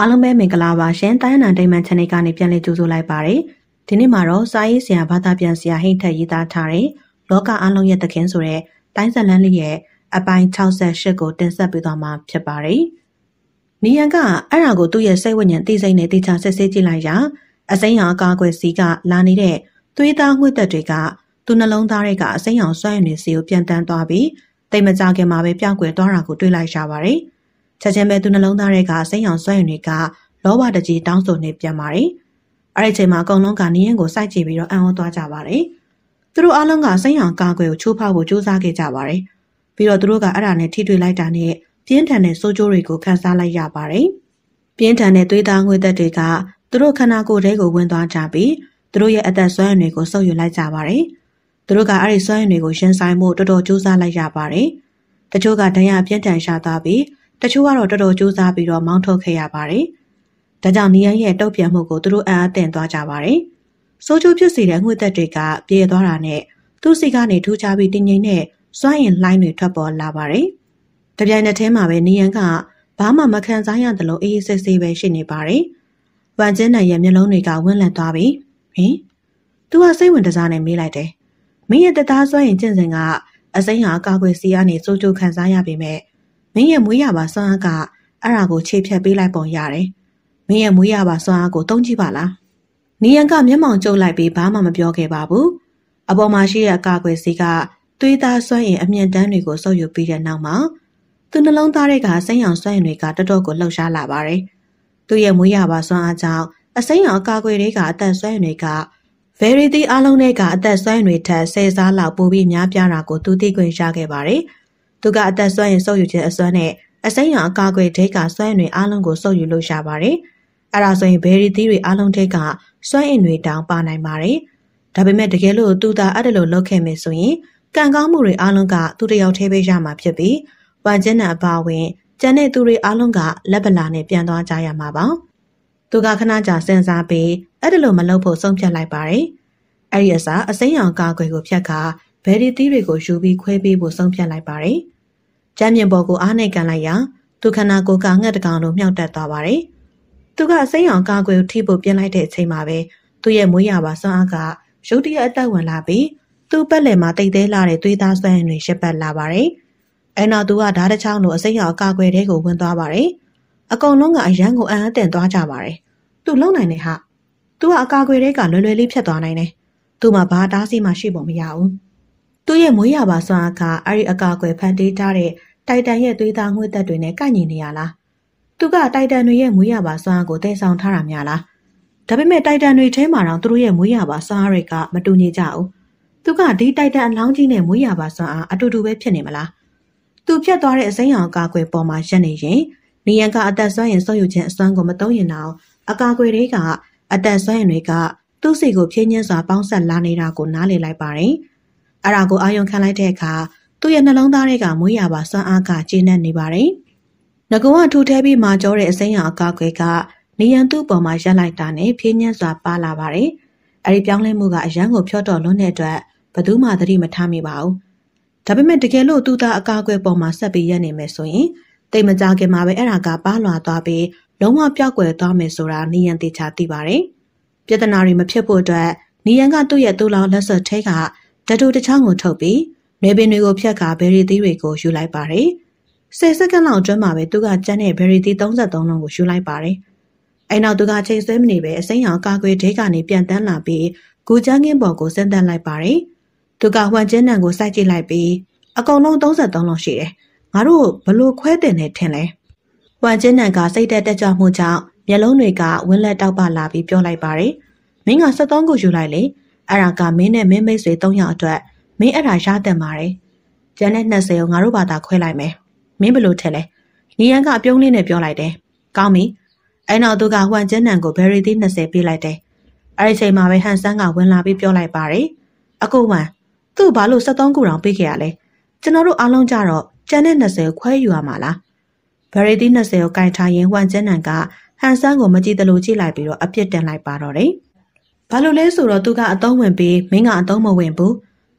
အားလုံးပဲမင်္ဂလာပါရှင်။တိုင်းနံဒိမန် channel ကနေပြန်လည်ကြိုဆိုလိုက်ပါရစေ။ဒီနေ့မှာတော့စာရေးဆရာဘာသာပြန်ဆရာဟိတ်ထက်ရေးသားထားတဲ့လောကအလုံးရဲ့သခင်ဆိုတဲ့တိုင်းဇလန်းလေးရဲ့အပိုင်း68ကိုတင်ဆက်ပေးသွားမှာဖြစ်ပါတယ်။နီယန်ကအဲ့ဒါကိုသူ့ရဲ့စိတ်ဝိညာဉ်သိစိတ်နဲ့တေချာဆက်စစ်ကြည့်လိုက်ရာအစိမ်းရောင်အကာအကွယ်စီကလာနေတဲ့သွေးသားငွေ့သက်တွေကသူနှလုံးသားတွေကအစိမ်းရောင်စွမ်းရည်တွေစီကိုပြန်တန်းသွားပြီးတိတ်မကြခင်မှာပဲပြောက်ကွယ်သွားတာကိုတွေ့လိုက်ရပါတယ်။ ချက်ချင်းပဲသူနှလုံးသားတွေကစိတ်ရောင်စွမ်းရည်တွေကလောဘတကြီးတောင်းဆိုနေပြန်ပါတယ်။အဲ့ဒီချိန်မှာအကုန်လုံးကနင်းရင်ကိုစိုက်ကြည့်ပြီးတော့အံ့ဩသွားကြပါတယ်။သူတို့အားလုံးကစိတ်ရောင်ကာကွယ်ကိုချိုးဖောက်ဖို့ကြိုးစားခဲ့ကြပါတယ်။ပြီးတော့သူတို့ကအဲ့ဒါနဲ့ထိတွေ့လိုက်တာနဲ့ပြင်းထန်တဲ့စိုးကျိုးတွေကိုခန်းစားလိုက်ရပါတယ်။ပြင်းထန်တဲ့သွေးသားငွေသက်တွေကသူတို့ခန္ဓာကိုယ်ထဲကိုဝင်သွားကြပြီးသူတို့ရဲ့အသက်ဆွမ်းရည်တွေကိုဆုပ်ယူလိုက်ကြပါတယ်။သူတို့ကအဲ့ဒီဆွမ်းရည်တွေကိုရှင်းဆိုင်မှုတော်တော်ကြိုးစားလိုက်ရပါတယ်။တချို့ကဒဏ်ရာပြင်းထန်ရှာသွားပြီး တချို့ကတော့တော်တော်ကြိုးစားပြီးတော့မောင်းထုတ်ခဲ့ရပါတယ်။ဒါကြောင့်နီယန်ရဲ့တုတ်ပြန်မှုကိုသူတို့အံ့အားသင့်သွားကြပါတယ်။စိုးချိုးဖြစ်စေတဲ့ငွေသက်တွေကပြေသွားတာနဲ့သူ့စီကနေထူးခြားပြီးတင်းငိမ့်တဲ့စွန့်ရင်လှိုင်းတွေထွက်ပေါ်လာပါတယ်။တပြိုင်နက်တည်းမှာပဲနီယန်ကဘာမှမခံစားရသလိုအေးအေးဆေးဆေးပဲရှိနေပါတယ်။ဝမ်ကျင်းနိုင်ရဲ့မျက်လုံးတွေကဝန်းလန့်သွားပြီးဟင်သူကစိတ်ဝင်တစားနဲ့မေးလိုက်တယ်။မင်းရဲ့တသားစွန့်ရင်ကျင့်စဉ်ကအစိမ်းဟာအကာအကွယ်စီကနေစိုးချိုးခံစားရပေမဲ့ မင်းရဲ့မွေးရပါစွမ်းအားကအဲ့ဒါကိုခြေဖြတ်ပေးလိုက်ပုံရတယ်။မင်းရဲ့မွေးရပါစွမ်းအားကိုတုံးကြည့်ပါလား။နီယန်ကမျက်မှောင်ကျုပ်လိုက်ပြီးဘာမှမပြောခဲ့ပါဘူး။အပေါ်မှာရှိတဲ့အကာအကွယ်စီကသွေးသားစွမ်းရင်အမြင့်တန်းတွေကိုဆုပ်ယူပြီးတဲ့နောက်မှာသူနှလုံးသားတွေကစိမ်းရောင်စွမ်းရင်တွေကတော်တော်ကိုလှုပ်ရှားလာပါတယ်။သူ့ရဲ့မွေးရပါစွမ်းအားကြောင့်အစိမ်းရောင်အကာအကွယ်တွေကအသက်စွမ်းရင်တွေက Verity အလုံးတွေကအသက်စွမ်းရင်တွေထက်ဆယ်စားလောက်ပိုပြီးများပြားတာကိုသူသိခွင့်ရခဲ့ပါတယ်။ သူကအသက်ဆွမ်းရင်စုပ်ယူခြင်းအစွမ်းနဲ့အစိမ်းရောင်အကာအကွယ်ဒိတ်ကစွမ်းရင်တွေအားလုံးကိုစုပ်ယူလို့ရပါတယ်။အဲ့ဒါဆိုရင်ဘယ်ရီသီးတွေအားလုံးဒိတ်ကစွမ်းရင်တွေတောင်ပါနိုင်ပါတယ်။ဒါပေမဲ့တကယ်လို့သူသာအဲ့ဒါလိုလုပ်ခဲ့မယ်ဆိုရင်ကံကောင်းမှုတွေအားလုံးကသူတယောက်တည်းပဲရမှာဖြစ်ပြီးဝမ်ကျင်းနံအပါဝင်ကျန်တဲ့သူတွေအားလုံးကလက်ပလာနဲ့ပြန်သွားကြရမှာပါ။သူကခဏကြာစဉ်းစားပြီးအဲ့ဒါလိုမလုပ်ဖို့ဆုံးဖြတ်လိုက်ပါတယ်။အဲ့ဒီအစားအစိမ်းရောင်ကာကွယ်ကိုဖြတ်ခါ ဘယ်ဒီသီးတွေကိုယူပြီးခွဲပေးဖို့ဆုံးဖြတ်လိုက်ပါတယ်။ကျမ်းမြင်ပေါ်ကိုအားနဲ့ကန်လိုက်ရာသူခန္ဓာကိုယ်ကငှက်တကောင်လိုမြှောက်တက်သွားပါတယ်။သူကစိတ်အောင်ကာကွယ်ထိဖို့ပြင်လိုက်တဲ့အချိန်မှာပဲသူ့ရဲ့မွေးရပါစွမ်းအားကရုတ်တရက်အသက်ဝင်လာပြီးသူ့ပက်လယ်မှာတိတ်သေးလာတဲ့သွေးသားစွမ်းရည်တွေရှစ်ပတ်လာပါတယ်။အဲနောက်သူကဓာတ်တစ်ချောင်းလိုအစိမ်းရောင်ကာကွယ်တဲ့ကိုဝင်သွားပါတယ်။အကုန်လုံးကအရန်ကိုအံ့အသင့်သွားကြပါတယ်။သူလုံနိုင်တယ်ဟာ။သူကအကာကွယ်တဲ့ကလွယ်လွယ်လေးဖြတ်သွားနိုင်တယ်။သူ့မှာဘာတားဆီးမှရှိပုံမရဘူး။ သူ့ရဲ့မွေးရပါစွမ်းအခါအဲ့ဒီအကာအကွယ်ဖန်တီးထားတဲ့တိုက်တန်ရဲ့သွေးသားငွေ့သက်တွေနဲ့ကိုက်ညီနေရလားသူကတိုက်တန်တွေရဲ့မွေးရပါစွမ်းကိုတည်ဆောင်ထားတာများလားဒါပေမဲ့တိုက်တန်တွေထဲမှာတော့သူတို့ရဲ့မွေးရပါစွမ်းတွေကမတူညီကြဘူးသူကဒီတိုက်တန်အလောင်းကြီးနဲ့မွေးရပါစွမ်းအားအတူတူပဲဖြစ်နေမလားသူဖြတ်သွားတဲ့အစိမ်းရောင်အကာအကွယ်ပေါ်မှာရက်နေရင်နေရန်ကအသက်ဆွမ်းရင်ဆုပ်ယူခြင်းအစွမ်းကိုမသုံးရင်တော့အကာအကွယ်တွေကအသက်ဆွမ်းရင်တွေကသူ့စီကိုဖြင်းညင်းစွာပေါင်းဆက်လာနေတာကိုနားလည်လိုက်ပါတယ်။ အဲ့ဒါကိုအာယုံခံလိုက်တဲ့အခါသူ့ရဲ့နှလုံးသားထဲကမွေးရပါစွမ်းအားကကျေနပ်နေပါတယ်။ငကုံကထူထဲပြီးမာကြောတဲ့အစိမ်းရောင်အကားကွယ်ကနေရန်သူ့ပေါ်မှာရက်လိုက်တာနဲ့ဖြင်းညံ့စွာပါလာပါတယ်။အဲ့ဒီပြောင်းလဲမှုကအရန်ကိုဖြော့တော်လွန်းတဲ့အတွက်ဘသူမှသတိမထားမိပါဘူး။ဒါပေမဲ့တကယ်လို့သူသားအကားကွယ်ပေါ်မှာဆက်ပြီးရက်နေမယ်ဆိုရင်တိတ်မကြခင်မှာပဲအဲ့ဒါကပါလွာသွားပြီးလုံးဝပျောက်ကွယ်သွားမယ်ဆိုတာနေရန်တေချာသိပါတယ်။ပြဿနာတွေမဖြစ်ဖို့အတွက်နေရန်ကသူ့ရဲ့တူလောင်လက်စွပ်ထဲက ဓာတ်တူတစ်ချောင်းကိုထုတ်ပြီးနေပင်တွေကိုဖြတ်ကာဘယ်ရီသီးတွေကိုယူလိုက်ပါတယ်။ဆယ်စက္ကန့်လောက်အတွင်းမှာပဲသူကကျန်းတဲ့ဘယ်ရီသီး33လုံးကိုယူလိုက်ပါတယ်။အဲနောက်သူကချိန်ဆွဲမနေပဲအစိမ်းရောင်ကာကွယ်ဒိတ်ကနေပြန်တန်းလာပြီးဂူချန်းကင်းပေါ်ကိုဆင်းသက်လိုက်ပါတယ်။သူကဟွမ်ကျင်းနံကိုစိုက်ကြည့်လိုက်ပြီးအကုန်လုံး33လုံးရှိတယ်။ငါတို့ဘလို့ခွဲတင်နေထင်လဲ။ဟွမ်ကျင်းနံကစိတ်တက်တက်ကြွမှုကြောင့်မျက်လုံးတွေကဝင်းလက်တောက်ပလာပြီးပြောလိုက်ပါတယ်။မင်းက73ကိုယူလိုက်လေ။ အဲ့ဒါကမင်းနဲ့မင်းမိတ်ဆွေ၃ယောက်အတွက်မင်းအဲ့ဒါရတဲ့ပါတယ်။ကျန်တဲ့20ကိုငါတို့ဘာသာခွဲလိုက်မယ်။မင်းဘယ်လိုထင်လဲ။နီယန်ကအပြုံးလေးနဲ့ပြောလိုက်တယ်။ကောင်းပြီ။အဲ့နောက်သူကဟွမ်ကျန်းနံကိုဘယ်ရီသီး20ပေးလိုက်တယ်။အဲ့ဒီချိန်မှာပဲဟန်ဆန်းကဝင်လာပြီးပြောလိုက်ပါတယ်။အကူဝမ်သူ့ဘာလို့73ခုတောင်ပေးခဲ့ရလဲ။ကျွန်တော်တို့အားလုံးကြတော့ကျန်တဲ့20ကိုခွဲယူရမှာလား။ဘယ်ရီသီး20ကိုကင်ထားရင်ဟွမ်ကျန်းနံကဟန်ဆန်းကိုမကြည့်တလို့ကြည့်လိုက်ပြီးတော့အပြစ်တင်လိုက်ပါတော့တယ်။ ဘာလို့လဲဆိုတော့သူကအတုံးဝင်ပြီးမင်းကအတုံးမဝင်ဘူး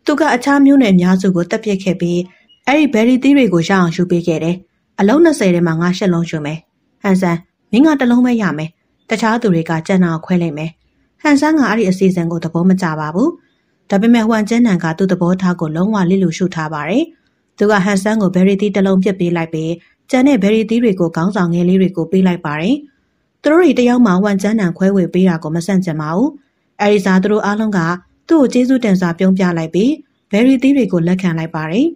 သူကအခြားမျိုးနယ်အများစုကိုတက်ပြစ်ခဲ့ပြီးအဲ့ဒီဘယ်ရီသီးတွေကိုရအောင်ယူပေးခဲ့တယ်အလုံး20ထဲမှာငါရှစ်လုံးယူမယ်ဟန်ဆန်မင်းကတလုံးပဲရမယ်တခြားသူတွေကကြံ့နာခွဲလိုက်မယ်ဟန်ဆန်းကအဲ့ဒီအစီအစဉ်ကိုသဘောမကျပါဘူးဒါပေမဲ့ဟွမ်ကျန်းနန်ကသူ့သဘောထားကိုလုံးဝလစ်လူရှုထားပါတယ်သူကဟန်ဆန်းကိုဘယ်ရီတီတလုံးပြစ်ပေးလိုက်ပြီးကျန်တဲ့ဘယ်ရီတီတွေကိုခေါင်းဆောင်ငယ်လေးတွေကိုပေးလိုက်ပါတယ်သူတို့တွေတယောက်မှဟွမ်ကျန်းနန်ခွဲဝေပေးတာကိုမဆန့်ကျင်ပါဘူး အဲဒီစားသူတို့အားလုံးကသူ့ကိုကျေးဇူးတင်စွာပြုံးပြလိုက်ပြီးဘယ်ရီတီတွေကိုလက်ခံလိုက်ပါတယ်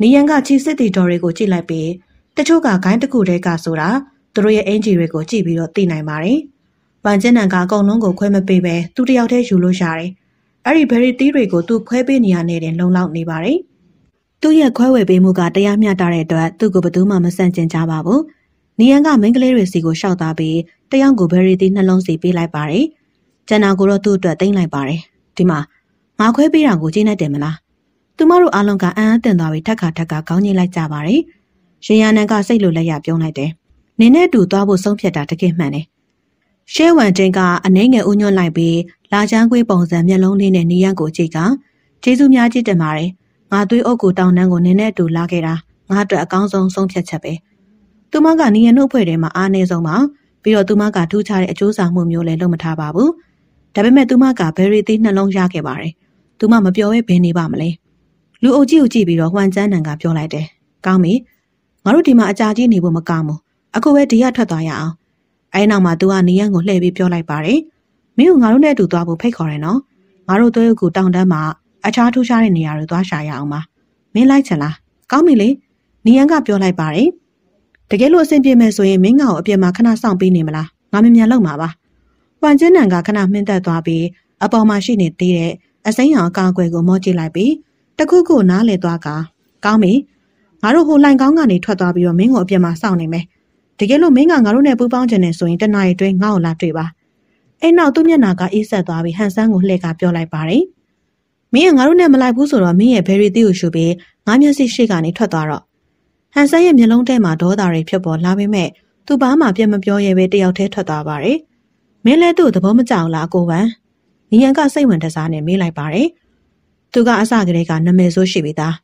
နီယန်ကချီစစ်တီတော်တွေကိုကြည့်လိုက်ပြီးတချို့ကဂိုင်းတစ်ခုတည်းကဆိုတာသူတို့ရဲ့အင်ဂျီတွေကိုကြည့်ပြီးတော့သိနိုင်ပါတယ်။ပန်ကျင်းနံကအကုန်လုံးကိုခွဲမပေးပဲသူတယောက်တည်းယူလို့ရတယ်။အဲ့ဒီဘယ်ရီတီးတွေကိုသူခွဲပေးနေရနေတဲ့လုံလောက်နေပါတယ်။သူ့ရဲ့ခွဲဝေပေးမှုကတရားမျှတတဲ့အတွက်သူ့ကိုဘယ်သူမှမဆန့်ကျင်ကြပါဘူး။နီယန်ကမိန်းကလေးတွေစီကိုရှောက်သားပြီးတယောက်ကိုဘယ်ရီတီးနှလုံးစီပေးလိုက်ပါတယ်။ ကျန်တာကိုတော့သူ့အတွက်သိမ့်လိုက်ပါတယ်။ဒီမှာငါခွဲပေးတာကိုကြည့်နေတယ်မလား။သူမတို့အားလုံးကအံ့အသင့်သွားပြီးထက်ခါထက်ခါခေါင်းကြီးလိုက်ကြပါတယ်။ရှင်ရနန်ကစိတ်လိုလက်ရပြုံးလိုက်တယ်။နင်းနဲ့တူသွားဖို့ဆုံးဖြတ်တာတကယ်မှန်တယ်။ရှဲဝမ်တင်ကအနှဲငယ်ဦးညွတ်လိုက်ပြီးလာချမ်းကွေးပုံစံမျက်လုံးလေးနဲ့နီးရန်ကိုကြည့်ကကျေးဇူးများကြီးတင်ပါတယ်။ငါသွေးအုပ်ကိုတောင်းတန်းကိုနင်းနဲ့တူလာခဲ့တာငါအတွက်အကောင်းဆုံးဆုံးဖြတ်ချက်ပဲ။သူမကနီးရန်တို့အဖွဲ့ထဲမှာအားနေဆုံးပါပြီးတော့သူမကထူးခြားတဲ့အကျိုးဆောင်မှုမျိုးလည်းလုပ်မထားပါဘူး။ ဒါပေမဲ့သူမကဘယ်ရီသီးနှလုံးရခဲ့ပါတယ်။သူမမပြောဘဲဘယ်နေပါမလဲ။လူအုပ်ကြီးကိုကြည့်ပြီးတော့ဟွမ်ကျန်းနန်ကပြောလိုက်တယ်။ကောင်းပြီ။ငါတို့ဒီမှာအကြာကြီးနေဖို့မကောင်းဘူးအခုပဲဒီရထွက်သွားရအောင်အဲနောက်မှာသူကနေရန်ကိုလှည့်ပြီးပြောလိုက်ပါတယ်မင်းကငါတို့နဲ့အတူသွားဖို့ဖိတ်ခေါ်တယ်နော်ငါတို့သွေးကူတောင်တန်းမှာအခြားထူးခြားတဲ့နေရာတွေသွားရှာရအောင်ပါမင်းလိုက်ချင်လားကောင်းပြီလေနီယန်ကပြောလိုက်ပါတယ်တကယ်လို့အဆင်ပြေမယ်ဆိုရင်မင်းငါ့ကိုအပြင်မှာခဏစောင့်ပေးနေမလားငါမမြန်လောက်မှာပါ ပန်ကျင်းနံကခဏမှင်းသက်သွားပြီးအပေါ်မှာရှိနေသေးတဲ့အစိမ်းရောင်အကာအကွယ်ကိုမောကြည့်လိုက်ပြီးတခုခုနားလေသွားကကောင်းပြီငါတို့ဟိုလိုင်ကောင်းကနေထွက်သွားပြီးတော့မင်းကိုအပြင်မှာစောင့်နေမယ်တကယ်လို့မင်းကငါတို့နဲ့ပူးပေါင်းခြင်းနဲ့ဆိုရင်တနာရီတွင်းငါ့ကိုလာတွေ့ပါအဲ့နောက်သူ့မျက်နှာကအေးဆက်သွားပြီးဟန်ဆန်းကိုလှည့်ကပြောလိုက်ပါတယ်မင်းကငါတို့နဲ့မလိုက်ဘူးဆိုတော့မင်းရဲ့ဘယ်ရီတီကိုရှုပြီးငါမျက်စိရှိကနေထွက်သွားတော့ဟန်ဆန်းရဲ့မျက်လုံးထဲမှာဒေါသတွေဖြစ်ပေါ်လာပေမဲ့သူဘာမှပြန်မပြောရဲပဲတယောက်တည်းထွက်သွားပါတယ် မင်းလည်းသူ့သဘောမကျအောင်လားကိုဝမ်းနီယန်ကစိတ်ဝင်တစားနဲ့မေးလိုက်ပါတယ်သူကအစကတည်းကနာမည်ဆိုးရှိပြီးသား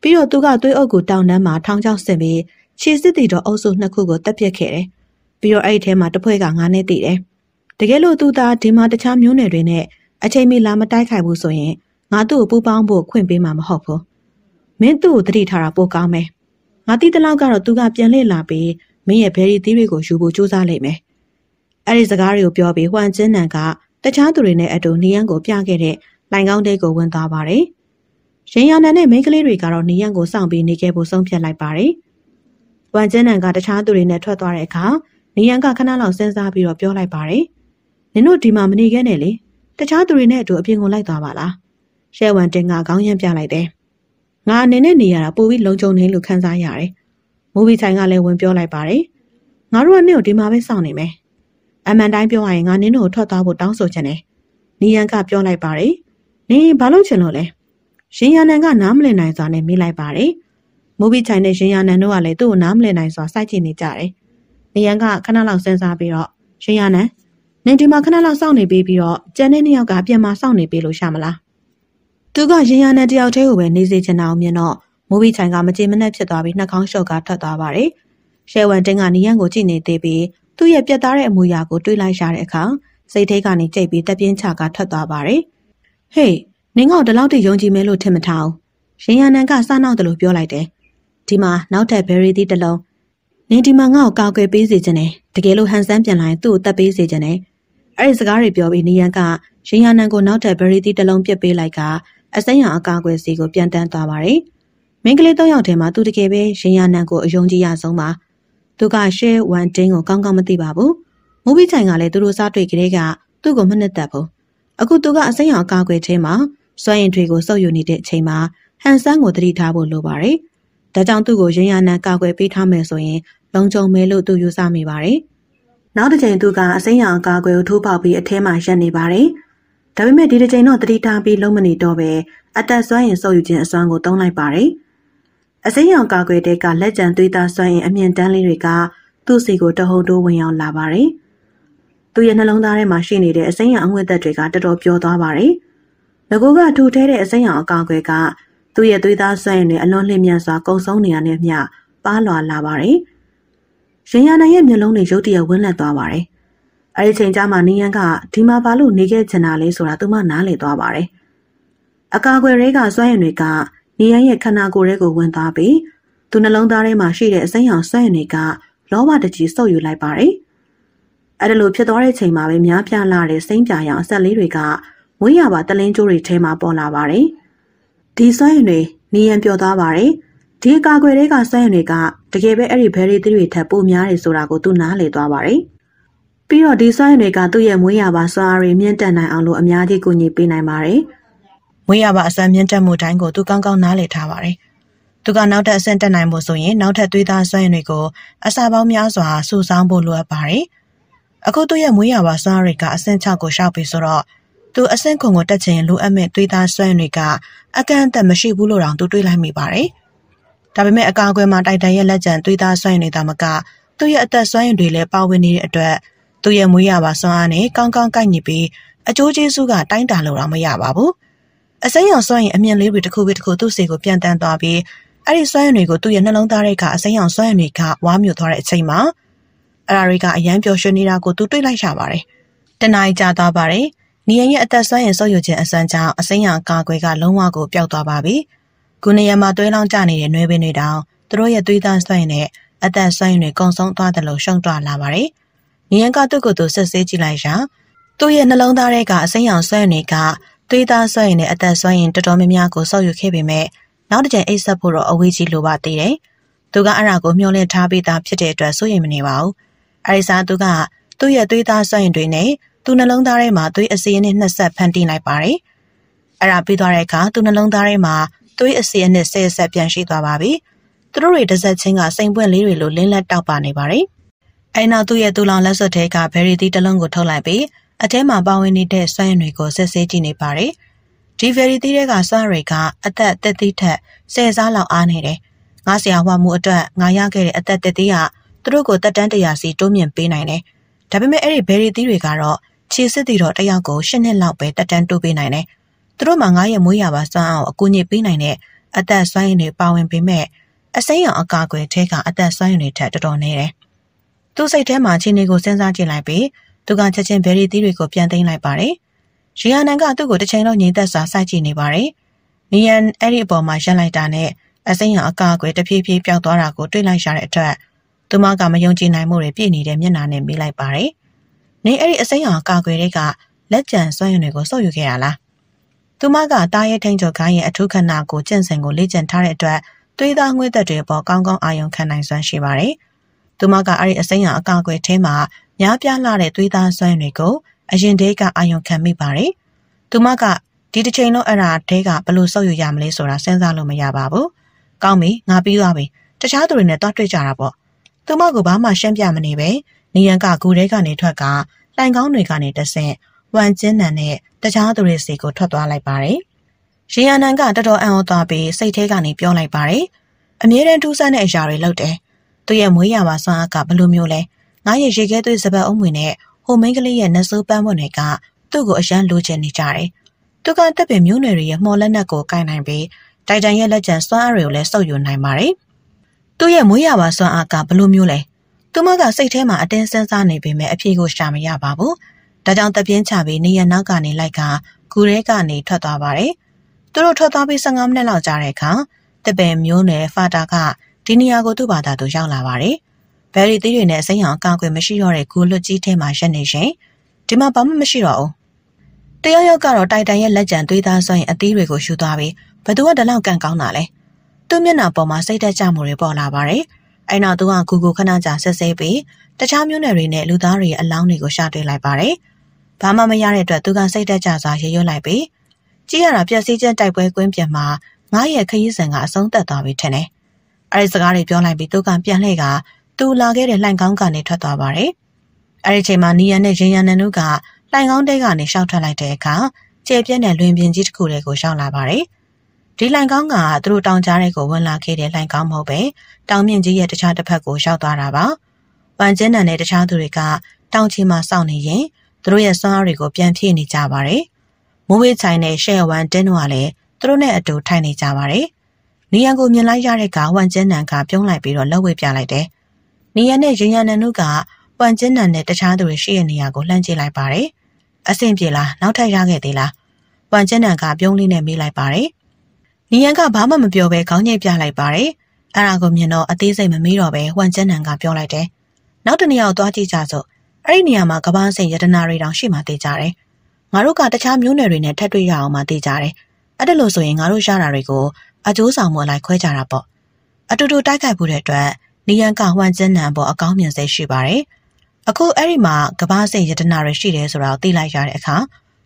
ပြီးတော့သူကသွေးအုပ်ကိုတောင်တန်းမှာထောင်ချောက်ဆင်ပြီးခြေစစ်တီတော်အုပ်စုနှစ်ခုကိုတက်ပြက်ခဲ့တယ်။ပြီးတော့အဲ့ဒီထဲမှာတစ်ဖွဲ့ကငါးနဲ့တည်တယ်။တကယ်လို့သူသားဒီမှာတခြားမျိုးနယ်တွေနဲ့အချိန်မီလာမတိုက်ခိုက်ဘူးဆိုရင်ငါသူ့ကိုပူပေါင်းဖို့ခွင့်ပေးမှာမဟုတ်ဘူး။မင်းသူ့ကိုတတိထားတာပိုကောင်းမယ်။ငါတီးတလောက်ကတော့သူကပြန်လှည့်လာပြီးမင်းရဲ့ဘယ်ရီသီးတွေကိုယူဖို့စူးစမ်းလိုက်မယ်။ အဲ့ဒီစကားတွေကိုပြောပြီးဟွမ်ကျင်းနန်ကတခြားသူတွေနဲ့အတူနီယန်ကိုပြခဲ့တဲ့လိုင်ကောင်းတဲကိုဝင်သွားပါတယ်။ရင်ရနန်နဲ့မိန်းကလေးတွေကတော့နီယန်ကိုစောင့်ပြီးနေခဲ့ဖို့ဆုံးဖြတ်လိုက်ပါတယ်။ဝမ်ကျန်းနန်ကတခြားသူတွေနဲ့ထွက်သွားတဲ့အခါနီယန်ကခဏလောက်စဉ်းစားပြီးတော့ပြောလိုက်ပါတယ်။နင်တို့ဒီမှာမနေခဲ့နဲ့လေ။တခြားသူတွေနဲ့အတူအပြင်ကိုလိုက်သွားပါလား။ရှဲဝမ်တင်ကခေါင်းရမ်းပြလိုက်တယ်။ငါအနေနဲ့နေရတာပိုပြီးလုံခြုံနေလို့ခံစားရတယ်။မူဗီဆိုင်ကလည်းဝင်ပြောလိုက်ပါတယ်။ငါတို့ကနင့်ကိုဒီမှာပဲစောင့်နေမယ်။ အမှန်တိုင်းပြောရရင်ငါနင်းတို့ထွက်သွားဖို့တောင်းဆိုချင်တယ်။နီယန်ကပြောလိုက်ပါတယ်။နင်ဘာလို့ချင်လို့လဲ။ရှင်ရနန်ကနားမလည်နိုင်စွာနဲ့မေးလိုက်ပါတယ်။မူဘီချိုင်နဲ့ရင်ရနန်တို့ကလည်းသူ့ကိုနားမလည်နိုင်စွာစိုက်ကြည့်နေကြတယ်။နေရန်ကခဏလောက်စဉ်းစားပြီးတော့ရင်ရနန်နင်ဒီမှာခဏလောက်စောင့်နေပြီးပြီးတော့ကျန်တဲ့နှစ်ယောက်ကပြန်มาစောင့်နေပြီလို့ရှာမလား။သူကရင်ရနန်တယောက်တည်းကိုပဲနေစေချင်တာအောင်မြင်တော့မူဘီချိုင်ကမကြေမနက်ဖြစ်သွားပြီးနှာခေါင်းလျှော့ကထွက်သွားပါတယ်။ရှဲဝန်တင်းကနီယန်ကိုကြည့်နေသေးပြီး သူ့ရဲ့ပြတ်သားတဲ့အမူအရာကိုတွေးလိုက်ရတဲ့အခါစိတ်ထဲကနေကြိတ်ပြီးတက်ပြင်းချကထွက်သွားပါတယ်။ဟေးနင်ကဒီလောက်ထိယုံကြည်မယ်လို့ထင်မထားဘူး။ရင်ရနန်ကစနောက်တယ်လို့ပြောလိုက်တယ်ဒီမှာနောက်ထပ်ဘယ်ရီသီးတစ်လုံးနင်ဒီမှာငါ့ကိုကောက်ွယ်ပေးစေချင်တယ်တကယ်လို့ဟန်ဆန်းပြန်လာရင်သူ့ကိုတတ်ပေးစေချင်တယ်အဲ့ဒီစကားတွေပြောပြီးနီယန်ကရင်ရနန်ကိုနောက်ထပ်ဘယ်ရီသီးတစ်လုံးပြစ်ပေးလိုက်ကအစိမ်းရောင်အကာအကွယ်စီကိုပြန်တန်းသွားပါတယ်မင်းကလေး၃ယောက်ထဲမှာသူတကယ်ပဲရင်ရနန်ကိုအယုံကြည်ရဆုံးပါ သူကရှဲဝမ်တင်းကိုကောင်းကောင်းမသိပါဘူးမူဘီချိုင်ကလည်းသူတို့စားတွေ့ကလေးကသူ့ကိုမနှစ်သက်ဘူးအခုသူကအစိမ်းရောင်အကာအကွယ်ထဲမှာစွမ်းရင်တွေကိုစုပ်ယူနေတဲ့အချိန်မှာဟန်ဆန်းကိုတတိထားဖို့လိုပါတယ်။ဒါကြောင့်သူ့ကိုရင်ရနံကောက်ွယ်ပေးထားမယ်ဆိုရင်လုံခြုံမယ်လို့သူယူဆမိပါတယ်။နောက်တစ်ချိန်သူကအစိမ်းရောင်ကာကွယ်ကိုထိုးပေါက်ပြီးအထဲမှာရပ်နေပါတယ်။ဒါပေမဲ့ဒီတစ်ချိန်တော့တတိထားပြီးလုံးမနေတော့ပဲအတက်ဆွမ်းရင်စုပ်ယူခြင်းအစွမ်းကိုတုံးလိုက်ပါတယ်။ အစိမ်းရောင်ကာကွယ်တဲ့ကလက်ကျန်သွေးသားဆွမ်းရင်အမြင့်တန်းလေးတွေကသူ့စီကိုတဟုန်တိုးဝင်ရောက်လာပါတယ်။သူ့ရဲ့နှလုံးသားထဲမှာရှိနေတဲ့အစိမ်းရောင်အငွေ့သက်တွေကတော်တော်ပျော်သွားပါတယ်။ငကိုကထူထဲတဲ့အစိမ်းရောင်အကာအကွယ်ကသူ့ရဲ့သွေးသားဆွဲရင်တွေအလွန်လျင်မြန်စွာကုံဆုံးနေရတဲ့မျှပါလွာလာပါတယ်။ရင်ရနိုင်ရဲ့မျက်လုံးတွေရုတ်တရက်ဝန်းလက်သွားပါတယ်။အဲဒီချိန်ကျမှနီယန်ကဒီမှာဘာလို့နေခဲ့ချင်တာလဲဆိုတာသူမနားလည်သွားပါတယ်။အကာအကွယ်တွေကစွမ်းရည်တွေက နီယန်ရဲ့ခန္ဓာကိုယ်ရဲ့ကိုဝင်သွားပြီးသူနှလုံးသားထဲမှာရှိတဲ့အစိမ်းရောင်စွမ်းရည်တွေကလောဘတကြီးစုပ်ယူလိုက်ပါတယ်။အဲဒါလိုဖြစ်သွားတဲ့ချိန်မှာပဲများပြားလာတဲ့စိမ့်ပြာရောင်အဆက်လေးတွေကမွေးရပါတလင်းကျိုးတွေထဲမှာပေါ်လာပါတယ်။ဒီစွမ်းရည်တွေနီယန်ပြောသွားပါတယ်။ဒီအကာအကွယ်တွေကစွမ်းရည်တွေကတကယ်ပဲအဲ့ဒီဘယ်ရီသီးတွေထက်ပိုများတယ်ဆိုတာကိုသူနားလည်သွားပါတယ်။ပြီးတော့ဒီစွမ်းရည်တွေကသူ့ရဲ့မွေးရပါစွမ်းအားတွေမြင့်တက်နိုင်အောင်လို့အများကြီးကူညီပေးနိုင်ပါတယ်။ မွေးရပါအစမ်းမြင့်တက်မှုတိုင်းကိုသူကောင်းကောင်းနားလည်ထားပါတယ်။သူကနောက်ထပ်အဆင့်တက်နိုင်ဖို့ဆိုရင်နောက်ထပ်သွေးသားစွမ်းရည်တွေကိုအစာပေါင်းများစွာစုဆောင်းဖို့လိုအပ်ပါတယ်။အခုသူ့ရဲ့မွေးရပါစွမ်းအားတွေကအဆင့်6ကိုရှောက်ပြီဆိုတော့သူအဆင့်ခွန်ကိုတက်ချင်လိုအပ်မဲ့သွေးသားစွမ်းရည်တွေကအကန့်အသတ်မရှိဘူးလို့တောင်သူတွေးလိုက်မိပါတယ်။ဒါပေမဲ့အကာအကွယ်မှာတိုက်တန်ရဲ့လက်ကျန်သွေးသားစွမ်းရည်နေတာမကသူ့ရဲ့အသက်စွမ်းရည်တွေလည်းပါဝင်နေတဲ့အတွက်သူ့ရဲ့မွေးရပါစွမ်းအားနဲ့ကောင်းကောင်းကိုက်ညီပြီးအကျိုးကျေးဇူးကတိုင်းတာလို့တော့မရပါဘူး။ အစိမ်းရောင်စွမ်းရည်အမြင့်လေးတွေတစ်ခုပြီးတစ်ခုသူ့စီကိုပြန်တန်းသွားပြီးအဲ့ဒီစွမ်းရည်တွေကိုသူ့ရဲ့နှလုံးသားထဲကအစိမ်းရောင်စွမ်းရည်တွေကဝါမျိုးသွားတဲ့အချိန်မှာအဲ့ဒါတွေကအရန်ပျော်ရွှင်နေတာကိုသူတွေ့လိုက်ရပါတယ်။တနင်္လာကြာသွားပါတယ်။နီယန်ရဲ့အသက်စွမ်းရည်ဆုပ်ယူခြင်းအစွမ်းကြောင့်အစိမ်းရောင်ကာကွယ်ကလုံးဝကိုပျောက်သွားပါပြီ။ခုနေရမှာသွေးလောင်းကျနေတဲ့နှွေးပင်တွေတောင်သူတို့ရဲ့သွေးသားစွန့်နဲ့အသက်စွန့်တွေကုံဆုံးသွားတယ်လို့ရှုံ့တွလာပါတယ်။နီယန်ကသူ့ကိုယ်သူစစ်ဆေးကြည့်လိုက်ရာသူ့ရဲ့နှလုံးသားထဲကအစိမ်းရောင်စွန့်တွေက သွေးသားစွန့်နဲ့အသက်စွန့်ရင်တော်တော်များများကိုဆုပ်ယူခဲ့ပေမဲ့နောက်တစ်ကြိမ်အိတ်ဆက်ဖို့တော့အဝေးကြီးလိုပါသေးတယ်။သူကအရာကိုမျှော်လင့်ထားပြီးသားဖြစ်တဲ့အတွက်စိုးရိမ်မနေပါဘူး။အဲဒီစားသူကသူ့ရဲ့သွေးသားစွန့်တွေနဲ့သူ့နှလုံးသားထဲမှာသွေးအစီးနဲ့နှက်ဆက်ဖန်တီးလိုက်ပါတယ်။အဲ့ဒါပြီးသွားတဲ့အခါသူ့နှလုံးသားထဲမှာသွေးအစီအနစ်ဆဲဆက်ပြန်ရှိသွားပါပြီ။သူတို့တွေတစ်ဆက်ချင်းကစိန်ပွင့်လေးတွေလိုလင်းလက်တောက်ပါနေပါတယ်။အဲနောက်သူ့ရဲ့တူလောင်လက်စွပ်ထဲကဘယ်ရီသီးတစ်လုံးကိုထုတ်လိုက်ပြီး အထဲမှာပါဝင်နေတဲ့စွမ်းရည်တွေကိုဆက်ဆေးကြည့်နေပါတယ်။ဒီဘယ်ရီသီးတွေကစွမ်းရည်ကအသက်တက်သီးထက်ဆယ်စားလောက်အားနေတယ်။ငါဆရာဟွာမှုအတွက်ငါရခဲ့တဲ့အသက်တက်သီးကသူတို့ကိုတက်တန်းတရာစီတိုးမြင့်ပေးနိုင်တယ်။ဒါပေမဲ့အဲ့ဒီဘယ်ရီသီးတွေကတော့ခြေစစ်တီတော့တယောက်ကို၈နှစ်လောက်ပဲတက်တန်းတိုးပေးနိုင်တယ်။သူတို့မှာငါရဲ့မွေးရပါစွမ်းအောင်အကူအညီပေးနိုင်တဲ့အသက်စွမ်းရည်တွေပါဝင်ပေမဲ့အစိမ်းရောင်အကာအကွယ်ထဲကအသက်စွမ်းရည်တွေထက်တော်တော်နေတယ်။သူ့စိတ်ထဲမှာချင်းတွေကိုစဉ်းစားကြည့်လိုက်ပြီး သူကချက်ချင်းဘယ်ရီသီးတွေကိုပြန်သိမ်းလိုက်ပါတယ်။ရီယာနန်ကသူ့ကိုတစ်ချိန်လုံးငြိမ်သက်စွာစိုက်ကြည့်နေပါတယ်။နီယန်အဲ့ဒီအပေါ်မှာရက်လိုက်တာနဲ့အစိမ်းရောင်အကာအကွယ်တဖြည်းဖြည်းပျောက်သွားတာကိုတွေ့လိုက်ရတဲ့အတွက်သူမကမယုံကြည်နိုင်မှုတွေပြည့်နေတဲ့မျက်နှာနဲ့မေးလိုက်ပါတယ်။နင်အဲ့ဒီအစိမ်းရောင်အကာအကွယ်တွေကလက်ကျန်စွမ်းရည်တွေကိုစုပ်ယူခဲ့ရလားသူမကတားရဲထိန်ချုပ်ခိုင်းရဲ့အထုခဏကိုကျင့်စဉ်ကိုလေ့ကျင့်ထားတဲ့အတွက်သွေးသားငွေသက်တွေပေါ်ကောင်းကောင်းအာရုံခံနိုင်စွမ်းရှိပါတယ်။သူမကအဲ့ဒီအစိမ်းရအကာအကွယ်ထဲမှာ များပြားလာတဲ့သွေးသားစွမ်းတွေကိုအရင်တည်းကအာရုံခံမိပါတယ်။သူမကဒီတစ်ချိန်လုံးအဲ့ဒါတဲကဘလို့ဆုပ်ယူရမလဲဆိုတာစဉ်းစားလို့မရပါဘူး။ကောင်းပြီငါပြီးသွားပြီ။တခြားသူတွေနဲ့တွားတွေ့ကြတာပေါ့။သူမကဘာမှရှင်းပြမနေပဲနေရန်ကဂူထဲကနေထွက်ကလှိုင်ကောင်းတွေကနေတဆင့်ဝမ်ကျင်းနန်နဲ့တခြားသူတွေစီကိုထွက်သွားလိုက်ပါတယ်။ရေယန်နန်ကတော်တော်အံ့ဩသွားပြီးစိတ်ထဲကနေပြောလိုက်ပါတယ်။အမြဲတမ်းထူးဆန်းတဲ့အရာတွေလုပ်တယ်။သူ့ရဲ့မွေးရပါစွမ်းအားကဘယ်လိုမျိုးလဲ။ ငါရဲ့ရေခဲသွေးစပတ်အုံးဝင်နဲ့ဟိုမိန်းကလေးရဲ့နှဆိုးပန်းပွင့်တွေကသူ့ကိုအရန်လိုချင်နေကြတယ်။သူကတက်ပင်မျိုးနွယ်တွေရဲ့မှော်လက်နက်ကိုကိုင်နိုင်ပြီးတိုင်တန်ရဲ့လက်ကျန်စွမ်းအားတွေကိုလည်းစုပ်ယူနိုင်ပါတယ်။သူ့ရဲ့မွေးရပါစွမ်းအားကဘယ်လိုမျိုးလဲ။သူမကစိတ်ထဲမှာအတင်းစဉ်းစားနေပေမဲ့အဖြေကိုရှာမရပါဘူး။ဒါကြောင့်တပြင်းချပြီးနေရနောက်ကနေလိုက်ကဂူရဲကနေထွက်သွားပါတယ်။သူတို့ထွက်သွားပြီး15မိနစ်လောက်ကြာတဲ့အခါတပယ်မျိုးနယ်ဖာတာကဒီနေရာကိုသူ့ဘာသာသူရောက်လာပါတယ်။ ဘယ်ရီသီးတွေနဲ့စိမ့်အောင်ကောက်ွယ်မရှိတော့တဲ့ဂူလွတ်ကြီးထဲမှာရက်နေရှင်ဒီမှာဘာမှမရှိတော့ဘူး။တယောက်ယောက်ကတော့တိုက်တန်ရဲ့လက်ကျန်သွေးသားစွမ်းရင်အသီးတွေကိုရှူသွားပြီးဘသူကတလောက်ကန်ကောင်းတာလဲ။သူ့မျက်နှာပေါ်မှာစိတ်သက်ကြမှုတွေပေါ်လာပါတယ်။အဲနောက်သူကဂူကိုခဏကြာဆက်ဆဲပြီးတခြားမျိုးနယ်တွေနဲ့လူသားတွေရဲ့အလောင်းတွေကိုရှာတွေ့လိုက်ပါတယ်။ဘာမှမရတဲ့အတွက်သူကစိတ်တက်ကြစွာရေရွတ်လိုက်ပြီးကြည့်ရတာပြက်စီးချက်တိုက်ပွဲကွင်းပြင်မှာငါ့ရဲ့ခရီးစဉ်ကအဆုံးသက်သွားပြီထင်တယ်။အဲဒီစကားတွေပြောလိုက်ပြီးသူကပြန်လှည့်က သူလာခဲ့တဲ့လှိုင်ကောင်းကနေထွက်သွားပါတယ်။အဲဒီချိန်မှာနီယန်နဲ့ရင်ရန်နန်တို့ကလှိုင်ကောင်းတဲကနေရှောက်ထွက်လိုက်တဲ့အခါကျေပြက်တဲ့လွင်ပြင်ကြီးတစ်ခုတွေကိုရှောက်လာပါတယ်။ဒီလှိုင်ကောင်းကသူတို့တောင်ကြားတွေကိုဝင်လာခဲ့တဲ့လှိုင်ကောင်းမဟုတ်ပဲတောင်မြင့်ကြီးရဲ့တခြားတစ်ဖက်ကိုရောက်သွားတာပါ။ဝမ်ကျင်းနန်နဲ့တခြားသူတွေကတောင်ချီမှာစောင့်နေရင်သူတို့ရဲ့စွမ်းအားတွေကိုပြန်ဖြည့်နေကြပါတယ်။မိုးဝေးချိုင်နဲ့ရှဲဝမ်တင်းတို့ကလည်းသူတို့နဲ့အတူထိုင်နေကြပါတယ်။နီယန်ကိုမြင်လိုက်ရတဲ့ကဝမ်ကျန်းနန်ကပြုံးလိုက်ပြီးတော့လက်ဝဲပြလိုက်တယ်။ နီယန်နဲ့ရင်ရနန်တို့ကပွန်ကျင်းနန်နဲ့တခြားသူတွေရှိတဲ့နေရာကိုလှမ်းကြည့်လိုက်ပါတယ်။အဆင်ပြေလားနောက်ထပ်ရခဲ့သေးလား။ပွန်ကျင်းနန်ကပြုံးလေးနဲ့မေးလိုက်ပါတယ်။နီယန်ကဘာမှမပြောဘဲခေါင်းညိတ်ပြလိုက်ပါတယ်။အဲ့ဒါကိုမြင်တော့အသေးစိတ်မမေးတော့ဘဲပွန်ကျင်းနန်ကပြောလိုက်တယ်။နောက်တနေရာကိုသွားကြည့်ကြစို့။အဲ့ဒီနေရာမှာကပန်းစိန်ရတနာတွေတောင်ရှိမှသိကြတယ်။ငါတို့ကတခြားမျိုးနယ်တွေနဲ့ထပ်တွေ့ရအောင်မှသိကြတယ်။အဲ့ဒါလို့ဆိုရင်ငါတို့ရတာတွေကိုအကျိုးဆောင်မှုအလိုက်ခွဲကြတာပေါ့။အတူတူတိုက်ခိုက်မှုတဲ့အတွက် နီယန်ကဟွမ်ကျင်းနန်ပေါ်အကောင်းမြင်စိတ်ရှိပါတယ်။အခုအဲ့ဒီမှာကဘာစိတ်ယတနာတွေရှိတယ်ဆိုတာကိုသိလိုက်ရတဲ့အခါ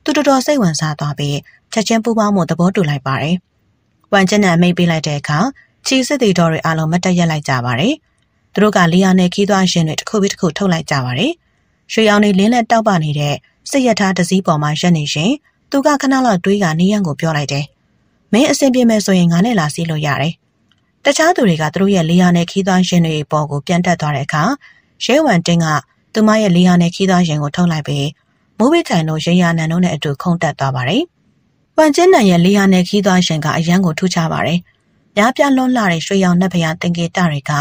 သူတော်တော်စိတ်ဝင်စားသွားပြီးချက်ချင်းပူပေါင်းမှုသဘောတူလိုက်ပါတယ်။ဟွမ်ကျင်းနန်မိတ်ပေးလိုက်တဲ့အခါချီစစ်တီတော်တွေအားလုံးမတက်ရက်လိုက်ကြပါတယ်။သူတို့ကလီယာနဲ့ခီးသွွားရှင်တွေတစ်ခုပြီးတစ်ခုထုတ်လိုက်ကြပါတယ်။ရွှေရောင်တွေလင်းလက်တောက်ပနေတဲ့စစ်ရထားတစည်းပေါ်မှာရက်နေရှင်သူကခဏလောက်တွေးကနေရန်ကိုပြောလိုက်တယ်။မင်းအဆင်ပြေမယ်ဆိုရင်ငါနဲ့လာစီးလို့ရတယ်။ တခြားသူတွေကသူတို့ရဲ့လေယာဉ်နဲ့ခီးသွွားရှင်တွေပေါ်ကိုပြန်တက်သွားတဲ့အခါရဲဝမ်တင်းကသူမရဲ့လေယာဉ်နဲ့ခီးသွွားရှင်ကိုထုတ်လိုက်ပြီးမိုးဘေးတိုင်တို့ရေယာနန်တို့နဲ့အတူခုန်တက်သွားပါတယ်။ပန်ကျင်းနန်ရဲ့လေယာဉ်နဲ့ခီးသွွားရှင်ကအရန်ကိုထူးခြားပါတယ်။များပြားလွန်းလာတဲ့ရွှေရောင်နက်ဖျားတင်ကေတတွေက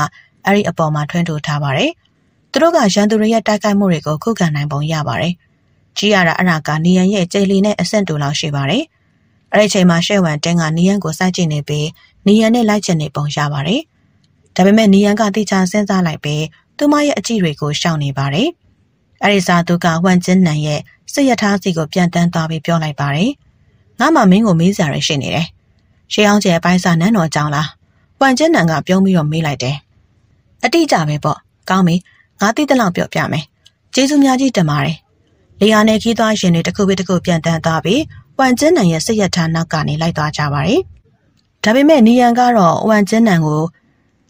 အဲ့ဒီအပေါ်မှာထွန်းထိုးထားပါတယ်။သူတို့ကရန်သူတွေရဲ့တိုက်ခိုက်မှုတွေကိုခုခံနိုင်ပုံရပါတယ်။ကြီးရတာအရာကနေရန်ရဲ့ကြိတ်လီနဲ့အဆင့်တူလောက်ရှိပါတယ်။အဲ့ဒီချိန်မှာရှဲဝမ်တင်းကနေရန်ကိုစိုက်ကြည့်နေပြီး နီယန်နဲ့လိုက်ချင်နေပုံရပါတယ်။ဒါပေမဲ့နီယန်ကတိကျစဉ်းစားလိုက်ပြီးသူမရဲ့အကြည့်တွေကိုရှောင်နေပါတယ်။အဲဒီစားသူကဝမ်ကျင်းနန်ရဲ့စစ်ရထားစီကိုပြန်တန်းသွားပြီးပြောလိုက်ပါတယ်။ငါမှမင်းကိုမေးစရာရှိနေတယ်။ရှေးအောင်ကျဲပိုင်းစာနန်းတော်ကြောင်းလား။ဝမ်ကျင်းနန်ကပြုံးပြီးတော့မေးလိုက်တယ်။အတိအကျပဲပေါ့။ကောင်းပြီ။ငါသိတဲ့လောက်ပြောပြမယ်။ကျေးဇူးများကြီးတင်ပါတယ်။လေယာဉ်နဲ့ခီးသွားရှင်တွေတစ်ခုပြီးတစ်ခုပြန်တန်းသွားပြီးဝမ်ကျင်းနန်ရဲ့စစ်ရထားနောက်ကနေလိုက်သွားကြပါတယ်။ ဒါပေမဲ့နီယန်ကတော့ဝမ်ကျင်းနန်ကို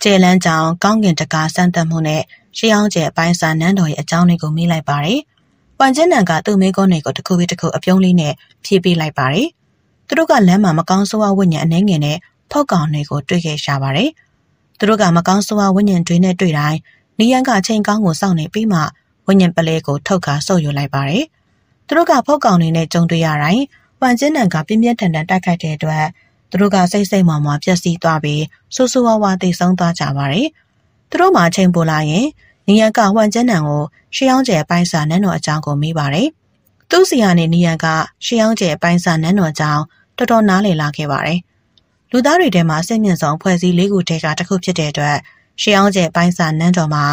ကျဲလန်းကြောင်ကောင်းကင်တကာစမ်းသပ်မှုနဲ့ရှေးအောင်ကျဲအပိုင်းစာနန်းတော်ရဲ့အကြောင်းတွေကိုမေးလိုက်ပါတယ်။ဝမ်ကျင်းနန်ကသူ့မိကုန်းတွေကိုတစ်ခုပြီးတစ်ခုအပြုံးလေးနဲ့ဖြည့်ပေးလိုက်ပါတယ်။သူတို့ကလမ်းမှာမကောင်းဆိုးဝါးဝိညာဉ်အနှဲငယ်နဲ့ဖောက်ကောင်တွေကိုတွေ့ခဲ့ရှာပါတယ်။သူတို့ကမကောင်းဆိုးဝါးဝိညာဉ်တွေနဲ့တွေ့တိုင်းနီယန်ကအချိန်ကောင်းကိုစောင့်နေပြီးမှဝိညာဉ်ပလဲကိုထုတ်ကာဆုပ်ယူလိုက်ပါတယ်။သူတို့ကဖောက်ကောင်တွေနဲ့ကြုံတွေ့ရတိုင်းဝမ်ကျင်းနန်ကပြင်းပြင်းထန်ထန်တိုက်ခိုက်တဲ့အတွက် သူတို့ကစိတ်စိတ်မှမှပျက်စီးသွားပြီးဆူဆူဝါးဝါသိဆုံးသွားကြပါတယ်။သူတို့မှချိန်ပိုလာရင်နီယန်ကဝမ်ကျန်းနံကိုရှေးအောင်ကျဲပိုင်းစာနန်းတော်အကြောင်းကိုမေးပါတယ်။သူ့စီကနေနီယန်ကရှေးအောင်ကျဲပိုင်းစာနန်းတော်အကြောင်းတော်တော်နားလည်လာခဲ့ပါတယ်။လူသားတွေထဲမှာစိတ်မြင့်ဆုံးဖွဲ့စည်းလေးခုထဲကတစ်ခုဖြစ်တဲ့အတွက်ရှေးအောင်ကျဲပိုင်းစာနန်းတော်မှာ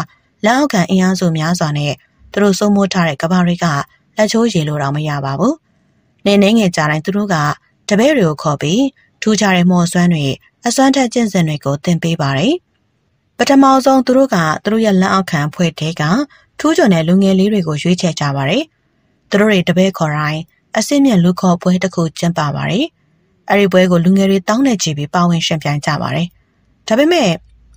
လက်အောက်ခံအင်အားစုများစွာနဲ့သူတို့စိုးမိုးထားတဲ့ကဘာတွေကလက်ချိုးရည်လို့တော့မရပါဘူး။နေနေငယ်ကြတိုင်းသူတို့ကတပည့်တွေကိုခေါ်ပြီး ထူးခြားတဲ့မော်စွမ်းတွေအစွမ်းထက်ကျင့်စဉ်တွေကိုသင်ပေးပါတယ်။ပထမဆုံးသူတို့ကသူတို့ရဲ့လက်အောက်ခံဖွဲ့တဲ့ကထူးချွန်တဲ့လူငယ်လေးတွေကိုရွေးချယ်ကြပါတယ်။သူတို့တွေတပည့်ခေါ်တိုင်းအစင်းမြင့်လူခေါ်ပွဲတစ်ခုကျင်းပပါတယ်။အဲဒီပွဲကိုလူငယ်တွေတောင်းနဲ့ချီပြီးပါဝင်ရှင်ပြိုင်ကြပါတယ်။ဒါပေမဲ့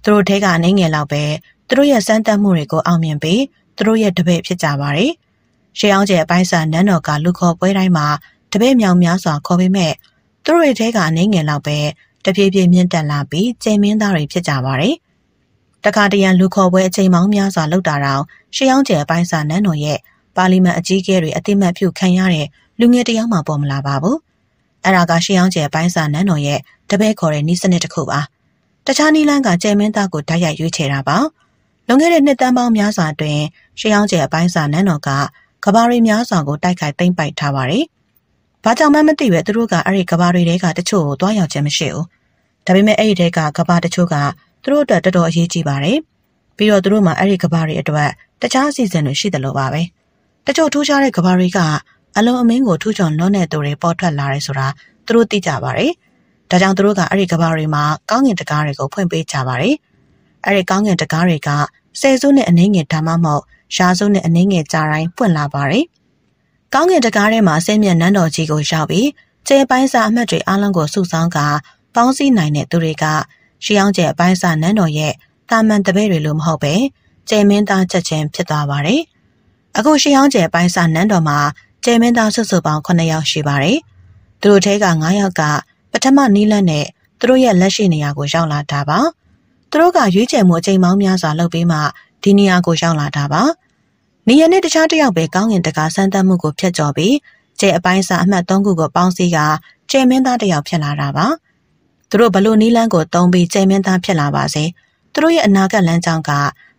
သူတို့ထဲကအနေငယ်လောက်ပဲသူတို့ရဲ့စမ်းသပ်မှုတွေကိုအောင်မြင်ပြီးသူတို့ရဲ့တပည့်ဖြစ်ကြပါတယ်။ရှေးအောင်ကျဲအပိုင်းစာနန်းတော်ကလူခေါ်ပွဲတိုင်းမှာတပည့်မြောင်များစွာခေါ်ပေမဲ့ သူတို့ရဲ့ထဲကအနေငယ်လောက်ပဲတပြေးပြေးမြင့်တက်လာပြီးကျင်းမင်းသားတွေဖြစ်ကြပါတယ်။တခါတရံလူခေါ်ပွဲအချိန်မောင်းများစွာလောက်တာတောင်ရှေးအောင်ကျယ်အပိုင်းစာနန်းတော်ရဲ့ပါလီမန်အကြီးအကဲတွေအတိမတ်ပြုခံရတဲ့လူငယ်တယောက်မှပေါ်မလာပါဘူး။အဲ့ဒါကရှေးအောင်ကျယ်အပိုင်းစာနန်းတော်ရဲ့တပည့်ခေါ်တဲ့နီးစနစ်တစ်ခုပါ။တခြားနီးလန်းကကျဲမင်းသားကိုဓာတ်ရိုက်ရွေးချယ်တာပါ။လွန်ခဲ့တဲ့နှစ်တန်းပေါင်းများစွာတွင်ရှေးအောင်ကျယ်အပိုင်းစာနန်းတော်ကကဘာရီများစွာကိုတိုက်ခိုက်သိမ်းပိုက်ထားပါတယ်။ ဘာကြောင့်မှမသိပဲသူတို့ကအဲ့ဒီကဘာတွေတဲကတချို့ကိုတွားရောက်ခြင်းမရှိဘူး။ဒါပေမဲ့အဲ့ဒီတဲကကဘာတချို့ကသူတို့အတွက်တော်တော်အရေးကြီးပါတယ်။ပြီးတော့သူတို့မှအဲ့ဒီကဘာတွေအတွက်တခြားအစီအစဉ်တွေရှိတယ်လို့ပါပဲ။တချို့ထူးခြားတဲ့ကဘာတွေကအလုံးအမင်းကိုထူးချွန်လွန်းတဲ့သူတွေပေါ်ထွက်လာတယ်ဆိုတာသူတို့သိကြပါတယ်။ဒါကြောင့်သူတို့ကအဲ့ဒီကဘာတွေမှာကောင်းငင်တကားတွေကိုဖွင့်ပေးကြပါတယ်။အဲ့ဒီကောင်းငင်တကားတွေကဆယ်စုနှစ်အနည်းငယ်ဒါမှမဟုတ်ရာစုနှစ်အနည်းငယ်ကြာတိုင်းပွင့်လာပါတယ်။ ကောင်းကင်တကားထဲမှာဆင်းမြတ်နန်းတော်ကြီးကိုရောက်ပြီးကျဲပိုင်းစာအမှတ်တွေအလုံးကိုစုဆောင်းကပေါင်းစည်းနိုင်တဲ့သူတွေကရှီအောင်ကျဲပိုင်းစာနန်းတော်ရဲ့တာမန်တပည့်တွေလို့မဟုတ်ပဲကျဲမင်းသားချက်ချင်းဖြစ်သွားပါတယ်။အခုရှီအောင်ကျဲပိုင်းစာနန်းတော်မှာကျဲမင်းသားစုစုပေါင်း9ယောက်ရှိပါတယ်။သူတို့ထဲက9ယောက်ကပထမနီးလန်းနဲ့သူတို့ရဲ့လက်ရှိနေရာကိုရောက်လာတာပါ။သူတို့ကရွေးချယ်မှုအချိန်မောင်းများစွာလုပ်ပြီးမှဒီနေရာကိုရောက်လာတာပါ။ နေရနဲ့တခြားတစ်ယောက်ပဲကောင်းငင်တကာဆန်းသက်မှုကိုဖျက်ကျော်ပြီးကျဲအပိုင်းစာအမှတ်၃ခုကိုပေါင်းစည်းကကျဲမင်းသားတစ်ယောက်ဖြစ်လာတာပါသူတို့ဘလို့နီးလန်းကိုတုံးပြီးကျဲမင်းသားဖြစ်လာပါစေသူတို့ရဲ့အနာဂတ်လမ်းကြောင်းက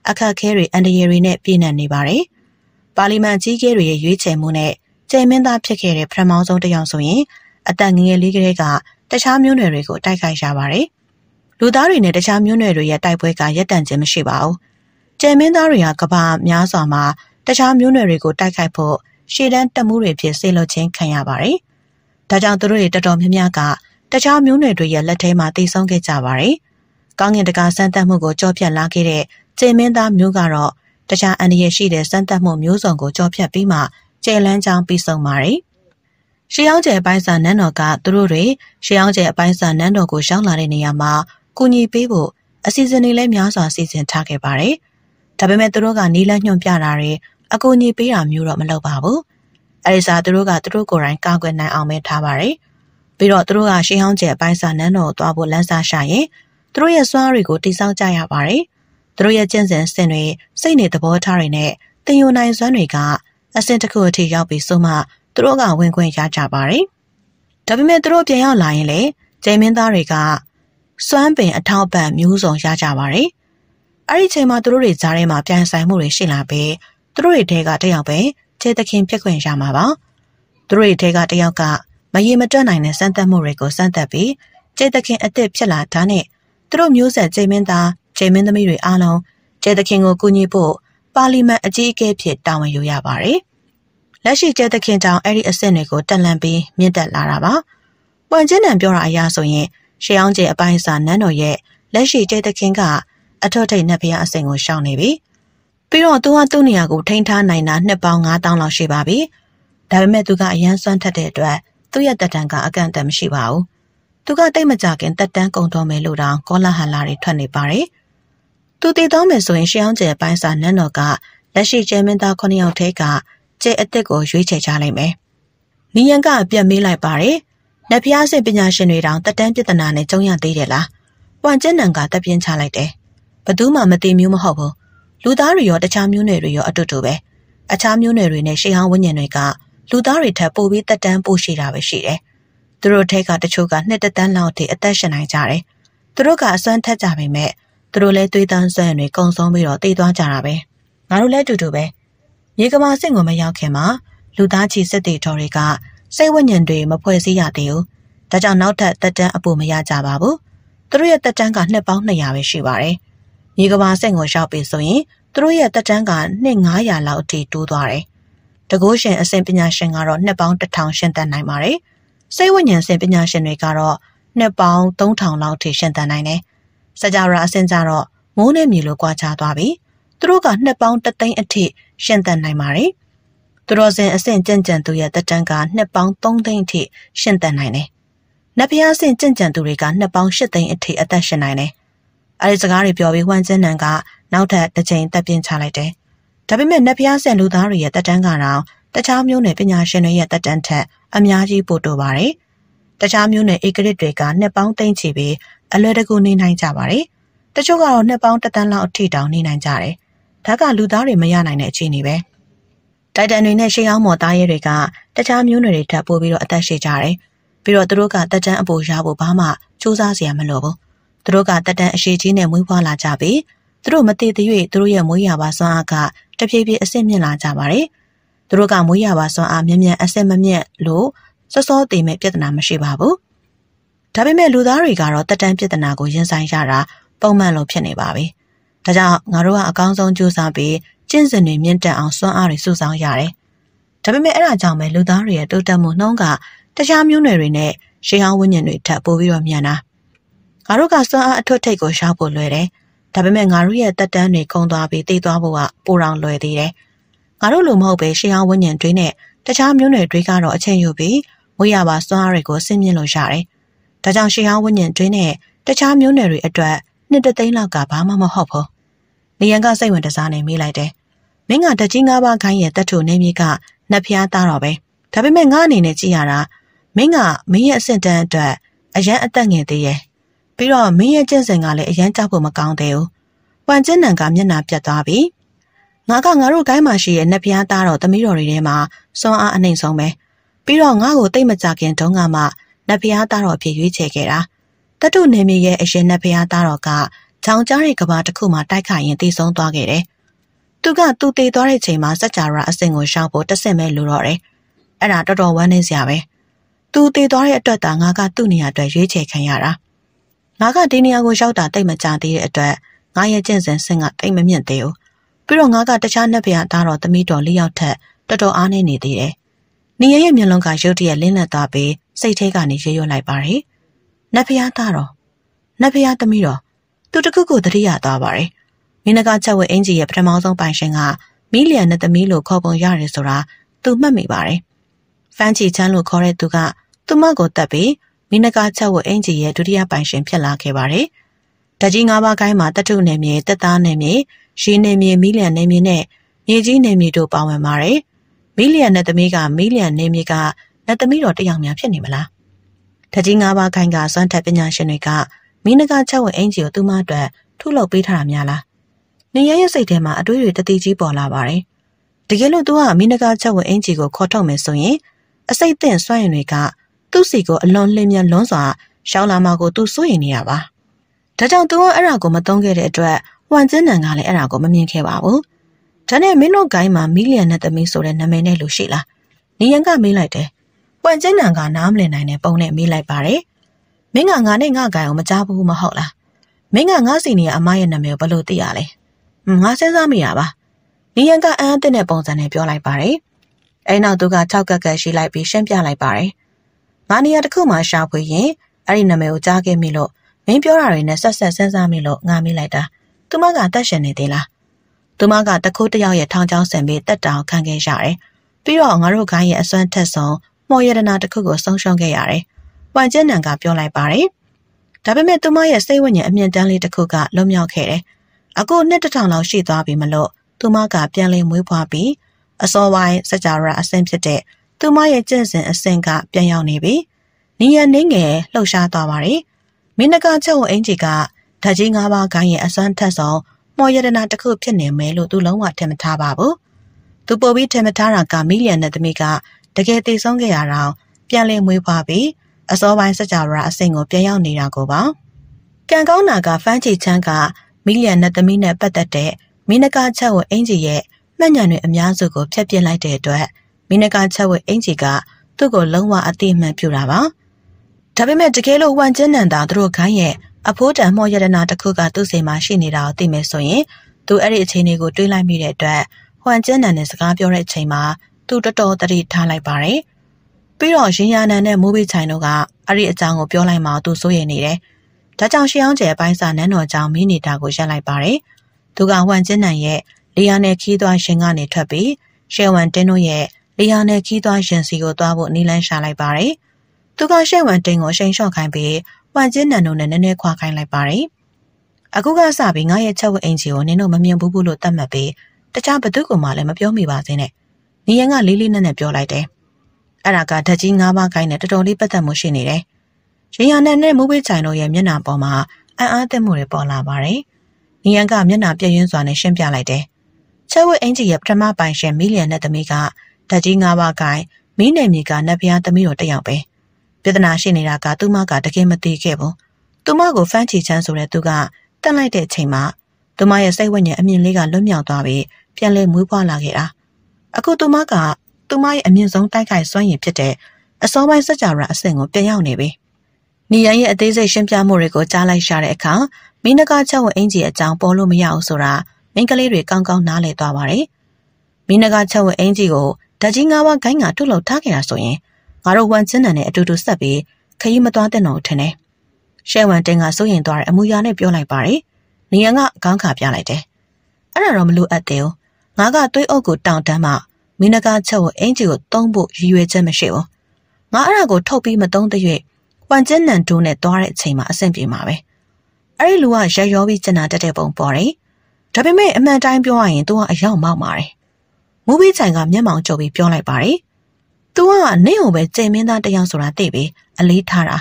အခက်အခဲတွေအန္တရာယ်တွေနဲ့ပြည့်နှက်နေပါတယ်။ပါလီမန်ကြီးကဲတွေရဲ့ရွေးချယ်မှုနဲ့ကျယ်မင်းသားဖြစ်ခဲ့တဲ့ပထမဆုံးတစ်ယောက်ဆိုရင်အသက်ငယ်ငယ်လေးကလေးကတခြားမျိုးနွယ်တွေကိုတိုက်ခိုက်ရပါတယ်။လူသားတွေနဲ့တခြားမျိုးနွယ်တွေရဲ့တိုက်ပွဲကရပ်တန့်ခြင်းမရှိပါဘူး။ကျယ်မင်းသားတွေကကဘာများစွာမှာ တခြားမျိုးနွယ်တွေကိုတိုက်ခိုက်ဖို့ရှေ့တန်းတက်မှုတွေဖြစ်ဆေးလွတ်ခြင်းခံရပါတယ်။ဒါကြောင့်သူတို့တွေတော်တော်များများကတခြားမျိုးနွယ်တွေရဲ့လက်ထဲမှာတိတ်ဆုံးခဲ့ကြပါတယ်။ကောင်းကင်တကာစမ်းသပ်မှုကိုကြောဖြတ်လာခဲ့တဲ့ကျယ်မင်းသားမျိုးကတော့တခြားအန္တရာယ်ရှိတဲ့စမ်းသပ်မှုမျိုးစုံကိုကြောဖြတ်ပြီးမှကျယ်လန်းချောင်းပြီးဆုံးပါတယ်။ရှေးအောင်ကျယ်အပိုင်းစာနန်းတော်ကသူတို့တွေရှေးအောင်ကျယ်အပိုင်းစာနန်းတော်ကိုရောက်လာတဲ့နေရာမှာကူညီပေးဖို့အစီအစဉ်တွေလည်းများစွာစီစဉ်ထားခဲ့ပါတယ်။ဒါပေမဲ့သူတို့ကနီးလန်းညွှန်ပြတာတွေ အကူအညီပေးတာမျိုးတော့မလုပ်ပါဘူး။အဲဒီစားသူတို့ကသူတို့ကိုယ်တိုင်ကာကွယ်နိုင်အောင်ပဲထားပါတယ်။ပြီးတော့သူတို့ကရှေးဟောင်းကျဲအပိုင်းစာနန်းတော်ကိုသွားဖို့လမ်းစာရှာရင်သူတို့ရဲ့စွမ်းအားတွေကိုတိစောက်ကြရပါတယ်။သူတို့ရဲ့ကျင့်စဉ်စင်တွေစိတ်နေသဘောထားတွေနဲ့တင်ယူနိုင်စွမ်းတွေကအဆင့်တစ်ခုအထိရောက်ပြီးဆိုမှသူတို့ကဝင်ခွင့်ရကြပါတယ်။ဒါပေမဲ့သူတို့ပြန်ရောက်လာရင်လေဂျိမ်းမင်းသားတွေကစွမ်းပင်အထောက်ပံ့မျိုးစုံရကြပါတယ်။အဲ့ဒီချိန်မှာသူတို့တွေကြားထဲမှာပြန်ဆိုင်မှုတွေရှိလာပြီး သူတို့တွေထဲကတယောက်ပဲခြေသခင်ပြက်ခွင့်ရမှာပါသူတို့တွေထဲကတယောက်ကမရေမတွက်နိုင်တဲ့စမ်းသပ်မှုတွေကိုစမ်းသပ်ပြီးခြေသခင်အစ်စ်ဖြစ်လာတာနဲ့သူတို့မျိုးဆက်ဂျိမင်းသားဂျိမင်းသမီးတွေအားလုံးခြေသခင်ကိုကူညီဖို့ပါလီမန်အကြီးအကဲဖြစ်တာဝန်ယူရပါတယ်လက်ရှိကျဲသခင်တောင်အဲ့ဒီအဆင့်တွေကိုတက်လန့်ပြီးမြင့်တက်လာတာပါ။ပွန်ကျင်းတန်ပြောတာအရဆိုရင်ရှေးအောင်ကျဲအပိုင်းစာနန်းတော်ရဲ့လက်ရှိကျဲသခင်ကအထွတ်ထိပ်နတ်ဖျားအဆင့်ကိုရှောင်နေပြီ ပြီးတော့သူကသူ့နေရာကိုထိန်းထားနိုင်တာနှစ်ပေါင်း9000လောက်ရှိပါပြီ။ဒါပေမဲ့သူကအရန်စွမ်းထက်တဲ့အတွက်သူ့ရဲ့တက်တန်ကအကန့်အသတ်မရှိပါဘူး။သူကတိတ်မကြခင်တက်တန်းကုန်တော်မယ်လို့တောင်ကောလာဟလာတွေထွက်နေပါတယ်။သူတည်တော်မယ်ဆိုရင်ရှေးအောင်ကျဲပိုင်းစာနန်းတော်ကလက်ရှိကျဲမင်းသား9ယောက်ထဲကကျဲအစ်စ်ကိုရွေးချယ်ကြလိုက်မယ်။နီယန်ကအပြတ်မေးလိုက်ပါတယ်။လက်ဖျားစစ်ပညာရှင်တွေတောင်တက်တန်းပြဿနာနဲ့ကြုံရသေးတယ်လား။ပွန်ကျန်းနံကတက်ပြင်းချလိုက်တယ်။ဘသူမှမသိမျိုးမဟုတ်ဘူး လူသားတွေရောတခြားမျိုးနွယ်တွေရောအတူတူပဲအခြားမျိုးနွယ်တွေနဲ့ရှေးဟောင်းဝိညာဉ်တွေကလူသားတွေထပ်ပိုပြီးတက်တန်းပိုရှိတာပဲရှိတယ်သူတို့ထက်ကတချို့ကနှစ်တန်းလောက်ထိအသက်ရှင်နိုင်ကြတယ်သူတို့ကအစွမ်းထက်ကြပေမဲ့သူတို့လည်းသွေးတန်းဆွဲတွေကုံဆုံးပြီးတော့တည်သွားကြတာပဲငါတို့လည်းအတူတူပဲမြေကမာစင့်ကိုမရောက်ခင်မှာလူသားချီစစ်တေတော်တွေကစိတ်ဝိညာဉ်တွေမဖွဲ့စည်းရသေးဘူးဒါကြောင့်နောက်ထပ်တက်တန်းအပူမရကြပါဘူးသူတို့ရဲ့တက်တန်းကနှစ်ပေါင်း200ပဲရှိပါတယ် မြေကဘာဆင့်ကိုရောက်ပြီဆိုရင်သူတို့ရဲ့တက်တန်းကနှစ်900လောက်အထိတိုးသွားတယ်။တကုရှင်အဆင့်ပညာရှင်ကတော့နှစ်ပေါင်း1000ရှင်းတတ်နိုင်ပါတယ်။စိတ်ဝိညာဉ်ဆင့်ပညာရှင်တွေကတော့နှစ်ပေါင်း3000လောက်အထိရှင်းတတ်နိုင်တယ်။စကြဝဠာအဆင့်ကြတော့မိုးနဲ့မြေလိုကွာခြားသွားပြီ။သူတို့ကနှစ်ပေါင်း3သိန်းအထိရှင်းတတ်နိုင်ပါတယ်။သူတော်စင်အဆင့်ကြံ့ကြံ့သူရဲ့တက်တန်းကနှစ်ပေါင်း3သိန်းအထိရှင်းတတ်နိုင်တယ်။နဖျားဆင့်ကြံ့ကြံ့သူတွေကနှစ်ပေါင်း8သိန်းအထိအသက်ရှင်နိုင်တယ် အဲဒီစကားတွေပြောပြီးဝမ်ကျင်းနန်ကနောက်ထပ်တစ်ချိန်တက်ပြင်းချလိုက်တယ်။ဒါပေမဲ့နက်ဖျားဆန်လူသားတွေရဲ့တက်တန်းကတော့တခြားမျိုးနယ်ပညာရှင်တွေရဲ့တက်တန်းထက်အများကြီးပိုတိုပါတယ်။တခြားမျိုးနယ်ဧကရစ်တွေကနှစ်ပေါင်းသိမ့်ချီပြီးအလွယ်တကူနေနိုင်ကြပါတယ်။တချို့ကတော့နှစ်ပေါင်းတသန်းလောက်အထိတောင်နေနိုင်ကြတယ်။ဒါကလူသားတွေမရနိုင်တဲ့အခြေအနေပဲ။တိုက်တန်တွေနဲ့ရှေးအောင်မော်သားရဲတွေကတခြားမျိုးနွယ်တွေထပ်ပို့ပြီးတော့အသက်ရှည်ကြတယ်။ပြီးတော့သူတို့ကတက်တန်းအပူရဖို့ဘာမှစူးစမ်းစရာမလိုဘူး။ သူတို့ကတက်တန်အရှိကြီးနဲ့မွေးဖွားလာကြပြီးသူတို့မတည်သေး၍သူတို့ရဲ့မွေးရပါစွမ်းအားကတဖြည်းဖြည်းအဆင့်မြင့်လာကြပါတယ်။သူတို့ကမွေးရပါစွမ်းအားမြင့်မြတ်အဆင့်မမြင့်လို့စောစောတည်မဲ့ပြဿနာမရှိပါဘူး။ဒါပေမဲ့လူသားတွေကတော့တက်တန်ပြဿနာကိုရင်ဆိုင်ရတာပုံမှန်လိုဖြစ်နေပါပြီ။ဒါကြောင့်ငါတို့ကအကောင်းဆုံးကြိုးစားပြီးကျင့်စဉ်တွေမြင့်တက်အောင်စွမ်းအားတွေစုဆောင်းရတယ်။ဒါပေမဲ့အဲ့ဒါကြောင့်ပဲလူသားတွေရဲ့တိုးတက်မှုနှုန်းကတခြားမျိုးနွယ်တွေနဲ့ရှေးဟောင်းဝိညာဉ်တွေထပ်ပိုပြီးတော့မြန်တာ။ ငါတို့ကစွမ်းအားအထွတ်ထိပ်ကိုရှောက်ဖို့လွယ်တယ်။ဒါပေမဲ့ငါတို့ရဲ့တက်တန်းတွေကုံသွားပြီးတည်သွားဖို့ကပိုတောင်လွယ်သေးတယ်။ငါတို့လိုမဟုတ်ပဲရှေးဟောင်းဝိညာဉ်တွေနဲ့တခြားမျိုးနွယ်တွေကတော့အချိန်ယူပြီးမွေးရပါစွမ်းအားတွေကိုဆင်းမြင့်လို့ရတယ်။ဒါကြောင့်ရှေးဟောင်းဝိညာဉ်တွေနဲ့တခြားမျိုးနွယ်တွေအတွက်နှစ်တသိန်းလောက်ကဘာမှမဟုတ်ဘူး။နေရန်ကစိတ်ဝင်တစားနေမိလိုက်တယ်။မင်းကတကြီးငါးပါးခိုင်းရဲ့တက်ထုနေမြေကနှက်ဖျားသားတော့ပဲ။ဒါပေမဲ့ငါအနေနဲ့ကြည့်ရတာမင်းကမင်းရဲ့အဆင့်တန်းအတွက်အရန်အသက်ငယ်သေးရဲ့ ပြီးတော့မင်းရဲ့ကျင့်စဉ်ကလည်းအရန်ကြောက်ဖို့မကောင်းသေးဘူး။ပန်ကျင်းနံကမျက်နှာပြတ်သွားပြီ။ငါကငါတို့ကိုင်းမှာရှိရဲ့နှစ်ပြားသားတော်သမီးတော်တွေထဲမှာစွမ်းအားအနှိမ်ဆုံးပဲ။ပြီးတော့ငါ့ကိုတိတ်မကြခင်တုန်းကမှနှစ်ပြားသားတော်ဖြစ်ရွေးချယ်ခဲ့တာ။တတုနေမီရဲ့အရင်နှစ်ပြားသားတော်က။ချောင်ကြားတဲ့ကဘာတစ်ခုမှတိုက်ခိုက်ရင်တည်ဆုံးသွားခဲ့တယ်။သူကသူတည်သွားတဲ့ချိန်မှာစัจ java အဆင့်ကိုရှောက်ဖို့တဆင့်ပဲလိုတော့တယ်။အဲ့ဒါတော်တော်ဝမ်းနည်းစရာပဲ။သူတည်သွားတဲ့အတွက်သာငါကသူ့နေရာအတွက်ရွေးချယ်ခံရတာ။ ငါကဒီနေရာကိုရောက်တာတိတ်မကြသေးတဲ့အတွက်ငါရဲ့ကျင့်စဉ်ဆင့်ကတိတ်မမြင့်သေးဘူး။ပြီးတော့ငါကတခြားနှစ်ဖျားသားတော်သမီးတော်လေးယောက်ထက်တော်တော်အားနေနေသေးတယ်။နေရရဲ့မျက်လုံးကရုတ်တရက်လင်းလက်သွားပြီးစိတ်ထဲကနေရေရွတ်လိုက်ပါတယ်။နတ်ဖျားသားတော်နတ်ဖျားသမီးတော်သူတခုခုတတိယသွားပါတယ်။မင်းနကချက်ဝဲအင်ဂျီရဲ့ပထမဆုံးပိုင်ရှင်ကမီလီယံနဲ့သမီးလို့ခေါ်ပုံရတယ်ဆိုတာသူမှတ်မိပါတယ်။ဖန်ချီချမ်းလို့ခေါ်တဲ့သူကသူမကိုတက်ပြီး မင်းနကချက်ဝဲအင်ဂျီရဲ့ဒုတိယပိုင်ရှင်ဖြစ်လာခဲ့ပါတယ်။တကြီး၅ပါးကိုင်းမှာတထုနယ်မြေတက်သားနယ်မြေရေနယ်မြေမီလီယံနယ်မြေနဲ့မြေကြီးနယ်မြေတို့ပါဝင်ပါတယ်။မီလီယံနဲ့သမီးကမီလီယံနယ်မြေကနဲ့သမီးတော်တယောက်များဖြစ်နေမလား။တကြီး၅ပါးကိုင်းကစွမ်းထက်ပညာရှင်တွေကမင်းနကချက်ဝင်အင်ဂျီကိုသူမအတွက်ထုလုပ်ပေးထားတာများလား။နေရရဲ့စိတ်ထဲမှာအတွေးတွေတတိကြီးပေါ်လာပါတယ်။တကယ်လို့သူကမင်းနကချက်ဝင်အင်ဂျီကိုခေါ်ထုတ်မယ်ဆိုရင်အစိတ်သင့်စွန့်ရင်တွေက သူ့စီကိုအလွန်လင်းမြန်လွန်းစွာရှောင်းလာမှာကိုသူစိုးရင်နေရပါ။ဒါကြောင့်သူကအဲ့ဒါကိုမသုံးခဲ့တဲ့အတွက်ဝမ်ကျင်းနန်ကလည်းအဲ့ဒါကိုမမြင်ခဲ့ပါဘူး။ဒါနဲ့မင်းတို့ဂိုင်းမှာမီလီယံနဲ့သမီးဆိုတဲ့နာမည်နဲ့လူရှိလား။နေရန်ကမေးလိုက်တယ်။ဝမ်ကျင်းနန်ကနားမလည်နိုင်တဲ့ပုံနဲ့မေးလိုက်ပါတယ်မင်းကငါနဲ့ငါကိုင်အောင်မကြားဘူးမဟုတ်လားမင်းကငါစီနီကအမရဲ့နာမည်ကိုဘယ်လိုသိရလဲငါစဉ်းစားမိတာပါနီယန်ကအန်းအသစ်တဲ့ပုံစံနဲ့ပြောလိုက်ပါတယ်အဲနောက်သူက၆ကက်ကက်ရှိလိုက်ပြီးရှင်းပြလိုက်ပါတယ် ငါနေရာတစ်ခုမှရှာဖွေရင်အဲ့ဒီနာမည်ကိုကြားခဲ့မိလို့မင်းပြောတာတွေနဲ့ဆက်ဆက်စဉ်းစားမိလို့ငါမိလိုက်တာသူမကတက်ရှင်နေသေးလားသူမကတခိုးတယောက်ရဲ့ထောင်ချောင်းဆင်ပြီးတက်တောင်ခံခဲ့ရတယ်ပြီးတော့ငါတို့ခိုင်းရဲ့အစွမ်းထက်ဆုံးမော်ရတနာတစ်ခုကိုဆုံးရှုံးခဲ့ရတယ်။ပွန်ကျန်းနံကပြောလိုက်ပါတယ်။ဒါပေမဲ့သူမရဲ့စိတ်ဝိညာဉ်အမြင့်တန်းလေးတစ်ခုကလွတ်မြောက်ခဲ့တယ်။အခုနှစ်တစ်ထောင်လောက်ရှိသွားပြီမလို့သူမကပြန်လည်မွေးဖွားပြီးအစောပိုင်းစကြဝဠာအဆင့်ဖြစ်တဲ့ သူမရဲ့ကျင့်စဉ်အဆင့်ကပြန်ရောက်နေပြီ။နီယန်နှင်းငယ်လှုပ်ရှားသွားပါတယ်။မင်းနကချုပ်အင်ဂျီကဓာကြီး၅ပါးကိုင်းရဲ့အစွမ်းထက်ဆုံးမော်ရတနာတစ်ခုဖြစ်နေမယ်လို့သူလုံးဝထင်မထားပါဘူး။သူပို့ပြီးထင်မထားတာကမီလီယံနဲ့သမီးကတကယ်တည်ဆုံးခဲ့ရတာပြန်လည်မွေးဖွားပြီးအစောပိုင်းစကြဝဠာအဆင့်ကိုပြန်ရောက်နေတာကိုပါကံကောင်းနာကဖန်းချီချမ်းကမီလီယံနဲ့သမီးနဲ့ပတ်သက်တဲ့မိနကချက်ဝအင်ဂျီရဲ့မှတ်ဉာဏ်တွေအများစုကိုဖျက်ပစ်လိုက်တဲ့အတွက် မိနကချက်ဝအင်ဂျီကသူ့ကိုလုံးဝအတိအမှန်ပြုတာပါဒါပေမဲ့တကယ်လို့ဝမ်ကျင်းနန်တာသူတို့ခိုင်းရဲ့အဖိုးတန်မော်ရတနာတစ်ခုကသူ့စိမ်မှာရှိနေတာကိုသိမယ်ဆိုရင်သူအဲ့ဒီအခြေအနေကိုတွေးလိုက်မိတဲ့အတွက်ဟွမ်ကျင်းနန်နဲ့စကားပြောတဲ့အချိန်မှာသူတော်တော်တတိထားလိုက်ပါတယ်ပြီးတော့ရင်ရနန်နဲ့မိုးဘေးချိုင်တို့ကအဲ့ဒီအကြောင်းကိုပြောလိုက်မှသူစိုးရိမ်နေတယ်။ဒါကြောင့်ရှေးအောင်ကျယ်ပိုင်းစာနန်းတော်ကြောင့်မင်းနေတာကိုရပ်လိုက်ပါတယ်။သူကဝမ်ကျင်းနန်ရဲ့လေယာနယ်ခီးသွားရှင်ကနေထွက်ပြီးရှယ်ဝမ်တင်းတို့ရဲ့ လေယာနယ်ခီးသွားရှင်စီကိုသွားဖို့နီလန်းရှာလိုက်ပါတယ်။သူကရှယ်ဝမ်တင်းကိုရှိန်လျှော့ခိုင်းပြီးဝမ်ကျင်းနန်တို့နဲ့နည်းနည်းခွာခိုင်းလိုက်ပါတယ်။အခုကစပြီးငါရဲ့ချက်ဝက်အင်ဂျီကိုနင်တို့မမြင်ဘူးဘူးလို့သတ်မှတ်ပြီးတခြားဘသူ့ကမှလည်းမပြောမိပါစေနဲ့။နီယန်ကလေးလေးနက်နက်ပြောလိုက်တယ်။အဲ့ဒါကဓာတ်ကြီး၅ပါးခိုင်းနဲ့တော်တော်လေးပတ်သက်မှုရှိနေတယ်။ရင်ရနန်နဲ့မူးဘေးချိုင်တို့ရဲ့မျက်နှာပေါ်မှာအံ့အားသင့်မှုတွေပေါ်လာပါတယ်။နီယန်ကမျက်နှာပြည့်ရင်းစွာနဲ့ရှင်းပြလိုက်တယ်။ချဲဝက်အင်ဂျီရဲ့ပထမပိုင်ရှင်မီလီယံနဲ့သမီးက ဓာတ်ကြီး၅ပါးခိုင်းမင်းနယ်မြေကနတ်ဖျားသမီးတို့တယောက်ပဲ။ပြဿနာရှိနေတာကသူမကတကယ်မသိခဲ့ဘူး။သူမကိုဖမ်းချီချမ်းဆိုတဲ့သူကတန့်လိုက်တဲ့အချိန်မှာသူမရဲ့စိတ်ဝိညာဉ်အမြင်လေးကလွတ်မြောက်သွားပြီးပြန်လဲမွေးဖွားလာခဲ့တာ။အခုသူမကသူမရဲ့အမြင့်ဆုံးတိုက်ခိုက်စွမ်းရည်ဖြစ်တဲ့အစောပိုင်းစကြဝဠာအဆင့်ကိုပြန်ရောက်နေပြီ။နီယန်ရဲ့အသေးစိတ်ရှင်းပြမှုတွေကိုကြားလိုက်ရတဲ့အခါမင်းနကချက်ဝင်အင်ဂျီအကြောင်းပေါ်လို့မရအောင်ဆိုတာမိန်းကလေးတွေကောင်းကောင်းနားလည်သွားပါတယ်။မင်းနကချက်ဝင်အင်ဂျီကို ဓာကြီးငါးပါးဂိုင်းကထုတ်လုပ်ထားခဲ့တာဆိုရင်ငါတို့ဝန်ချင်းနန်နဲ့အတူတူဆက်ပြီးခရီးမသွားတဲ့တော့ထင်တယ်။ရှဲဝန်တင်ကစိုးရင်သွားတဲ့အမူအရာနဲ့ပြောလိုက်ပါတယ်။နီယန်ကခေါင်းခါပြလိုက်တယ်။အဲ့ဒါတော့မလို့အပ်သေးဘူး။ငါကသွေးအုပ်ကိုတောင်တန်းမှမင်းနဂါချက်ကိုအင်ဂျီကိုတုံးဖို့ရည်ရွယ်ချက်မရှိဘူးငါအဲ့ဒါကိုထုတ်ပြီးမတုံးတဲ့၍ဝမ်ကျင်းနန်တိုးနဲ့သွားတဲ့အချိန်မှာအဆင်ပြေမှာပဲအဲ့ဒီလူကရရောပြီးကျင်နာတက်တဲ့ပုံပေါ်တယ်ဒါပေမဲ့အမှန်တိုင်းပြောရရင် तू ကအယောင်မောက်ပါတယ် မူဘီချိုင်ကမျက်မှောင်ကျုပ်ပြီးပြောလိုက်ပါတယ် तू ကနင့်ကိုပဲကြိမ်မင်းသားတယောက်ဆိုတာသိပြီအလေးထားတာ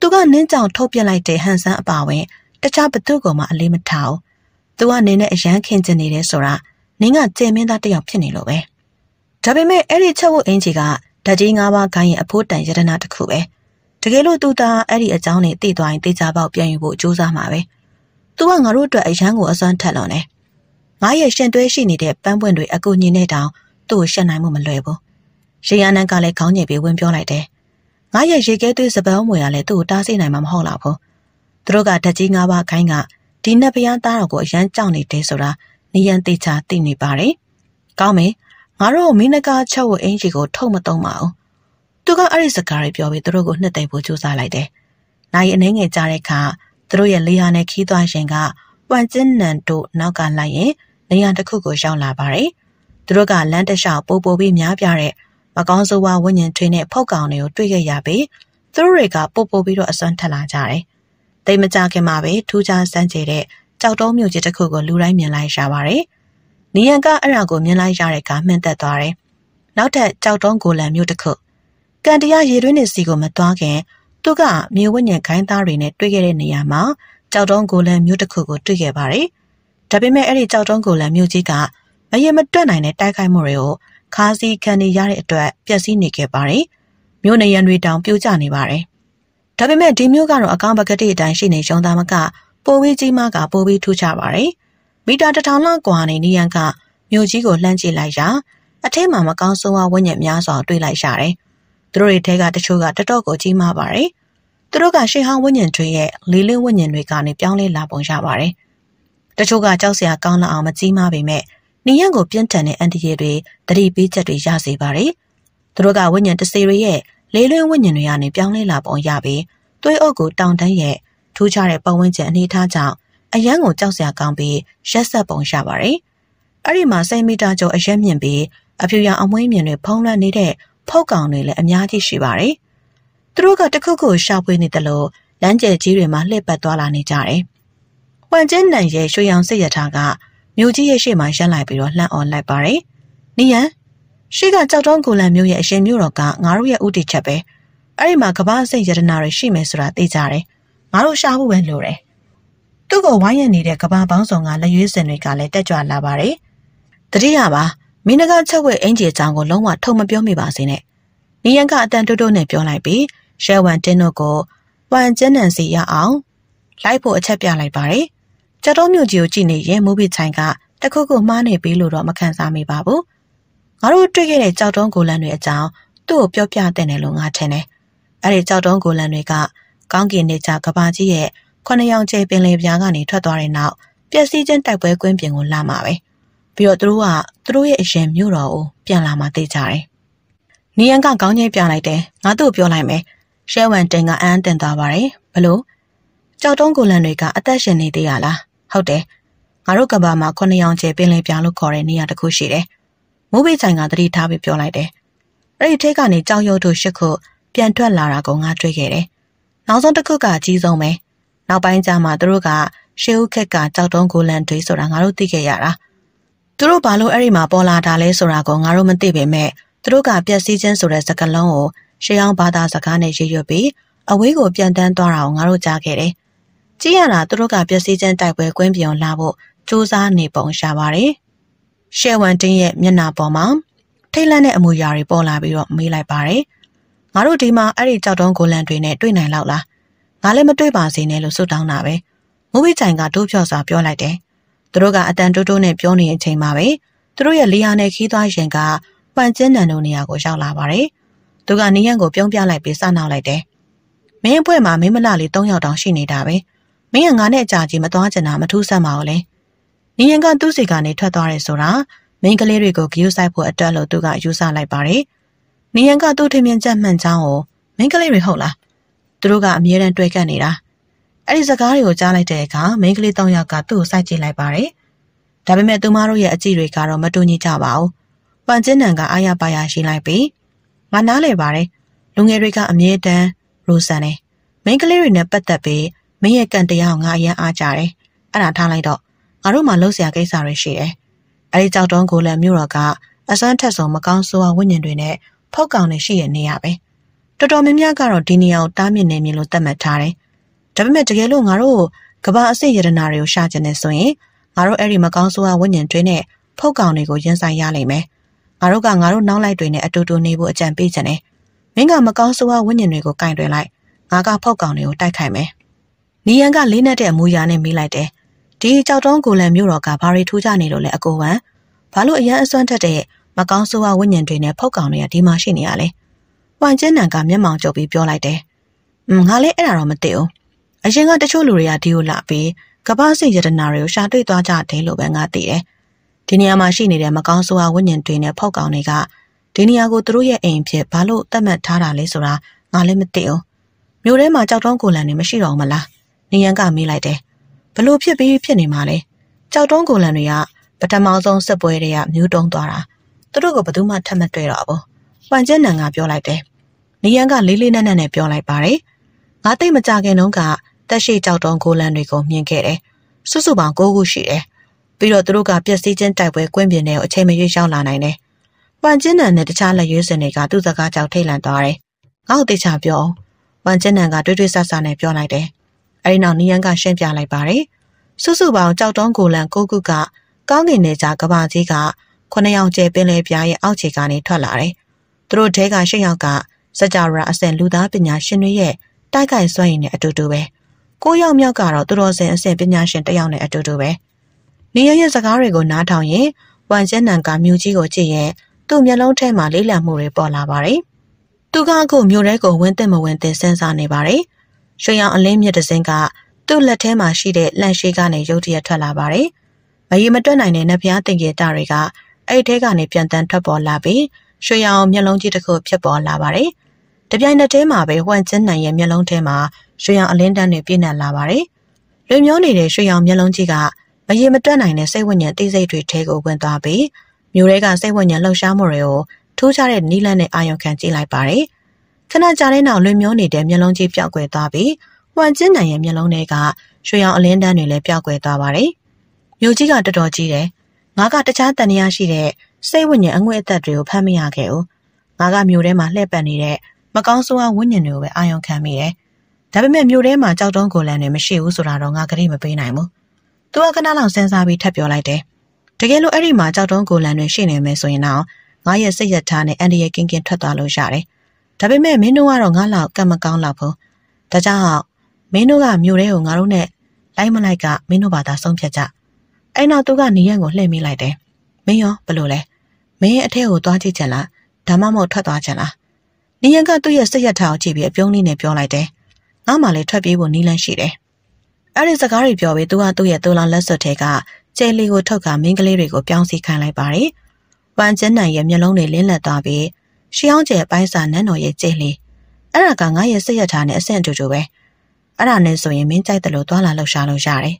तू ကနင်းကြောင်ထုတ်ပြလိုက်တဲ့ဟန်ဆန်းအပါဝင်တခြားဘသူ့ကိုမှအလေးမထားဘူး तू ကနင်းနဲ့အရန်ခင်ကျင်နေတယ်ဆိုတာနင်းကကြိမ်မင်းသားတယောက်ဖြစ်နေလို့ပဲဒါပေမဲ့အဲ့ဒီချက်ဝတ်အင်ဂျီကဓာတ်ကြီး၅ပါးခိုင်းရင်အဖို့တန်ယတနာတစ်ခုပဲတကယ်လို့သူသားအဲ့ဒီအကြောင်းနဲ့သိသွားရင်သိကြပေါက်ပြန်ယူဖို့ကြိုးစားမှာပဲ ။ "तू ကငါတို့အတွက်အရန်ကိုအစွမ်းထက်လွန်တယ်။ ငါရဲ့ရှင်သွဲရှိနေတဲ့ပန်းပွင့်တွေအကူညီနဲ့တောင်သူ့ကိုရှက်နိုင်မှုမလွယ်ဘူး။ရေရနန်းကလည်းခေါင်းညိတ်ပြီးဝင်ပြောလိုက်တယ်။ငါရဲ့ရေခဲသွေးစပယ်မွေကလည်းသူ့ကိုတားဆီးနိုင်မှာမဟုတ်တော့ဘူး။သူတို့ကဓာတ်ကြီးငါးပါးခိုင်းကဒီနတ်ဖျားသားတော်ကိုအရန်ကြောက်နေတယ်ဆိုတာနေရန်သိချာသိနေပါတယ်။ကောင်းမယ်။ငါတို့မင်းနဂါချက်ဝအင်ကြီးကိုထုတ်မသုံးပါဘူး။သူကအဲ့ဒီစကားတွေပြောပြီးသူတို့ကိုနှစ်သိမ့်ဖို့ကြိုးစားလိုက်တယ်။နိုင်အနေငယ်ကြားတဲ့အခါသူတို့ရဲ့လေယာဉ်နဲ့ခီးသွားရင်ကပွမ်ကျင်းနန်တို့နောက်ကလိုက်ရင် နေရာတစ်ခုကိုရောက်လာပါတယ်။သူတို့ကလမ်းတစ်လျှောက်ပို့ပို့ပြီးများပြတဲ့မကောင်းဆိုးဝါးဝိညာဉ်ထွေးနဲ့ဖောက်ကောင်တွေကိုတွေ့ခဲ့ရပြီးသူတို့တွေကပို့ပို့ပြီးတော့အစွမ်းထက်လာကြတယ်။တိတ်မကြခင်မှာပဲထူးခြားစမ်းကြဲတဲ့ကြောက်တုံးမြို့ကြီးတစ်ခုကိုလူတိုင်းမြင်လိုက်ရပါတယ်။နီယန်ကအဲ့ဒါကိုမြင်လိုက်ရတဲ့ကမှန်သက်သွားတယ်။နောက်ထပ်ကြောက်တုံးကိုလန်မြို့တစ်ခုကန်တရားရေတွင်းနေစီကိုမသွားခင်သူကမြေဝိညာဉ်ခိုင်းသားတွေနဲ့တွေ့ခဲ့တဲ့နေရာမှာကြောက်တုံးကိုလန်မြို့တစ်ခုကိုတွေ့ခဲ့ပါတယ်။ ဒါပေမဲ့အဲ့ဒီကြောက်တုံးကိုလန်မြို့ကြီးကမရေမတွက်နိုင်တဲ့တိုက်ခိုက်မှုတွေကိုခါးစည်းခံနေရတဲ့အတွက်ပျက်စီးနေခဲ့ပါတယ်။မြို့နေရန်တွေတောင်ပြိုကျနေပါတယ်။ဒါပေမဲ့ဒီမြို့ကတော့အကောင်ပကတိအတိုင်းရှိနေရုံသားမကပိုပြီးကြီးမားကပိုပြီးထူးခြားပါတယ်။မီတာတစ်ထောင်လောက်ကွာနေနေရန်ကမြို့ကြီးကိုလှမ်းကြည့်လိုက်ရာအထက်မှာမကောင်းဆိုးဝါးဝိညာဉ်များစွာတွေ့လိုက်ရတယ်။သူတို့တွေထဲကတချို့ကတတော့ကိုကြီးမားပါတယ်။သူတို့ကရှေးဟောင်းဝိညာဉ်တွေရဲ့လေးလင်းဝိညာဉ်တွေကနေပြောင်းလဲလာပုံရပါတယ်။ တချို့ကကြောက်စရာကောင်းလောက်အောင်မကြီးမားပေမဲ့နေရန်ကိုပြင်းထန်တဲ့အန်တီရီတွေတတိပေးချက်တွေရစေပါတယ်။သူတို့ကဝိညာဉ်တစေတွေရဲ့လေးလွင်ဝိညာဉ်တွေကနေပြောင်းလဲလာပုံရပြီးသွေးအုပ်ကိုတောင်တန်းရဲ့ထူးခြားတဲ့ပတ်ဝန်းကျင်အနေထားကြောင့်အရန်ကိုကြောက်စရာကောင်းပြီးရက်ဆက်ပုံရပါတယ်။အဲ့ဒီမှာ10မီတာကျော်အရက်မြင့်ပြီးအဖြူရောင်အမွှေးမြင်တွေဖုံးလွှမ်းနေတဲ့ဖောက်ကောင်တွေလည်းအများကြီးရှိပါတယ်။သူတို့ကတခုခုရှာဖွေနေတယ်လို့လမ်းကျယ်ကြီးတွေမှာလှည့်ပတ်သွားလာနေကြတယ်။ ဝမ်ကျင်းနန်ရဲ့ရွှေရောင်စစ်ရထားကမြို့ကြီးရဲ့ရှေ့မှာရပ်လိုက်ပြီးတော့လှမ်းអော်လိုက်ပါတယ်။နီယန်ရှေ့ကကြောက်တုံးကိုလန်မြို့ရဲ့အရှင်မြို့တော်ကငါတို့ရဲ့ဥတီချက်ပဲ။အဲ့ဒီမှာကမ္ဘာစိတ်ယတနာတွေရှိမယ်ဆိုတာသိကြတယ်။ငါတို့ရှာဖို့ပဲလိုတယ်။သူ့ကိုဝိုင်းရနေတဲ့ကမ္ဘာပေါင်းစုံကလက်ရွေးစင်တွေကလည်းတက်ကြွလာပါတယ်။တတိယပါမင်းကချက်ဝဲအင်ဂျီအကြောင်းကိုလုံးဝထုံမပြောမိပါစေနဲ့။နီယန်ကအတန်တိုးတိုးနဲ့ပြောလိုက်ပြီးရှဲဝမ်တင်းတို့ကိုဝမ်ကျန်းနန်စီရအောင်လိုက်ဖို့အချက်ပြလိုက်ပါတယ်။ ကြက်တုံးမြို့ကြီးကိုကြည့်နေရင်မူဘီချိုင်ကတခုခုမှားနေပြီလို့တော့မခံစားမိပါဘူး။ငါတို့တွေ့ခဲ့တဲ့ကြောက်တုံးကိုလန်တွေအကြောင်းသူ့ကိုပြောပြတဲ့တယ်လို့ငါထင်တယ်။အဲ့ဒီကြောက်တုံးကိုလန်တွေကကောင်းကင်နေကြကဘာကြီးရဲ့ခုနှစ်ယောက်ကျဲပင်လယ်ပြားကနေထွက်သွားတဲ့နောက်ပျက်စီးခြင်းတိုက်ပွဲကွင်းပြင်ကိုလာမှာပဲ။ပြီးတော့သူတို့ကသူတို့ရဲ့အရင်မြို့တော်ကိုပြန်လာမှသိကြတယ်။နီယန်ကကောင်းကြီးပြလိုက်တယ်။ငါတို့ပြောလိုက်မယ်။ရှဲဝမ်တင်ကအန်းတင်သွားပါတယ်။ဘလို့ကြောက်တုံးကိုလန်တွေကအသက်ရှင်နေသေးရလား ဟုတ်တယ်ငါတို့ကဘာမှာခုနှစ်ယောင်ကျဲပင်လယ်ပြလို့ခေါ်တဲ့နေရာတစ်ခုရှိတယ်မိုးဘေးချိုင်ကတတိထားပြီးပြောလိုက်တယ်အဲ့ဒီထိတ်ကနေကြောက်ရွံ့တို့ရှစ်ခုပြန်ထွက်လာတာကိုငါတွေ့ခဲ့တယ်နောက်ဆုံးတစ်ခုကအကြီးဆုံးပဲနောက်ပိုင်းကျမှသူတို့ကရှေးဦးခက်ကကြောက်တုံးကိုလန်တွေဆိုတာငါတို့သိခဲ့ရတာသူတို့ဘာလို့အဲ့ဒီမှာပေါ်လာတာလဲဆိုတာကိုငါတို့မသိပေမဲ့သူတို့ကပျက်စီးခြင်းဆိုတဲ့စကားလုံးကိုရှေးအောင်ဘာသာစကားနဲ့ရွရွပြီးအဝေးကိုပြန်တန်းသွားတာကိုငါတို့ကြားခဲ့တယ် ကြည့်ရတာသူတို့ကပျက်စီးခြင်းတိုက်ပွဲကွင်းပြောင်လာဖို့စူးစမ်းနေပုံရှာပါတယ်။ရှယ်ဝန်တင်းရဲ့မျက်နှာပေါ်မှာထိတ်လန့်တဲ့အမူအရာတွေပေါ်လာပြီးတော့မေးလိုက်ပါတယ်။ငါတို့ဒီမှာအဲ့ဒီကြောက်တုံးကိုလန်တွေနဲ့တွေ့နိုင်လောက်လား။ငါလည်းမတွေ့ပါစေနဲ့လို့ဆုတောင်းတာပဲ။မိုးဝိချိုင်ကတိုးဖြော့စွာပြောလိုက်တယ်။သူတို့ကအတန်တိုးတိုးနဲ့ပြောနေတဲ့အချိန်မှာပဲသူတို့ရဲ့လေယာဉ်နဲ့ခီးသွားရင်ကပန်ကျင်းနန်တို့နေရာကိုရောက်လာပါတယ်။သူကနေရန်ကိုပြုံးပြလိုက်ပြီးစနောက်လိုက်တယ်။မင်းအဖွဲ့မှာမင်းမလာလေး၃ယောက်တောင်ရှိနေတာပဲ။ မင်းကငါနဲ့အကြာကြီးမသွားချင်တာမထူးဆန်းပါဘူးလေနီယန်ကသူ့စီကနေထွက်သွားတယ်ဆိုတာမင်းကလေးတွေကိုဂယုဆိုင်ဖို့အတွက်လို့သူကယူဆလိုက်ပါတယ်နီယန်ကသူ့ထင်မြင်ချက်မှန်ချောင်းကိုမင်းကလေးတွေဟုတ်လားသူတို့ကအမြဲတမ်းတွေ့ကပ်နေတာအဲ့ဒီစကားတွေကိုကြားလိုက်တဲ့အခါမင်းကလေး၃ယောက်ကသူ့ကိုစိုက်ကြည့်လိုက်ပါတယ်ဒါပေမဲ့သူမတို့ရဲ့အကြည့်တွေကတော့မတူညီကြပါဘူးပန်ကျင်းနံကအာရပါရရှိလိုက်ပြီးငါနားလေပါတယ်လူငယ်တွေကအမြဲတမ်းရိုဆန်နေမင်းကလေးတွေနဲ့ပတ်သက်ပြီး မင်းရဲ့ကံတရားကိုငါအရင်အားကြတယ်အဲ့ဒါထားလိုက်တော့ငါတို့မှလှုပ်ရှားကိစ္စတွေရှိတယ်အဲ့ဒီကြောက်တုံးကိုလည်းမြို့တော်ကအစွမ်းထက်ဆုံးမကောင်းဆိုးဝါးဝိညာဉ်တွေနဲ့ဖောက်ကောင်တွေရှိရနေရပဲတော်တော်များများကတော့ဒီနေရာကိုတားမြစ်နေမြင်လို့သတ်မှတ်ထားတယ်ဒါပေမဲ့တကယ်လို့ငါတို့ကဘာအစိတ်ရတနာတွေကိုရှာကျင်နေဆိုရင်ငါတို့အဲ့ဒီမကောင်းဆိုးဝါးဝိညာဉ်တွေနဲ့ဖောက်ကောင်တွေကိုရင်ဆိုင်ရလိမ့်မယ်ငါတို့ကငါတို့နောက်လိုက်တွေနဲ့အတူတူနေဖို့အကြံပေးချင်တယ်မင်းကမကောင်းဆိုးဝါးဝိညာဉ်တွေကိုကင်တွယ်လိုက်ငါကဖောက်ကောင်တွေကိုတိုက်ခိုက်မယ် နီယန်ကလေးနဲ့တဲ့အမူအရာနဲ့မေးလိုက်တယ်ဒီကြောက်တုံးကိုလန်မြို့တော်ကဘာရီထူးကြနေလို့လဲအကိုဝမ်ဘာလို့အရန်အစွမ်းထက်တဲ့မကောင်းဆိုးဝါဝိညာဉ်တွေနဲ့ဖုတ်ကောင်တွေကဒီမှာရှိနေရလဲ။ဝမ်ကျင်းနန်ကမျက်မှောင်ကျုပ်ပြီးပြောလိုက်တယ်။อืมငါလည်းအဲ့ဒါတော့မသိဘူး။အရင်ကတချို့လူတွေကဒီကိုလာပြီးကပ္ပစိတ်ယတနာတွေကိုရှာတွေ့သွားကြတယ်လို့ပဲငါသိတယ်။ဒီနေရာမှာရှိနေတဲ့မကောင်းဆိုးဝါဝိညာဉ်တွေနဲ့ဖုတ်ကောင်တွေကဒီနေရာကိုသူတို့ရဲ့အိမ်ဖြစ်ဘာလို့သတ်မှတ်ထားတာလဲဆိုတာငါလည်းမသိဘူး။မြို့ထဲမှာကြောက်တုံးကိုလန်နေမရှိတော့မလား။ နေရန်ကမေးလိုက်တယ်။ဘလို့ဖြစ်ပြီးဖြစ်နေမှာလဲ။ကြောက်တုံးကိုလန်တွေကပထမဆုံးစစ်ပွဲတွေကမျိုးတုံးသွားတာသူတို့ကဘယ်သူမှထပ်မတွေ့တော့ဘူး။ပန်ကျန်းနံကပြောလိုက်တယ်။နေရန်ကလေးလေးနက်နက်နဲ့ပြောလိုက်ပါတယ်။ငါသိမကြခင်တုန်းကတက်ရှိကြောက်တုံးကိုလန်တွေကိုမြင်ခဲ့တယ်။စုစုပေါင်း၉ခုရှိတယ်။ပြီးတော့သူတို့ကပျက်စီးခြင်းတိုက်ပွဲကွင်းပြင်ထဲကိုအချိန်မရွေးရောက်လာနိုင်တယ်။ပန်ကျန်းနံနဲ့တခြားလက်ရွေးစင်တွေကသူ့စကားကြောက်ထိတ်လန့်သွားတယ်။ငါ့ကိုသိချပြောအောင်။ပန်ကျန်းနံကတွေးတွေးဆဆနဲ့ပြောလိုက်တယ်။ အဲဒီနောက်နေရန်ကရှင်းပြလိုက်ပါတယ်။စုစုပေါင်းကြောက်တုံးကိုလန်၉ခုကကောင်းကင်နေကြကဘာကြီးကခုနှစ်ယောက်ကျဲပင်လေပြားရဲ့အောက်ခြေကနေထွက်လာတယ်။သူတို့ထဲကရှစ်ယောက်ကစကြဝဠာအစင်လူသားပညာရှင်တွေရဲ့တိုက်ခိုက်စွမ်းရည်နဲ့အတူတူပဲ။ကိုးယောက်မြောက်ကတော့သူတော်စင်အစင်ပညာရှင်တစ်ယောက်နဲ့အတူတူပဲ။နေရရဲ့စကားတွေကိုနားထောင်ရင်ဝမ်ကျန်းနန်ကမြူကြီးကိုကြည့်ရင်သူ့မျက်လုံးထဲမှာလေးလံမှုတွေပေါ်လာပါတယ်။သူကအခုမြို့ထဲကိုဝင်သက်မဝင်သက်စဉ်းစားနေပါတယ်။ ရွှေရောင်အလင်းမြစ်တစ်စင်းကသူ့လက်ထဲမှာရှိတဲ့လန့်ရှိကနေရုတ်တရက်ထွက်လာပါတယ်။မရေမတွက်နိုင်တဲ့နဖျားတင်ကေတာတွေကအဲ့ထဲကနေပြန်တန်းထွက်ပေါ်လာပြီးရွှေရောင်မျက်လုံးကြီးတစ်ခုဖြစ်ပေါ်လာပါတယ်။တပြိုင်နက်တည်းမှာပဲဟွမ်ကျင်းနိုင်ရဲ့မျက်လုံးထဲမှာရွှေရောင်အလင်းတန်းတွေပြည့်နှက်လာပါတယ်။လွင်မျောနေတဲ့ရွှေရောင်မျက်လုံးကြီးကမရေမတွက်နိုင်တဲ့စိတ်ဝိညာဉ်သိစိတ်တွေထဲကိုဝင်သွားပြီးမြို့ထဲကစိတ်ဝိညာဉ်လှုပ်ရှားမှုတွေကိုထူးခြားတဲ့နီးလန်းနဲ့အာရုံခံကြည့်လိုက်ပါတယ်။ ခဏကြာတဲ့နောက်လွင်မျောနေတဲ့မျက်လုံးကြီးပျောက်ကွယ်သွားပြီးဟွမ်ကျင်းနိုင်ရဲ့မျက်လုံးထဲကရွှေရောင်အလင်းတန်းတွေလည်းပျောက်ကွယ်သွားပါတယ်။မြို့ကြီးကတော်တော်ကြီးတယ်။ငါကတခြားတန်ရာရှိတဲ့စိတ်ဝိညာဉ်အငွေ့အသက်တွေကိုဖမ်းမရခဲ့ဘူး။ငါကမြို့ထဲမှာလှည့်ပတ်နေတဲ့မကောင်းဆိုးဝါဝိညာဉ်တွေကိုပဲအာရုံခံမိတယ်။ဒါပေမဲ့မြို့ထဲမှာကြောက်တုံးကိုလန်တွေမရှိဘူးဆိုတာတော့ငါကတိမပေးနိုင်ဘူး။သူကခဏလောက်စဉ်းစားပြီးထပ်ပြောလိုက်တယ်။တကယ်လို့အဲ့ဒီမှာကြောက်တုံးကိုလန်တွေရှိနေမယ်ဆိုရင်တော့ငါရဲ့စိတ်ရထားနဲ့အန်ဒီရဲ့ကင်းကင်းထွက်သွားလို့ရတယ်။ ဒါပေမဲ့မင်းတို့ကတော့ငါ့လောက်ကံမကောင်းလောက်ဘူး။ဒါကြောင့်မင်းတို့ကမြို့ထဲကိုငါတို့နဲ့လိုက်မလိုက်ကမင်းတို့ဘာသာဆုံးဖြတ်ကြ။အဲ့နောက်သူကနေရန်ကိုလှည့်မိလိုက်တယ်မင်းရောဘလို့လဲမင်းရဲ့အထက်ကိုသွားကြည့်ချင်လားဒါမှမဟုတ်ထွက်သွားချင်လားနေရန်ကသူ့ရဲ့စိတ်ရထားကိုကြည့်ပြီးအပြုံးလေးနဲ့ပြောလိုက်တယ်ငါမှလည်းထွက်ပြေးဖို့နီးလန်းရှိတယ်အဲ့ဒီစကားတွေပြောပြီးသူကသူ့ရဲ့တူလောင်လက်စွပ်ထဲကကျဲလီကိုထုတ်ကမင်းကလေးတွေကိုပြောင်းစီခိုင်းလိုက်ပါတယ်ပန်ကျန်းနိုင်ရဲ့မျက်လုံးတွေလင်းလက်သွားပြီး ရှီအောင်ကျဲပိုင်းစာနန်းတော်ရဲ့ကျဲလီအဲ့ဒါကငါရဲ့စိတ်ရထားနဲ့အဆင့်အတူတူပဲအဲ့ဒါနဲ့ဆိုရင်မင်းကြိုက်တယ်လို့သွားလာလှုပ်ရှားလို့ရတယ်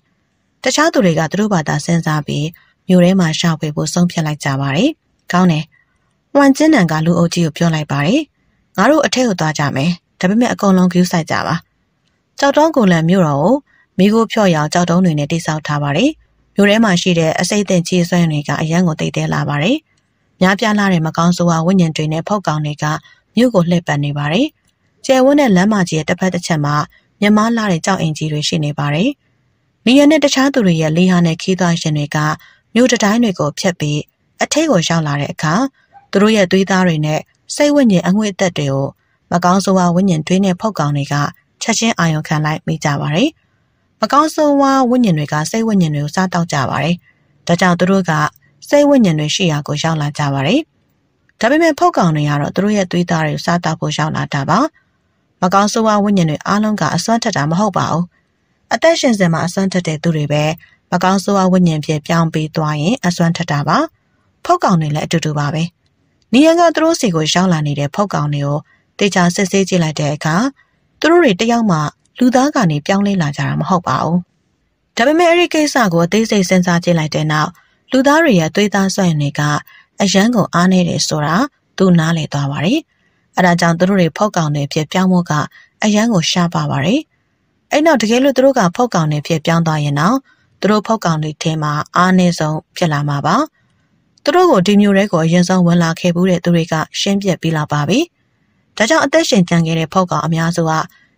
တခြားသူတွေကသူတို့ဘာသာစဉ်းစားပြီးမြို့ထဲမှာရှောက်ဖွေဖို့ဆုံးဖြတ်လိုက်ကြပါတယ်။ကောင်းတယ်။ဝမ်ကျင်းနန်ကလူအုပ်ကြီးကိုပြောလိုက်ပါတယ်။ငါတို့အထက်ကိုသွားကြမယ်။ဒါပေမဲ့အကုန်လုံး view ဆိုင်ကြပါ။ကြောက်တုံးကိုလန်မြို့တော်ကိုမိခိုးဖြော့ရောင်ကြောက်တုံးတွေနဲ့တိစောက်ထားပါတယ်။မြို့ထဲမှာရှိတဲ့အစိမ့်တင်ကြီးစွမ်းတွေကအရန်ကိုတိတ်တဲလာပါတယ်။ များပြားလာတဲ့မကောင်းဆိုးဝါဝိညာဉ်တွေနဲ့ဖောက်ကောင်တွေကမြို့ကိုလှည့်ပတ်နေပါတယ်။ကျယ်ဝန်းတဲ့လမ်းမကြီးရဲ့တစ်ဖက်တစ်ချက်မှာမြမလာတဲ့ကြောက်အင်ကြီးတွေရှိနေပါတယ်။နေရနဲ့တခြားသူတွေရဲ့လေဟာနဲ့ခီးသွားရှင်တွေကမြို့တတိုင်းတွေကိုဖျက်ပြီးအထက်ကိုရောက်လာတဲ့အခါသူတို့ရဲ့သွေးသားတွေနဲ့စိတ်ဝိညာဉ်အငွေ့အသက်တွေကိုမကောင်းဆိုးဝါဝိညာဉ်တွေးနဲ့ဖောက်ကောင်တွေကချက်ချင်းအာရုံခံလိုက်မိကြပါတယ်။မကောင်းဆိုးဝါဝိညာဉ်တွေကစိတ်ဝိညာဉ်တွေကိုစားတောက်ကြပါတယ်။ဒါကြောင့်သူတို့က စိတ်ဝိညာဉ်တွေရှိရာကိုရောက်လာကြပါတယ်။ဒါပေမဲ့ဖောက်ကောင်တွေကတော့သူတို့ရဲ့သွေးသားတွေကိုစားတောက်ဖို့ရောက်လာတာပါ။မကောင်းဆိုးဝါဝိညာဉ်တွေအားလုံးကအစွမ်းထက်တာမဟုတ်ပါဘူး။အသက်ရှင်စင်မှာအစွမ်းထက်တဲ့သူတွေပဲမကောင်းဆိုးဝါးဝိညာဉ်ဖြစ်ပြောင်းပြီးသွားရင်အစွမ်းထက်တာပါဖုတ်ကောင်တွေလည်းအတူတူပါပဲနီယန်ကသူတို့စီကိုရောက်လာနေတဲ့ဖုတ်ကောင်တွေကိုတေချာစစ်ဆေးကြည့်လိုက်တဲ့အခါသူတို့တွေတယောက်မှလူသားကနေပြောင်းလဲလာကြတာမဟုတ်ပါဘူးဒါပေမဲ့အဲ့ဒီကိစ္စကိုအသေးစိတ်စဉ်းစားကြည့်လိုက်တဲ့နောက် လူသားတွေရဲ့သွေးသားဆွမ်းတွေကအရန်ကိုအားနေတယ်ဆိုတာသူနားလည်သွားပါတယ်အဲဒါကြောင့်သူတို့တွေဖုတ်ကောင်တွေဖြစ်ပြောင်းဖို့ကအရန်ကိုရှားပါပါတယ်အဲ့နောက်တကယ်လို့သူတို့ကဖောက်ကောင်တွေဖြစ်ပြောင်းသွားရင်တော့သူတို့ဖောက်ကောင်တွေထဲမှာအားနည်းဆုံးဖြစ်လာမှာပါသူတို့ကိုဒီမျိုးတွေကိုအရင်ဆုံးဝင်လာခဲ့ဘူးတဲ့သူတွေကရှင်းပြပြီးလာပါပြီဒါကြောင့်အသက်ရှင်ကြံခဲ့တဲ့ဖောက်ကောင်အများစုက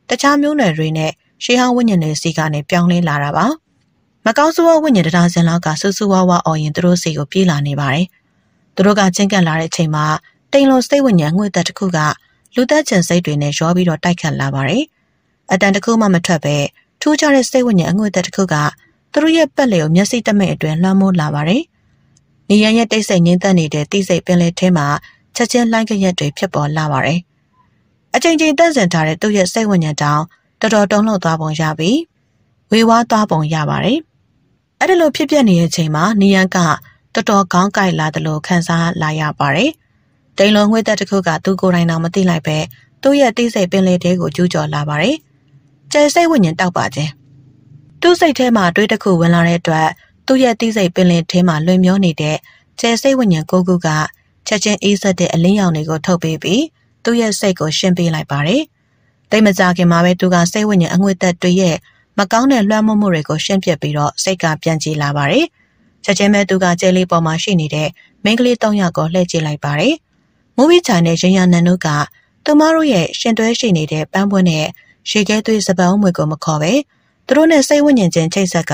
တခြားမျိုးနွယ်တွေနဲ့ရှေးဟောင်းဝိညာဉ်တွေစီကနေပြောင်းလဲလာတာပါ မကောင်းဆိုးဝါးဝိညာဉ်တရားစင်လောက်ကဆူဆူဝါးဝါအော်ရင်သူတို့စီကိုပြေးလာနေပါတယ်သူတို့ကချင်းကပ်လာတဲ့အချိန်မှာတိမ်လုံးစိတ်ဝိညာဉ်ငွေသက်တစ်ခုကလူသက်ချင်စိတ်တွေနဲ့ရောပြီးတော့တိုက်ခတ်လာပါတယ်အတန်တခုမှမထွက်ပဲထူးခြားတဲ့စိတ်ဝိညာဉ်အငွေ့သက်တစ်ခုကသူတို့ရဲ့ပက်လေကိုမျက်စိတမိတ်အတွင်းလွှမ်းမိုးလာပါတယ်။နေရန်ရဲ့တိတ်ဆိတ်ငင်းသက်နေတဲ့တိစိတ်ပင်လေထဲမှာချက်ချင်းလှိုင်းကြရက်တွေဖြစ်ပေါ်လာပါတယ်။အချိန်ချင်းတက်ဆင်ထားတဲ့သူ့ရဲ့စိတ်ဝိညာဉ်တောင်တော်တော်တုံ့လောက်သွားပုံရပြီးဝေဝါးသွားပုံရပါတယ်။ အဲ့ဒီလိုဖြစ်ပျက်နေတဲ့အချိန်မှာနေရန်ကတော်တော်ကောင်းကြိုက်လာတယ်လို့ခံစားလာရပါတယ်။တိန်လုံးငွေသက်တစ်ခုကသူ့ကိုယ်တိုင်တော့မသိလိုက်ပဲသူ့ရဲ့တိစိတ်ပင်လေတဲကိုကျူးကျော်လာပါတယ်။ကျဲစိတ်ဝိညာဉ်တောက်ပါခြင်း။သူ့စိတ်ထဲမှာတွေးတစ်ခုဝင်လာတဲ့အတွက်သူ့ရဲ့တိစိတ်ပင်လယ်ထဲမှာလွင်မျောနေတဲ့ကျဲစိတ်ဝိညာဉ်ကိုကူကချက်ချင်းအေးဆက်တဲ့အလင်းရောင်တွေကိုထုတ်ပေးပြီးသူ့ရဲ့စိတ်ကိုရှင်းပေးလိုက်ပါတယ်။တိတ်မကြခင်မှာပဲသူကစိတ်ဝိညာဉ်အငွေသက်တွေရဲ့ မကောင်းတဲ့လွှမ်းမိုးမှုတွေကိုရှင်းပြပြီးတော့စိတ်ကပြန်ကြည်လာပါတယ်။ချက်ချင်းပဲသူကကျဲလေးပေါ်မှာရှိနေတဲ့မိန်းကလေး၃ယောက်ကိုလှည့်ကြည့်လိုက်ပါတယ်။မူဗီချိုင်နဲ့ရင်ရနန်တို့ကသူမတို့ရဲ့ရှင်တွဲရှိနေတဲ့ပန်းပွင့်နဲ့ရှေကဲသွေးစပန်းမွေကိုမခေါ်ပဲသူတို့နဲ့စိတ်ဝိညာဉ်ချင်းချိတ်ဆက်က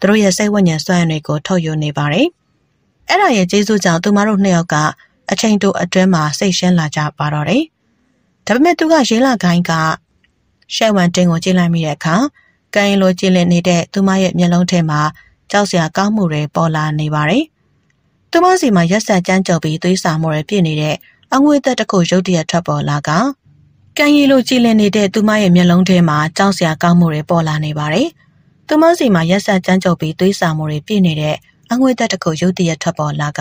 သူတို့ရဲ့စိတ်ဝိညာဉ်စွမ်းရည်တွေကိုထုတ်ယူနေပါတယ်။အဲ့ဒါရဲ့ကျေးဇူးကြောင့်သူမတို့နှစ်ယောက်ကအချိန်တိုအတွင်းမှာစိတ်ရှင်းလာကြပါတော့တယ်။ဒါပေမဲ့သူကရေးလာခိုင်းကရှဲဝမ်တင်ကိုကြည့်လိုက်မိတဲ့အခါ ကရင်လိုကြည့်လည်နေတဲ့သူမရဲ့မျက်လုံးထဲမှာကြောက်စရာကောင်းမှုတွေပေါ်လာနေပါတယ်။သူမစီမှာရက်ဆက်ကြမ်းကြုတ်ပြီးသွေးစာမှုတွေပြည့်နေတဲ့အငွေသက်တစ်ခုရုတ်တရက်ထွက်ပေါ်လာကကံရီလိုကြည်လင်နေတဲ့သူမရဲ့မျက်လုံးထဲမှာကြောက်စရာကောင်းမှုတွေပေါ်လာနေပါတယ်။သူမစီမှာရက်ဆက်ကြမ်းကြုတ်ပြီးသွေးစာမှုတွေပြည့်နေတဲ့အငွေသက်တစ်ခုရုတ်တရက်ထွက်ပေါ်လာက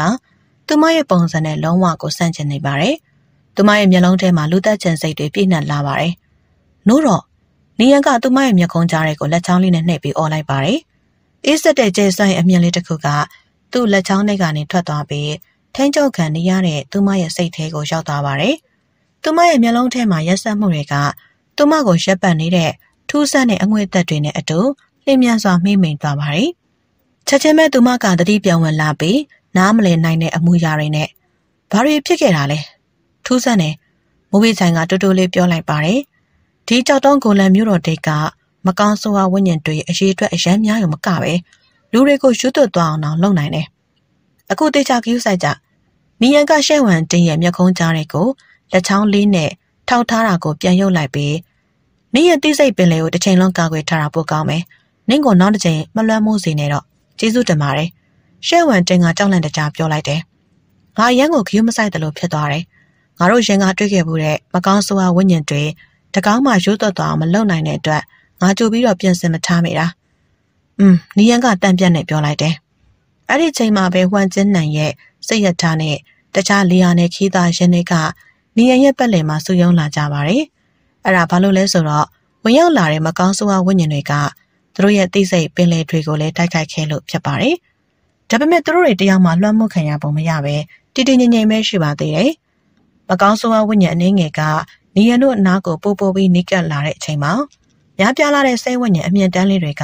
သူမရဲ့ပုံစံနဲ့လုံးဝကိုဆန့်ကျင်နေပါတယ်။သူမရဲ့မျက်လုံးထဲမှာလူသက်ချင်စိတ်တွေပြည့်နှက်လာပါတယ်။နို့တော့ နီယန်ကသူမရဲ့မျက်ခုံးကြားတွေကိုလက်ချောင်းလေးနဲ့နှိပ်ပြီးអော်လိုက်ပါတယ်။အေးဆက်တဲ့ကျဲဆိုင်အမြင်လေးတစ်ခုကသူ့လက်ချောင်းထဲကနေထွက်သွားပြီးထိန်းချုပ်ခံနေရတဲ့သူမရဲ့စိတ်ထဲကိုရောက်သွားပါတယ်။သူမရဲ့မျက်လုံးထဲမှာရက်ဆက်မှုတွေကသူမကိုရက်ပတ်နေတဲ့ထူးဆန်းတဲ့အငွေ့သက်တွေနဲ့အတူလျင်မြန်စွာမှိမ့်မိန်သွားပါတယ်။ချက်ချင်းပဲသူမကတတိပြောင်းဝင်လာပြီးနားမလည်နိုင်တဲ့အမှုရာတွေနဲ့ဘာတွေဖြစ်ခဲ့တာလဲထူးဆန်းတယ်မိုးဘေးဆိုင်ကတူတူလေးပြောလိုက်ပါတယ် ဒီကြောက်တုံးကိုလန်မျိုးတော်တိတ်ကမကောင်းဆိုးဝါဝိညာဉ်တွေအရေးအတွက်အရန်များရုံမကပဲလူတွေကိုရွတ်သွတ်သွားအောင်တော့လုပ်နိုင်တယ်အခုတေချာကယူဆိုင်ကြနီယန်ကရှဲဝမ်တင်းရဲ့မျက်ခုံးကြားတဲ့ကိုလက်ချောင်းလေးနဲ့ထောက်ထားတာကိုပြန်ရုပ်လိုက်ပြီးနင်းရဲ့တိစိတ်ပင်လေးကိုတစ်ချိန်လုံးကာကွယ်ထားတာပိုကောင်းမယ်နင်းကိုနောက်တစ်ချိန်မလွှမ်းမိုးစေနဲ့တော့ကျေးဇူးတင်ပါတယ်ရှဲဝမ်တင်ကကြောက်လန့်တကြားပြောလိုက်တယ်။ငါရန်ကိုခရူးမဆိုင်တယ်လို့ဖြစ်သွားတယ်။ငါတို့ရင်ကတွေ့ခဲ့မှုတဲ့မကောင်းဆိုးဝါးဝိညာဉ်တွေ တကောင်းမှရိုးသွက်သွားအောင်မလုပ်နိုင်တဲ့အတွက်ငါကြိုပြီးတော့ပြင်ဆင်မထားမိတာ။อืมနီယန်ကတန်ပြတ်နဲ့ပြောလိုက်တယ်။အဲ့ဒီချိန်မှာပဲဟွမ်ကျင်းနန်ရဲ့စိတ်ရထားနဲ့တခြားလေယာနဲ့ခီးသားရင်တွေကနီယန်ရဲ့ပတ်လည်မှာဆူယုံလာကြပါတယ်။အဲ့ဒါဘာလို့လဲဆိုတော့ဝင်ရောက်လာတဲ့မကောင်းဆိုးဝါးဝိညာဉ်တွေကသူတို့ရဲ့သိစိတ်ပင်လယ်တွေကိုလည်းတိုက်ခိုက်ခဲ့လို့ဖြစ်ပါတယ်။ဒါပေမဲ့သူတို့တွေတယောက်မှလွှမ်းမိုးခံရပုံမရပဲတည်တည်ငြိမ်ငြိမ်ပဲရှိပါသေးတယ်။မကောင်းဆိုးဝါးဝိညာဉ်အနေငယ်က နီယန်တို့အနားကိုပို့ပို့ပြီးနိကတ်လာတဲ့အချိန်မှာများပြားလာတဲ့စိတ်ဝိညာဉ်အမြင့်တန်းလေးတွေက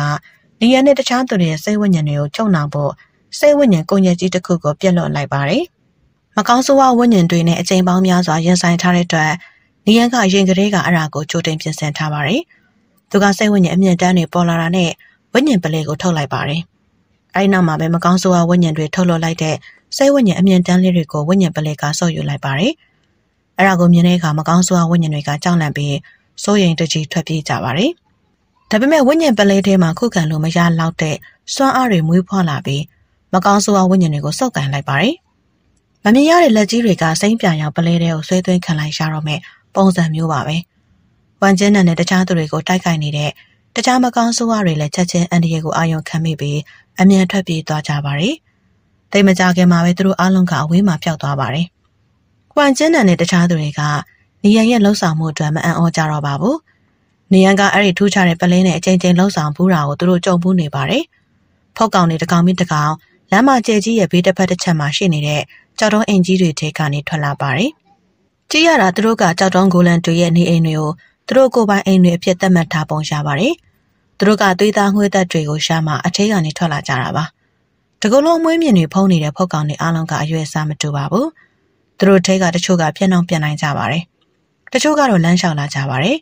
နီယန်နဲ့တခြားသူတွေရဲ့စိတ်ဝိညာဉ်တွေကိုချုပ်နှောင်ဖို့စိတ်ဝိညာဉ်ကိုညက်ကြီးတစ်ခုကိုပြက်လွတ်လိုက်ပါတယ်။မကောင်းဆိုးဝါးဝိညာဉ်တွေနဲ့အချိန်ပေါင်းများစွာရင်ဆိုင်ထားတဲ့အတွက်နီယန်ကရင်ကလေးကအရာကိုကြိုတင်ပြင်ဆင်ထားပါတယ်။သူကစိတ်ဝိညာဉ်အမြင့်တန်းတွေပေါ်လာတာနဲ့ဝိညာဉ်ပလဲကိုထုတ်လိုက်ပါတယ်။အဲဒီနောက်မှာပဲမကောင်းဆိုးဝါးဝိညာဉ်တွေထုတ်လွှတ်လိုက်တဲ့စိတ်ဝိညာဉ်အမြင့်တန်းလေးတွေကိုဝိညာဉ်ပလေကဆော့ယူလိုက်ပါတယ်။ အဲဒါကိုမြင်တဲ့အခါမကောင်းဆိုးဝါးဝိညာဉ်တွေကကြောက်လန့်ပြီးစိုးရိမ်တကြီးထွက်ပြေးကြပါတယ်။ဒါပေမဲ့ဝိညာဉ်ပလေထဲမှာခုခံလို့မရလောက်တဲ့စွမ်းအားတွေမွေးဖွားလာပြီးမကောင်းဆိုးဝါးဝိညာဉ်တွေကိုစုပ်ကန်လိုက်ပါတယ်။မမြင်ရတဲ့လက်ကြီးတွေကစိမ့်ပြန်ရောက်ပလဲတဲ့ကိုဆွဲသွင်းခံလိုက်ရတော့မဲ့ပုံစံမျိုးပါပဲ။ဝန်ကျင်းနဲ့တခြားသူတွေကိုတိုက်ခိုက်နေတဲ့တခြားမကောင်းဆိုးဝါးတွေလည်းချက်ချင်းအန်ဒီရဲ့ကိုအာရုံခံမိပြီးအမြန်ထွက်ပြေးသွားကြပါတယ်။တိတ်မကြခင်မှာပဲသူတို့အားလုံးကအဝေးမှာပျောက်သွားပါတယ်။ ကွမ်ကျင်းနန်နဲ့တခြားသူတွေကနီယန်ရဲ့လှုပ်ဆောင်မှုအတွက်မအံ့ဩကြတော့ပါဘူး။နီယန်ကအဲ့ဒီထူးခြားတဲ့ပလင်းနဲ့အချိန်ချင်းလှုပ်ဆောင်ဘူးတာကိုသူတို့ကြုံဘူးနေပါတယ်။ဖောက်ကောင်တွေတကောင်မိတကောင်လမ်းမကျဲကြီးရဲ့ဘေးတစ်ဖက်တစ်ချက်မှာရှိနေတဲ့ကြောက်တုံးအင်ကြီးတွေထဲကနေထွက်လာပါတယ်။ကြည့်ရတာသူတို့ကကြောက်တုံးဂိုလန်တွေရဲ့နေအိမ်တွေကိုသူတို့ကိုယ်ပိုင်အိမ်တွေအဖြစ်သတ်မှတ်ထားပုံရပါတယ်။သူတို့ကသွေးသားငွေသက်တွေကိုရှာမှအထဲကနေထွက်လာကြတာပါတကုလုံးမွေးမြင်တွေဖုံးနေတဲ့ဖုတ်ကောင်တွေအားလုံးကအရွယ်အစားမတူပါဘူး သူတို့ထဲကတချို့ကပြက်နှောင်းပြက်နိုင်ကြပါတယ်တချို့ကတော့လမ်းလျှောက်လာကြပါတယ်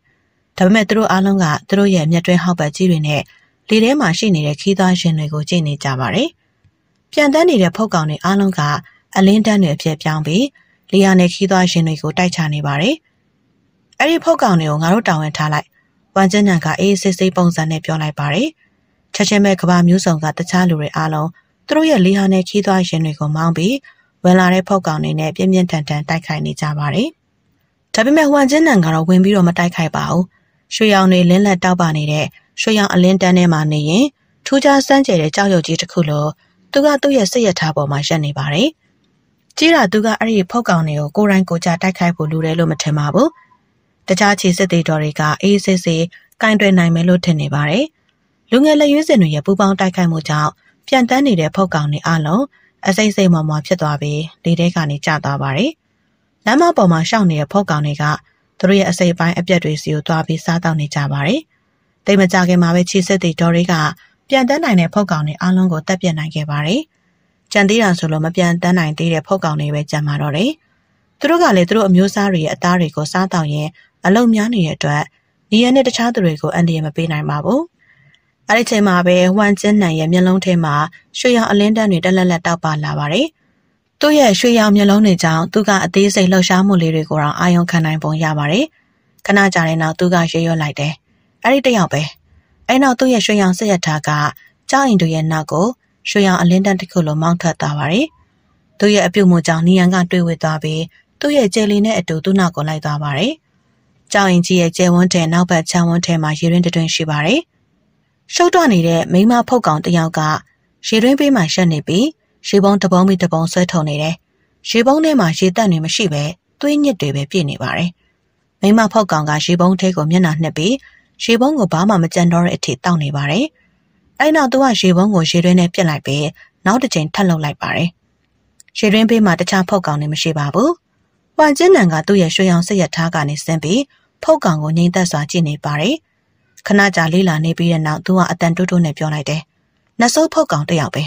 ဒါပေမဲ့သူတို့အားလုံးကသူတို့ရဲ့မျက်တွင်းဟောက်ပတ်ကြီးတွေနဲ့လေထဲမှာရှိနေတဲ့ခီးသားရှင်တွေကိုကြည့်နေကြပါတယ်ပြန်တန်းနေတဲ့ဖုတ်ကောင်တွေအားလုံးကအလင်းတန်းတွေအဖြစ်ပြောင်းပြီးလေယာနဲ့ခီးသားရှင်တွေကိုတိုက်ချနေပါတယ်အဲ့ဒီဖုတ်ကောင်တွေကိုငါတို့တာဝန်ထားလိုက်ဝမ်ကျန်းနန်ကအေးစစ်စစ်ပုံစံနဲ့ပြောလိုက်ပါတယ်။ထချက်ချင်းပဲကဘာမျိုးစုံကတခြားလူတွေအားလုံးသူတို့ရဲ့လေးဟာနဲ့ခီးသွွားရင်တွေကိုမောင်းပြီး ဝင်လာတဲ့ဖောက်ကောင်တွေနဲ့ပြင်းပြင်းထန်ထန်တိုက်ခိုက်နေကြပါတယ်။ဒါပေမဲ့ဟွမ်ကျင်းနန်ကတော့ဝင်ပြီးတော့မတိုက်ခိုက်ပါဘူး။ရွှေရောင်တွေလင်းလက်တောက်ပါနေတဲ့ရွှေရောင်အလင်းတန်းထဲမှာနေရင်ထူးခြားစမ်းကြယ်တဲ့ကြောက်ရွံ့ကြီးတစ်ခုလိုသူကသူ့ရဲ့စိတ်ရထားပေါ်မှာရက်နေပါတယ်။ကြီးတာသူကအဲ့ဒီဖောက်ကောင်တွေကိုကိုယ်တိုင်ကိုယ်ကြတိုက်ခိုက်ဖို့လူတယ်လို့မထင်ပါဘူး။တခြားခြေစစ်သေးတော်တွေကအေးစစ်စစ်ကင်တွယ်နိုင်မယ်လို့ထင်နေပါတယ်။လူငယ်လက်ရွေးစင်တွေရဲ့ပူပေါင်းတိုက်ခိုက်မှုကြောင့်ပြန်တန်းနေတဲ့ဖောက်ကောင်တွေအလုံး အစိမ့်စိမ့်မော်မော်ဖြစ်သွားပြီးလေထဲကနေကျသွားပါတယ်။လမ်းမပေါ်မှာရှောက်နေတဲ့ဖောက်ကောင်တွေကသူတို့ရဲ့အစိမ့်ပိုင်းအပြက်တွေစီကိုသွားပြီးစားတောက်နေကြပါတယ်။တိတ်မကြခင်မှာပဲခြေစစ်သေးတော်တွေကပြန်တန်းနိုင်တဲ့ဖောက်ကောင်တွေအလုံးကိုတက်ပြတ်နိုင်ခဲ့ပါတယ်။ကြံသေးတာဆိုလို့မပြန်တန်းနိုင်သေးတဲ့ဖောက်ကောင်တွေပဲကြံมาတော့တယ်။သူတို့ကလည်းသူတို့အမျိုးသားတွေရဲ့အသားတွေကိုစားတောက်ရင်အလုံများနေတဲ့အတွက်ဒီရက်နဲ့တခြားသူတွေကိုအန်ဒီရမပေးနိုင်ပါဘူး။ အဲဒီချိန်မှာပဲဟွမ်ကျင်းနန်ရဲ့မျက်လုံးထဲမှာရွှေရောင်အလင်းတန်းတွေတက်လက်လက်တောက်ပါလာပါတယ်။သူ့ရဲ့ရွှေရောင်မျက်လုံးတွေကြောင့်သူကအသေးစိတ်လှုပ်ရှားမှုလေးတွေကိုတော့အာရုံခံနိုင်ပုံရပါတယ်။ခဏကြာတဲ့နောက်သူကရွရွလိုက်တယ်။အဲဒီတယောက်ပဲ။အဲနောက်သူ့ရဲ့ရွှေရောင်ဆက်ရထားကကြောက်ရင်တို့ရဲ့နောက်ကိုရွှေရောင်အလင်းတန်းတစ်ခုလိုမောင်းထွက်သွားပါတယ်။သူ့ရဲ့အပြုတ်မှုကြောင့်နီယန်ကတွေးဝေသွားပြီးသူ့ရဲ့ကြယ်လီနဲ့အတူသူ့နောက်ကိုလိုက်သွားပါတယ်။ကြောင်ရင်ကြီးရဲ့ကျဲဝန်းတဲ့နောက်ဘက်ချမ်းဝန်းထဲမှာရေရင်းတွင်ရှိပါတယ်။ ရှုပ်တော့နေတဲ့မိမဖုတ်ကောင်တယောက်ကရေရင်းပေးမှရှက်နေပြီးရေပုံးတပုံးပြီးတပုံးဆွဲထုံနေတယ်။ရေပုံးထဲမှာရေတက်တွေမရှိပဲသွေးညစ်တွေပဲပြည့်နေပါတယ်။မိမဖုတ်ကောင်ကရေပုံးထဲကိုမျက်နှာနှစ်ပြီးရေပုံးကိုဘာမှမကြံတော့တဲ့အထိတောက်နေပါတယ်။အဲနောက်သူကရေပုံးကိုရေရင်းနဲ့ပြစ်လိုက်ပြီးနောက်တစ်ချိန်ထပ်လှုပ်လိုက်ပါတယ်။ရေရင်းပေးမှတခြားဖုတ်ကောင်တွေမရှိပါဘူး။ဟွမ်ကျင်းနန်ကသူ့ရဲ့ရွှေရောင်ဆက်ရထားကနေဆင်းပြီးဖုတ်ကောင်ကိုငိမ့်သက်စွာကြည့်နေပါတယ်။ ခဏကြာလေးလာနေပြီးတဲ့နောက်သူကအတန်တိုးတိုးနဲ့ပြောလိုက်တယ်။နှစိုးဖုတ်ကောင်တယောက်ပဲ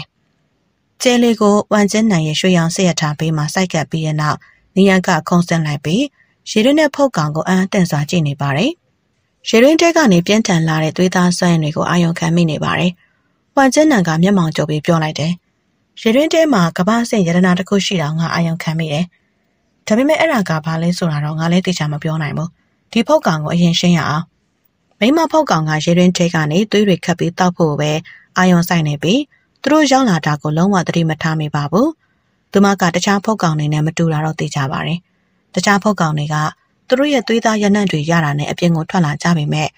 ။ကျဲလေးကိုဝမ်ကျင်းနိုင်ရဲ့ရွှေရောင်ဆက်ရထားပေးမှစိုက်ကပ်ပြီးတဲ့နောက်နီယန်ကခုံဆင်းလိုက်ပြီးရေရင်းနဲ့ဖုတ်ကောင်ကိုအန်းတန်စွာကြည့်နေပါတယ်။ရေရင်းတဲကနေပြင်းထန်လာတဲ့သွေးသားစွမ်းတွေကိုအာရုံခံမိနေပါတယ်။ဝမ်ကျင်းနန်ကမျက်မှောင်ကျုပ်ပြီးပြောလိုက်တယ်။ရေရင်းတဲမှာကဘာဆင့်ရတနာတစ်ခုရှိတာငါအာရုံခံမိတယ်။ဒါပေမဲ့အဲ့ဒါကဘာလဲဆိုတာတော့ငါလည်းသိချာမပြောနိုင်ဘူး။ဒီဖုတ်ကောင်ကိုအရင်ရှင်းရအောင်။ မိမဖုတ်ကောင်ကရေရင်းတဲကနေသွေးတွေခတ်ပြီးတောက်ဖို့ပဲအာရုံဆိုင်နေပြီးသူတို့ရောက်လာတာကိုလုံးဝသတိမထားမိပါဘူး။သူမကတခြားဖုတ်ကောင်တွေနဲ့မတူတာတော့သိကြပါတယ်။တခြားဖုတ်ကောင်တွေကသူတို့ရဲ့သွေးသားရနံ့တွေရတာနဲ့အပြင်ကိုထွက်လာကြပေမဲ့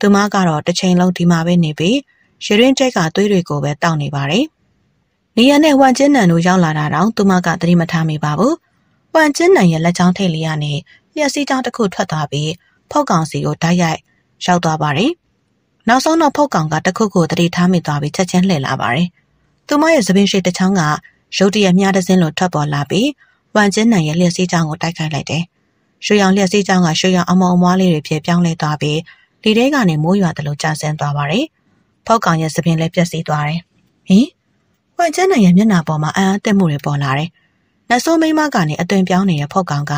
သူမကတော့တစ်ချိန်လုံးဒီမှာပဲနေပြီးရေရင်းကျက်ကသွေးတွေကိုပဲတောက်နေပါတယ်။နေရနဲ့ဝမ်ကျင်းနန်တို့ရောက်လာတာတော့သူမကသတိမထားမိပါဘူး။ဝမ်ကျင်းနန်ရဲ့လက်ချောင်းထိတ်လေးကနေလျှက်စီးချောင်းတစ်ခုထွက်သွားပြီးဖောက်ကောင်စီကိုတိုက်ရိုက် ရောက်သွားပါတယ်။နောက်ဆုံးတော့ဖောက်ကောင်ကတခုခုသတိထားမိသွားပြီးချက်ချင်းလှည့်လာပါတယ်။သူမရဲ့သပင်ရှိတစ်ချောင်းကရုတ်တရက်မြားတစင်းလိုထွက်ပေါ်လာပြီးဝမ်ကျင်းနန်ရဲ့လျှက်စီးချောင်းကိုတိုက်ခိုက်လိုက်တယ်။ရွှေရောင်လျှက်စီးချောင်းကရွှေရောင်အမောင်အမွားလေးတွေဖြစ်ပြောင်းလဲသွားပြီးလေထဲကနေမိုးရွာတယ်လို့ကြားဆင်းသွားပါတယ်။ဖောက်ကောင်ရဲ့သပင်လည်းပြက်စီးသွားတယ်။ဟင်ဝမ်ကျင်းနန်ရဲ့မျက်နှာပေါ်မှာအံ့အားသင့်မှုတွေပေါ်လာတယ်။နတ်ဆိုးမိန်းမကနေအသွင်ပြောင်းနေတဲ့ဖောက်ကောင်က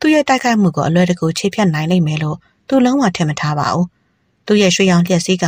သူ့ရဲ့တိုက်ခိုက်မှုကိုအလွယ်တကူခြေဖြတ်နိုင်လိမ့်မယ်လို့ သူလုံးဝထင်မထားပါဘူး။သူ့ရဲ့ရွှေရောင်လျှက်စီးက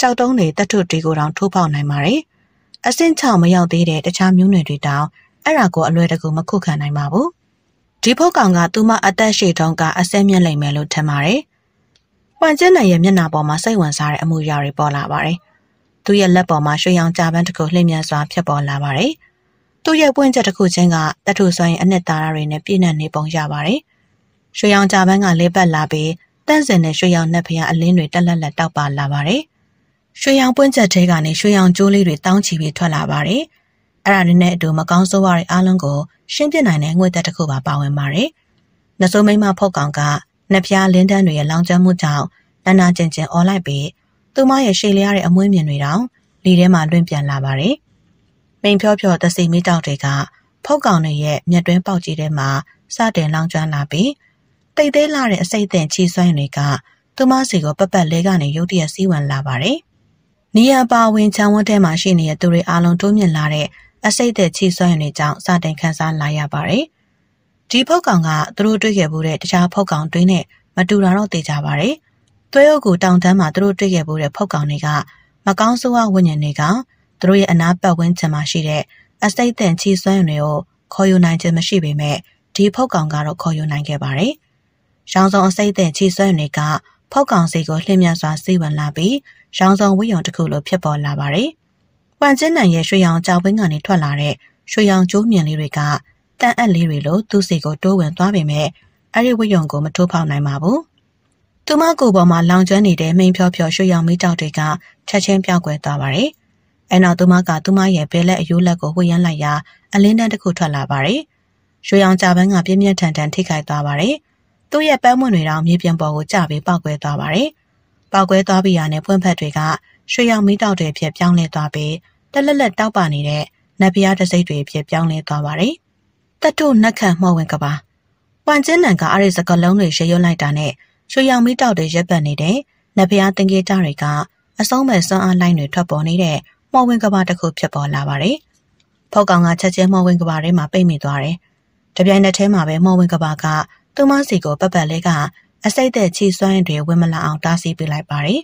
ကြောက်တုံးတွေတက်ထွတ်တွေကိုတောင်ထိုးပေါက်နိုင်ပါတယ်။အဆင့်6မရောက်သေးတဲ့တခြားမျိုးနွယ်တွေတောင်အဲ့ဒါကိုအလွယ်တကူမခုခံနိုင်ပါဘူး။ဒီဖုတ်ကောင်ကသူမအသက်ရှည်တုံးကအစဲမြင့်လိမ့်မယ်လို့ထင်ပါတယ်။ပန်ကျင်းနိုင်ရဲ့မျက်နှာပေါ်မှာစိတ်ဝင်စားတဲ့အမှုရာတွေပေါ်လာပါတယ်။သူ့ရဲ့လက်ပေါ်မှာရွှေရောင်ကြာပန်းတစ်ခုလှိမ့်မြန်စွာဖြစ်ပေါ်လာပါတယ်။သူ့ရဲ့ပွင့်ချက်တစ်ခုချင်းကတထုဆွမ်းရင်အနှစ်သာရတွေနဲ့ပြည့်နှက်နေပုံရပါတယ်။ရွှေရောင်ကြာပန်းကလေးပတ်လာပြီး တန့်စင်တဲ့ရွှေရောင်နှက်ဖျားအလင်းတွေတက်လက်လက်တောက်ပါလာပါတယ်။ရွှေရောင်ပွင့်ချက်ထဲကနေရွှေရောင်ကြိုးလေးတွေတောင်းချီပြီးထွက်လာပါတယ်။အဲ့ဒါတွေနဲ့အတူမကောင်းဆိုးဝါးတွေအားလုံးကိုရှင်းပြနိုင်တဲ့ငွေသက်တစ်ခုပါပါဝင်ပါတယ်။နဆိုးမိမဖောက်ကောင်ကနှဖျားလင်းတန်းတွေရဲ့လောင်ကျွမ်းမှုကြောင့်နာနာကျင်ကျင်အော်လိုက်ပြီးသူမရဲ့ရှေ့လျားတဲ့အမွှေးမြင်တွေတောင်လေထဲမှာလွင့်ပြန်လာပါတယ်။မိန်ဖြောဖြောသစီမိတောက်တွေကဖောက်ကောင်တွေရဲ့မျက်တွင်းပေါက်ကြီးထဲမှာစတင်လောင်ကျွမ်းလာပြီး တိတ်သေးလာတဲ့အစိတ်အသင့်ချီဆွမ်းတွေကသူမစီကိုပပတ်လဲကနေရုတ်တရက်စီးဝင်လာပါတယ်။နီယာပါဝင်ချောင်းဝန်းထဲမှာရှိနေတဲ့သူတွေအားလုံးတိုးမြင့်လာတဲ့အစိတ်သက်ချီဆွမ်းတွေကြောင့်စတင်ခန်းစားလာရပါတယ်။ဒီဖုတ်ကောင်ကသူတို့တွေ့ခဲ့မှုတဲ့တခြားဖုတ်ကောင်တွင်းနဲ့မတူတာတော့သိကြပါတယ်။သွေးအုပ်ကိုတောင်တန်းမှာသူတို့တွေ့ခဲ့မှုတဲ့ဖုတ်ကောင်တွေကမကောင်းဆိုးဝါးဝိညာဉ်တွေကသူတို့ရဲ့အနာပတ်ဝန်းကျင်မှာရှိတဲ့အစိတ်သက်ချီဆွမ်းတွေကိုခေါ်ယူနိုင်ခြင်းမရှိပေမဲ့ဒီဖုတ်ကောင်ကတော့ခေါ်ယူနိုင်ခဲ့ပါတယ်။ ရောင်စုံအစိတ်သက်ချီဆွမ်းတွေကဖောက်ကောင်စီကိုလှည့်မြစွာစီးဝင်လာပြီးရောင်စုံဝိယုံတစ်ခုလိုဖြစ်ပေါ်လာပါတယ်။ပန်ကျင်းနံရဲ့ရွှေရောင်ကြောက်ပင်းကနေထွက်လာတဲ့ရွှေရောင်ကျိုးမြင်လေးတွေကတန်အပ်လေးတွေလိုသူ့စီကိုတိုးဝင်သွားပေမဲ့အဲ့ဒီဝိယုံကိုမထိုးဖောက်နိုင်ပါဘူး။သူမကိုယ်ပေါ်မှာလောင်ကျွမ်းနေတဲ့မိန်ဖြောဖြောရွှေရောင်မိတောက်တွေကချက်ချင်းပြောက်ကွယ်သွားပါတယ်။အဲနောက်သူမကသူမရဲ့ဘဲလက်အယိုးလက်ကိုဝှေ့ရမ်းလိုက်ရာအလင်းတန်းတစ်ခုထွက်လာပါတယ်။ရွှေရောင်ကြပန်းကပြင်းပြင်းထန်ထန်ထိခိုက်သွားပါတယ်။ သူ့ရဲ့ပန်းမွင့်တွေတော့မြေပြင်ပေါ်ကိုကျပြီးပောက်ကွဲသွားပါတယ်။ပောက်ကွဲသွားပြီးရတဲ့ဖွင့်ဖက်တွေကရွှေရောင်မိတောက်တွေဖြစ်ပြောင်းလဲသွားပြီးတက်လက်လက်တောက်ပနေတဲ့နတ်ဖျားတစိမ့်တွေဖြစ်ပြောင်းလဲသွားပါတယ်။တတ်ထုတ်နှက်ခတ်မှော်ဝင်ကပါပွန်ကျင်းနံကအဲ့ဒီစကလုံးတွေရေရွတ်လိုက်တာနဲ့ရွှေရောင်မိတောက်တွေရက်ပတ်နေတဲ့နတ်ဖျားတင်ကြီးတာတွေကအဆုံးမဲ့စွမ်းအားလိုင်းတွေထွက်ပေါ်နေတဲ့မှော်ဝင်ကပါတစ်ခုဖြစ်ပေါ်လာပါတယ်။ဖောက်ကောင်ကချက်ချင်းမှော်ဝင်ကပါထဲမှာပိတ်မိသွားတယ်။တပြိုင်နက်တည်းမှာပဲမှော်ဝင်ကပါက သူမစီကိုပတ်ပတ်လေးကအစိတ်သက်ချီစွမ်းတွေဝင်မလာအောင်တားဆီးပေးလိုက်ပါတယ်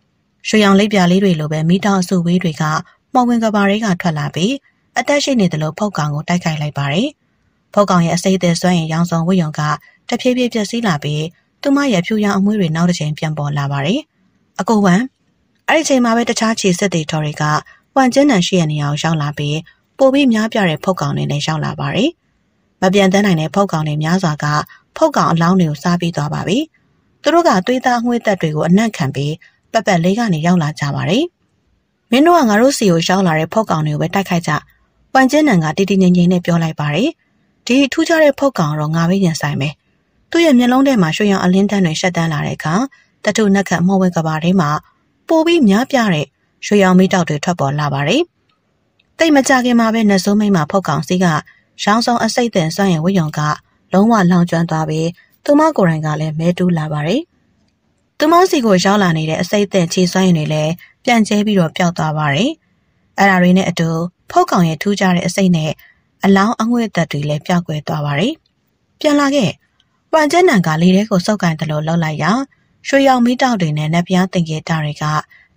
။ရွှေရောင်လေးပြလေးတွေလိုပဲမိတောက်အစုဝေးတွေကမှော်ဝင်ကပါတွေကထွက်လာပြီးအသက်ရှိနေသလိုဖောက်ကောင်ကိုတိုက်ခိုက်လိုက်ပါတယ်။ဖောက်ကောင်ရဲ့အစိတ်သက်စွမ်းရင်ရောင်စုံဝိယုံကတဖြည်းဖြည်းပြည့်စည်လာပြီးသူမရဲ့ဖြူရောင်အမွှေးတွေနောက်တစ်ချိန်ပြန်ပေါ်လာပါတယ်။အကိုဝမ်အဲ့ဒီချိန်မှာပဲတခြားခြေစစ်တွေထော်တွေကဝမ်ကျင်းနန်ရှိတဲ့နေရာကိုရောက်လာပြီးပိုပြီးများပြတဲ့ဖုတ်ကောင်တွေနဲ့ရောက်လာပါတယ်။မပြန်တန်းနိုင်တဲ့ဖုတ်ကောင်တွေများစွာကဖုတ်ကောင်အလောင်းတွေကိုစားပြီးသွားပါပြီ။သူတို့ကသွေးသားငွေ့သက်တွေကိုအနံ့ခံပြီးပက်ပက်လေးကနေရောက်လာကြပါတယ်။မင်းတို့ကငါတို့စီကိုရောက်လာတဲ့ဖုတ်ကောင်တွေကိုပဲတိုက်ခိုက်ကြ။ဝမ်ကျင်းနန်ကတီတီငိမ့်ငိမ့်နဲ့ပြောလိုက်ပါတယ်။ဒီထူးခြားတဲ့ဖုတ်ကောင်တော့ငါပဲရင်ဆိုင်မယ်။သူ့ရဲ့မျက်လုံးထဲမှာရွှေရောင်အလင်းတန်းတွေရှက်တန်းလာတဲ့အခါတထုနှက်ခတ်မော်ဝင်ကဘာထဲမှာပိုပြီးများပြတဲ့ရွှေရောင်မိတောက်တွေထွက်ပေါ်လာပါတယ်။တိတ်မကြခင်မှာပဲနဆိုးမိန်မှာဖုတ်ကောင်စီကရောင်ဆောင်အစိတ်တင်စွန့်ရင်ဝိယုံက လုံးဝလောင်ကျွမ်းသွားပြီးသူမကိုယ်တိုင်ကလည်းမဲတူးလာပါတယ်။သူမစီကိုရောက်လာနေတဲ့အစိတ်တင်ချီစွန့်ရင်တွေလည်းပြန်ကျဲပြီးတော့ပျောက်သွားပါတယ်။အဲ့ဒါတွေနဲ့အတူဖုတ်ကောင်ရဲ့ထူးခြားတဲ့အစိတ်နဲ့အလောင်းအငွေ့သက်တွေလည်းပျောက်ကွယ်သွားပါတယ်။ပြန်လာခဲ့။ပန်ကျန်းနံကလေထဲကိုစုပ်ကန်တယ်လို့လှုပ်လိုက်ရာရွှေရောင်မီးတောက်တွေနဲ့နက်ပြားတင်ကေတာတွေက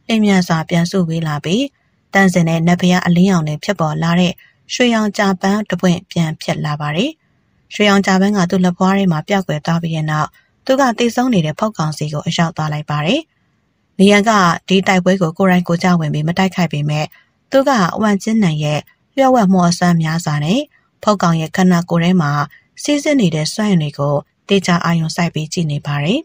လင်းမြန်စွာပြန်ဆုပေးလာပြီးတန်စင်နဲ့နက်ပြားအလင်းရောင်တွေဖြစ်ပေါ်လာတဲ့ရွှေရောင်ကြာပန်းတပွင့်ပြန်ဖြစ်လာပါတယ်။ ရွှေရောင်ကြာပန်းကသူ့လက်ပွားထဲမှာပြောက်ကွယ်သွားပြီးတဲ့နောက်သူကတေဆုံးနေတဲ့ဖောက်ကောင်စီကိုအရောက်သွားလိုက်ပါတယ်။နေရန်ကဒီတိုက်ပွဲကိုကိုရိုင်းကိုကြဝင်ပြီးမတိုက်ခိုက်ပေမဲ့သူကဝမ်ကျင်းနံရဲ့လျှော့ဝှက်မော်ဆန်းများစွာနဲ့ဖောက်ကောင်ရဲ့ခန္ဓာကိုယ်ထဲမှာစီးစစ်နေတဲ့စွမ်းရည်တွေကိုတေချာအာရုံစိုက်ပြီးကြည့်နေပါတယ်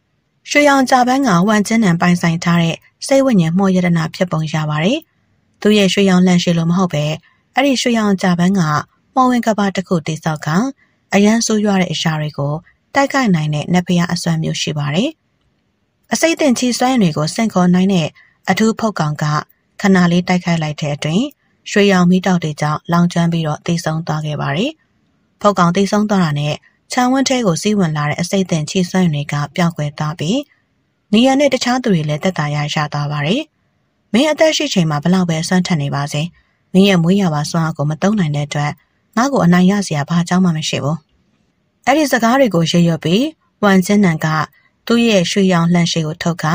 ။ရွှေရောင်ကြပန်းကဝမ်ကျင်းနံပိုင်ဆိုင်ထားတဲ့စိတ်ဝိညာဉ်မှော်ရတနာဖြစ်ပုံရပါတယ်။သူရဲ့ရွှေရောင်လန့်ရှိလို့မဟုတ်ပဲအဲ့ဒီရွှေရောင်ကြပန်းကမော်ဝင်ကဘာတစ်ခုတိဆောက်က အရန်ဆိုးရွားတဲ့အရာတွေကိုတိုက်ခိုက်နိုင်တဲ့နဖျားအစွမ်းမျိုးရှိပါတယ်။အစိတ်တင်ချီစွမ်းတွေကိုစင့်ခေါ်နိုင်တဲ့အထူးဖုတ်ကောင်ကခဏလေးတိုက်ခိုက်လိုက်တဲ့အတွင်းရွှေရောင်မီးတောက်တွေကြောင့်လောင်ကျွမ်းပြီးတော့တိတ်ဆုံးသွားခဲ့ပါတယ်။ဖုတ်ကောင်တိတ်ဆုံးသွားတာနဲ့ခြံဝန်းထဲကိုစီးဝင်လာတဲ့အစိတ်တင်ချီစွမ်းတွေကပျောက်ကွယ်သွားပြီးနေရနဲ့တခြားသူတွေလည်းတက်တာရရသွားပါတယ်။မင်းအသက်ရှိချိန်မှာဘလောက်ပဲဆွမ်းထက်နေပါစေ။မင်းရဲ့မွေးရပါစွမ်းအားကိုမတုံးနိုင်တဲ့အတွက် ငါ့ကိုအနိုင်ရစရာဘာကြောင့်မှမရှိဘူး။အဲ့ဒီစကားတွေကိုရေရွတ်ပြီးဝမ်ကျင်းနန်ကသူ့ရဲ့ရွှေရောင်လှန့်ရှိကိုထုတ်ခါ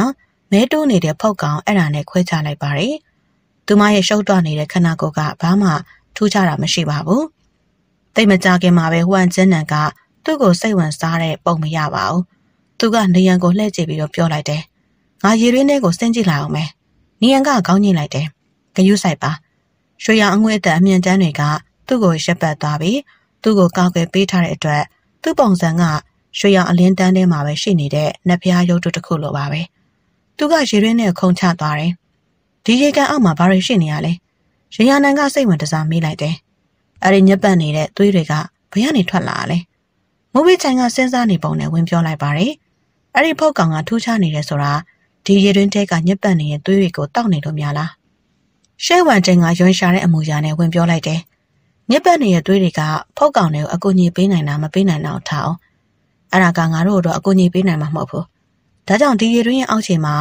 မဲတိုးနေတဲ့ဖုတ်ကောင်အဲ့ဒါနဲ့ခွဲချလိုက်ပါတယ်။သူမရဲ့ရှုပ်တော့နေတဲ့ခန္ဓာကိုယ်ကဘာမှထူးခြားတာမရှိပါဘူး။တိတ်မကြခင်မှာပဲဝမ်ကျင်းနန်ကသူ့ကိုစိတ်ဝင်စားတဲ့ပုံမရပါဘူး။သူကနေရန်ကိုလှည့်ကြည့်ပြီးတော့ပြောလိုက်တယ်။ငါရေရင်းထဲကိုဆင်းကြည့်လိုက်အောင်မယ်။နေရန်ကခေါင်းညှိလိုက်တယ်။ဂယုဆိုင်ပါ။ရွှေရောင်အငွေ့တဲ့အမြင့်တန်းတွေက သူ့ကိုရက်ပတ်သွားပြီးသူ့ကိုကောက်ွယ်ပေးထားတဲ့အတွက်သူ့ပုံစံကရွှေရောင်အလင်းတန်းထဲမှာပဲရှိနေတဲ့နဖျားရုပ်တုတစ်ခုလိုပါပဲ။သူကရေရင်းနဲ့ခုန်ချသွားတယ်။ဒီရေကန်အောက်မှာဘာတွေရှိနေရလဲ။ရေရနန်ကစိတ်ဝင်တစားမေးလိုက်တယ်။အဲဒီညက်ပတ်နေတဲ့သွေးတွေကဘယ်ကနေထွက်လာလဲ။မိုးဘေးချိုင်ကစဉ်းစားနေပုံနဲ့ဝင်ပြောလိုက်ပါတယ်။အဲ့ဒီဖုတ်ကောင်ကထူးခြားနေတယ်ဆိုတာဒီရေတွင်းတဲကညက်ပတ်နေတဲ့သွေးတွေကိုတောက်နေလို့များလား။ရှဲဝမ်တင်ကရွှန်ရှာတဲ့အမူအရာနဲ့ဝင်ပြောလိုက်တယ်။ ညက်ပတ်နေတဲ့သွေးတွေကဖုတ်ကောင်တွေကိုအကူအညီပေးနိုင်တာမပေးနိုင်တော့ထားအောင်။အဲ့ဒါကငါတို့တော့အကူအညီပေးနိုင်မှာမဟုတ်ဘူး။ဒါကြောင့်ဒီရေတွင်းရဲ့အောက်ခြေမှာ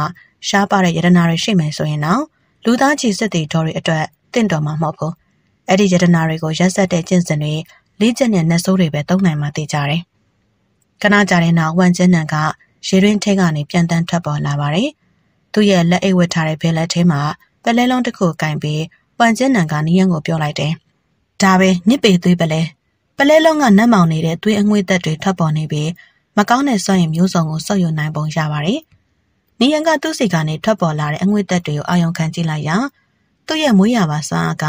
ရှားပါတဲ့ယတနာတွေရှိမယ်ဆိုရင်တော့လူသားချီစစ်တီတော်တွေအတွက်တင့်တော်မှာမဟုတ်ဘူး။အဲ့ဒီယတနာတွေကိုရက်ဆက်တဲ့ကျင့်စဉ်တွေလေးချက်နဲ့နှက်ဆိုးတွေပဲသုံးနိုင်မှသိကြတယ်။ခဏကြာတဲ့နောက်ဝမ်ကျင်းနန်ကရေရင်းထဲကနေပြန်တန်းထွက်ပေါ်လာပါတယ်။သူ့ရဲ့လက်အိတ်ဝတ်ထားတဲ့ဘဲလက်ထဲမှာပလဲလုံးတစ်ခုကင်ပြီးဝမ်ကျင်းနန်ကနီးယံကိုပြောလိုက်တယ်။ ဒါပဲညစ်ပေသွေးပလဲပလဲလုံးကနတ်မောင်နေတဲ့သွေးအငွေ့သက်တွေထွက်ပေါ်နေပြီးမကောင်းတဲ့စွမ်းရည်မျိုးစုံကိုစုပ်ယူနိုင်ပုံရပါတယ်နေရန်ကသူ့စိတ်ကနေထွက်ပေါ်လာတဲ့အငွေ့သက်တွေကိုအာရုံခံကြည့်လိုက်ရာသူ့ရဲ့မွေးရပါစွမ်းအားက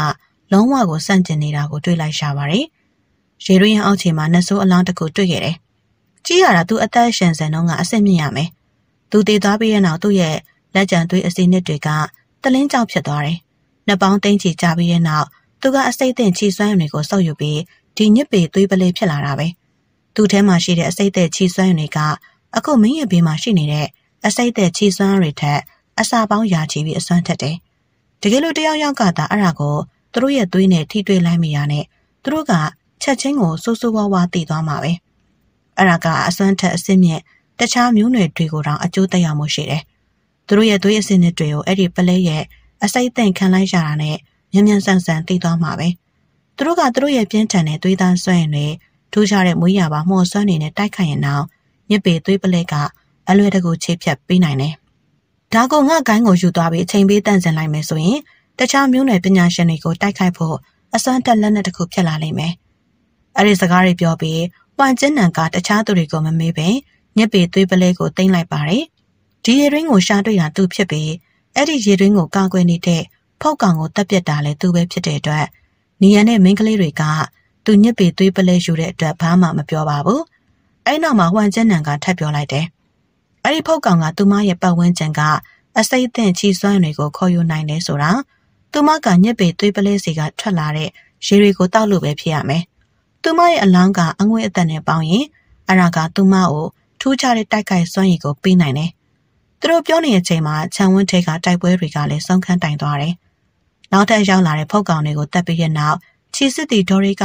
လုံးဝကိုစန့်ကျင်နေတာကိုတွေ့လိုက်ရှာပါတယ်။ရေရင်းအောက်ခြေမှာနှဆိုးအလောင်းတစ်ခုတွေ့ခဲ့တယ်။ကြည့်ရတာသူအသက်ရှင်စံတော့ကအဆင်မြင့်ရမယ်။သူတည်သွားပြီးတဲ့နောက်သူ့ရဲ့လက်ကြံသွေးအစီနစ်တွေကတလင်းကြောက်ဖြစ်သွားတယ်။နှစ်ပေါင်းသိမ့်ချီကြပြီးတဲ့နောက် သူကအစိတ်သင့်ချီစွမ်းတွေကိုစောက်ယူပြီးဒီညစ်ပေသွေးပလေးဖြစ်လာတာပဲ။သူ့ထဲမှာရှိတဲ့အစိတ်သက်ချီစွမ်းတွေကအခုမင်းရဲ့ဘေးမှာရှိနေတဲ့အစိတ်သက်ချီစွမ်းတွေထက်အစာပေါင်းရာချီပြီးအစွမ်းထက်တယ်။တကယ်လို့တယောက်ယောက်ကသာအဲ့ဒါကိုသူတို့ရဲ့သွေးနဲ့ထိတွေ့လိုက်မိရနဲ့သူတို့ကချက်ချင်းကိုစိုးစိုးဝါးဝါတည်သွားမှာပဲအဲ့ဒါကအစွမ်းထက်အစစ်မြင့်တခြားမျိုးနွယ်တွေကိုတောင်အကျိုးသက်ရောက်မှုရှိတယ်သူတို့ရဲ့သွေးအစစ်နစ်တွေကိုအဲ့ဒီပလဲရဲ့အစိတ်သိမ့်ခံလိုက်ရတာနဲ့ မြန်မြန်ဆန်ဆန်တည်သွားမှာပဲသူတို့ကသူတို့ရဲ့ပြင်းထန်တဲ့သွေးသားစွမ်းရင်တွေထူးခြားတဲ့မွေးရပါမှော်စွမ်းနေနဲ့တိုက်ခိုက်ရင်တော့မြစ်ပေသွေးပလဲကအလွယ်တကူချိဖြတ်ပေးနိုင်တယ်ဒါကငါကိုင်းကိုယူသွားပြီးအချိန်ပေးတန့်စင်လိုက်မယ်ဆိုရင်တခြားမျိုးနွယ်ပညာရှင်တွေကိုတိုက်ခိုက်ဖို့အစွမ်းတက်လက်နဲ့တစ်ခုဖြစ်လာလိမ့်မယ်။အဲ့ဒီစကားတွေပြောပြီးဝမ်ကျင်းနန်ကတခြားသူတွေကိုမမေးပဲညက်ပေသွေးပလဲကိုတင်လိုက်ပါတယ်။ဒီရေရင်းကိုရှာတွေ့တာသူဖြစ်ပြီးအဲ့ဒီရေရင်းကိုကာကွယ်နေတဲ့ ဖောက်ကောင်ကိုတက်ပြစ်တာလည်းသူပဲဖြစ်တဲ့အတွက်နီယန်နဲ့မိန်းကလေးတွေကသူညက်ပေသွေးပလဲယူတဲ့အတွက်ဘာမှမပြောပါဘူး။အဲ့နောက်မှာဝမ်ကျင်းနန်ကထပ်ပြောလိုက်တယ်။အဲ့ဒီဖောက်ကောင်ကသူမရဲ့ပတ်ဝန်းကျင်ကအစိမ့်အသင့်ချီစွမ်းတွေကိုခေါ်ယူနိုင်တယ်ဆိုတာသူမကညက်ပေသွေးပလဲစီကထွက်လာတဲ့ရေတွေကိုတောက်လို့ပဲဖြစ်ရမယ်။သူမရဲ့အလောင်းကအငွေ့အသက်နဲ့ပေါင်းရင်အရာကသူမကိုထူးခြားတဲ့တိုက်ခိုက်စွမ်းရည်ကိုပေးနိုင်တယ်။သူတို့ပြောနေတဲ့အချိန်မှာခြံဝန်းထိပ်ကတိုက်ပွဲတွေကလည်းဆုံးခန်းတိုင်သွားတယ်။ နောက်ထပ်ရောက်လာတဲ့ဖုတ်ကောင်တွေကိုတပ်ပြီးတဲ့နောက်ချီစစ်တီဒေါ်ရီက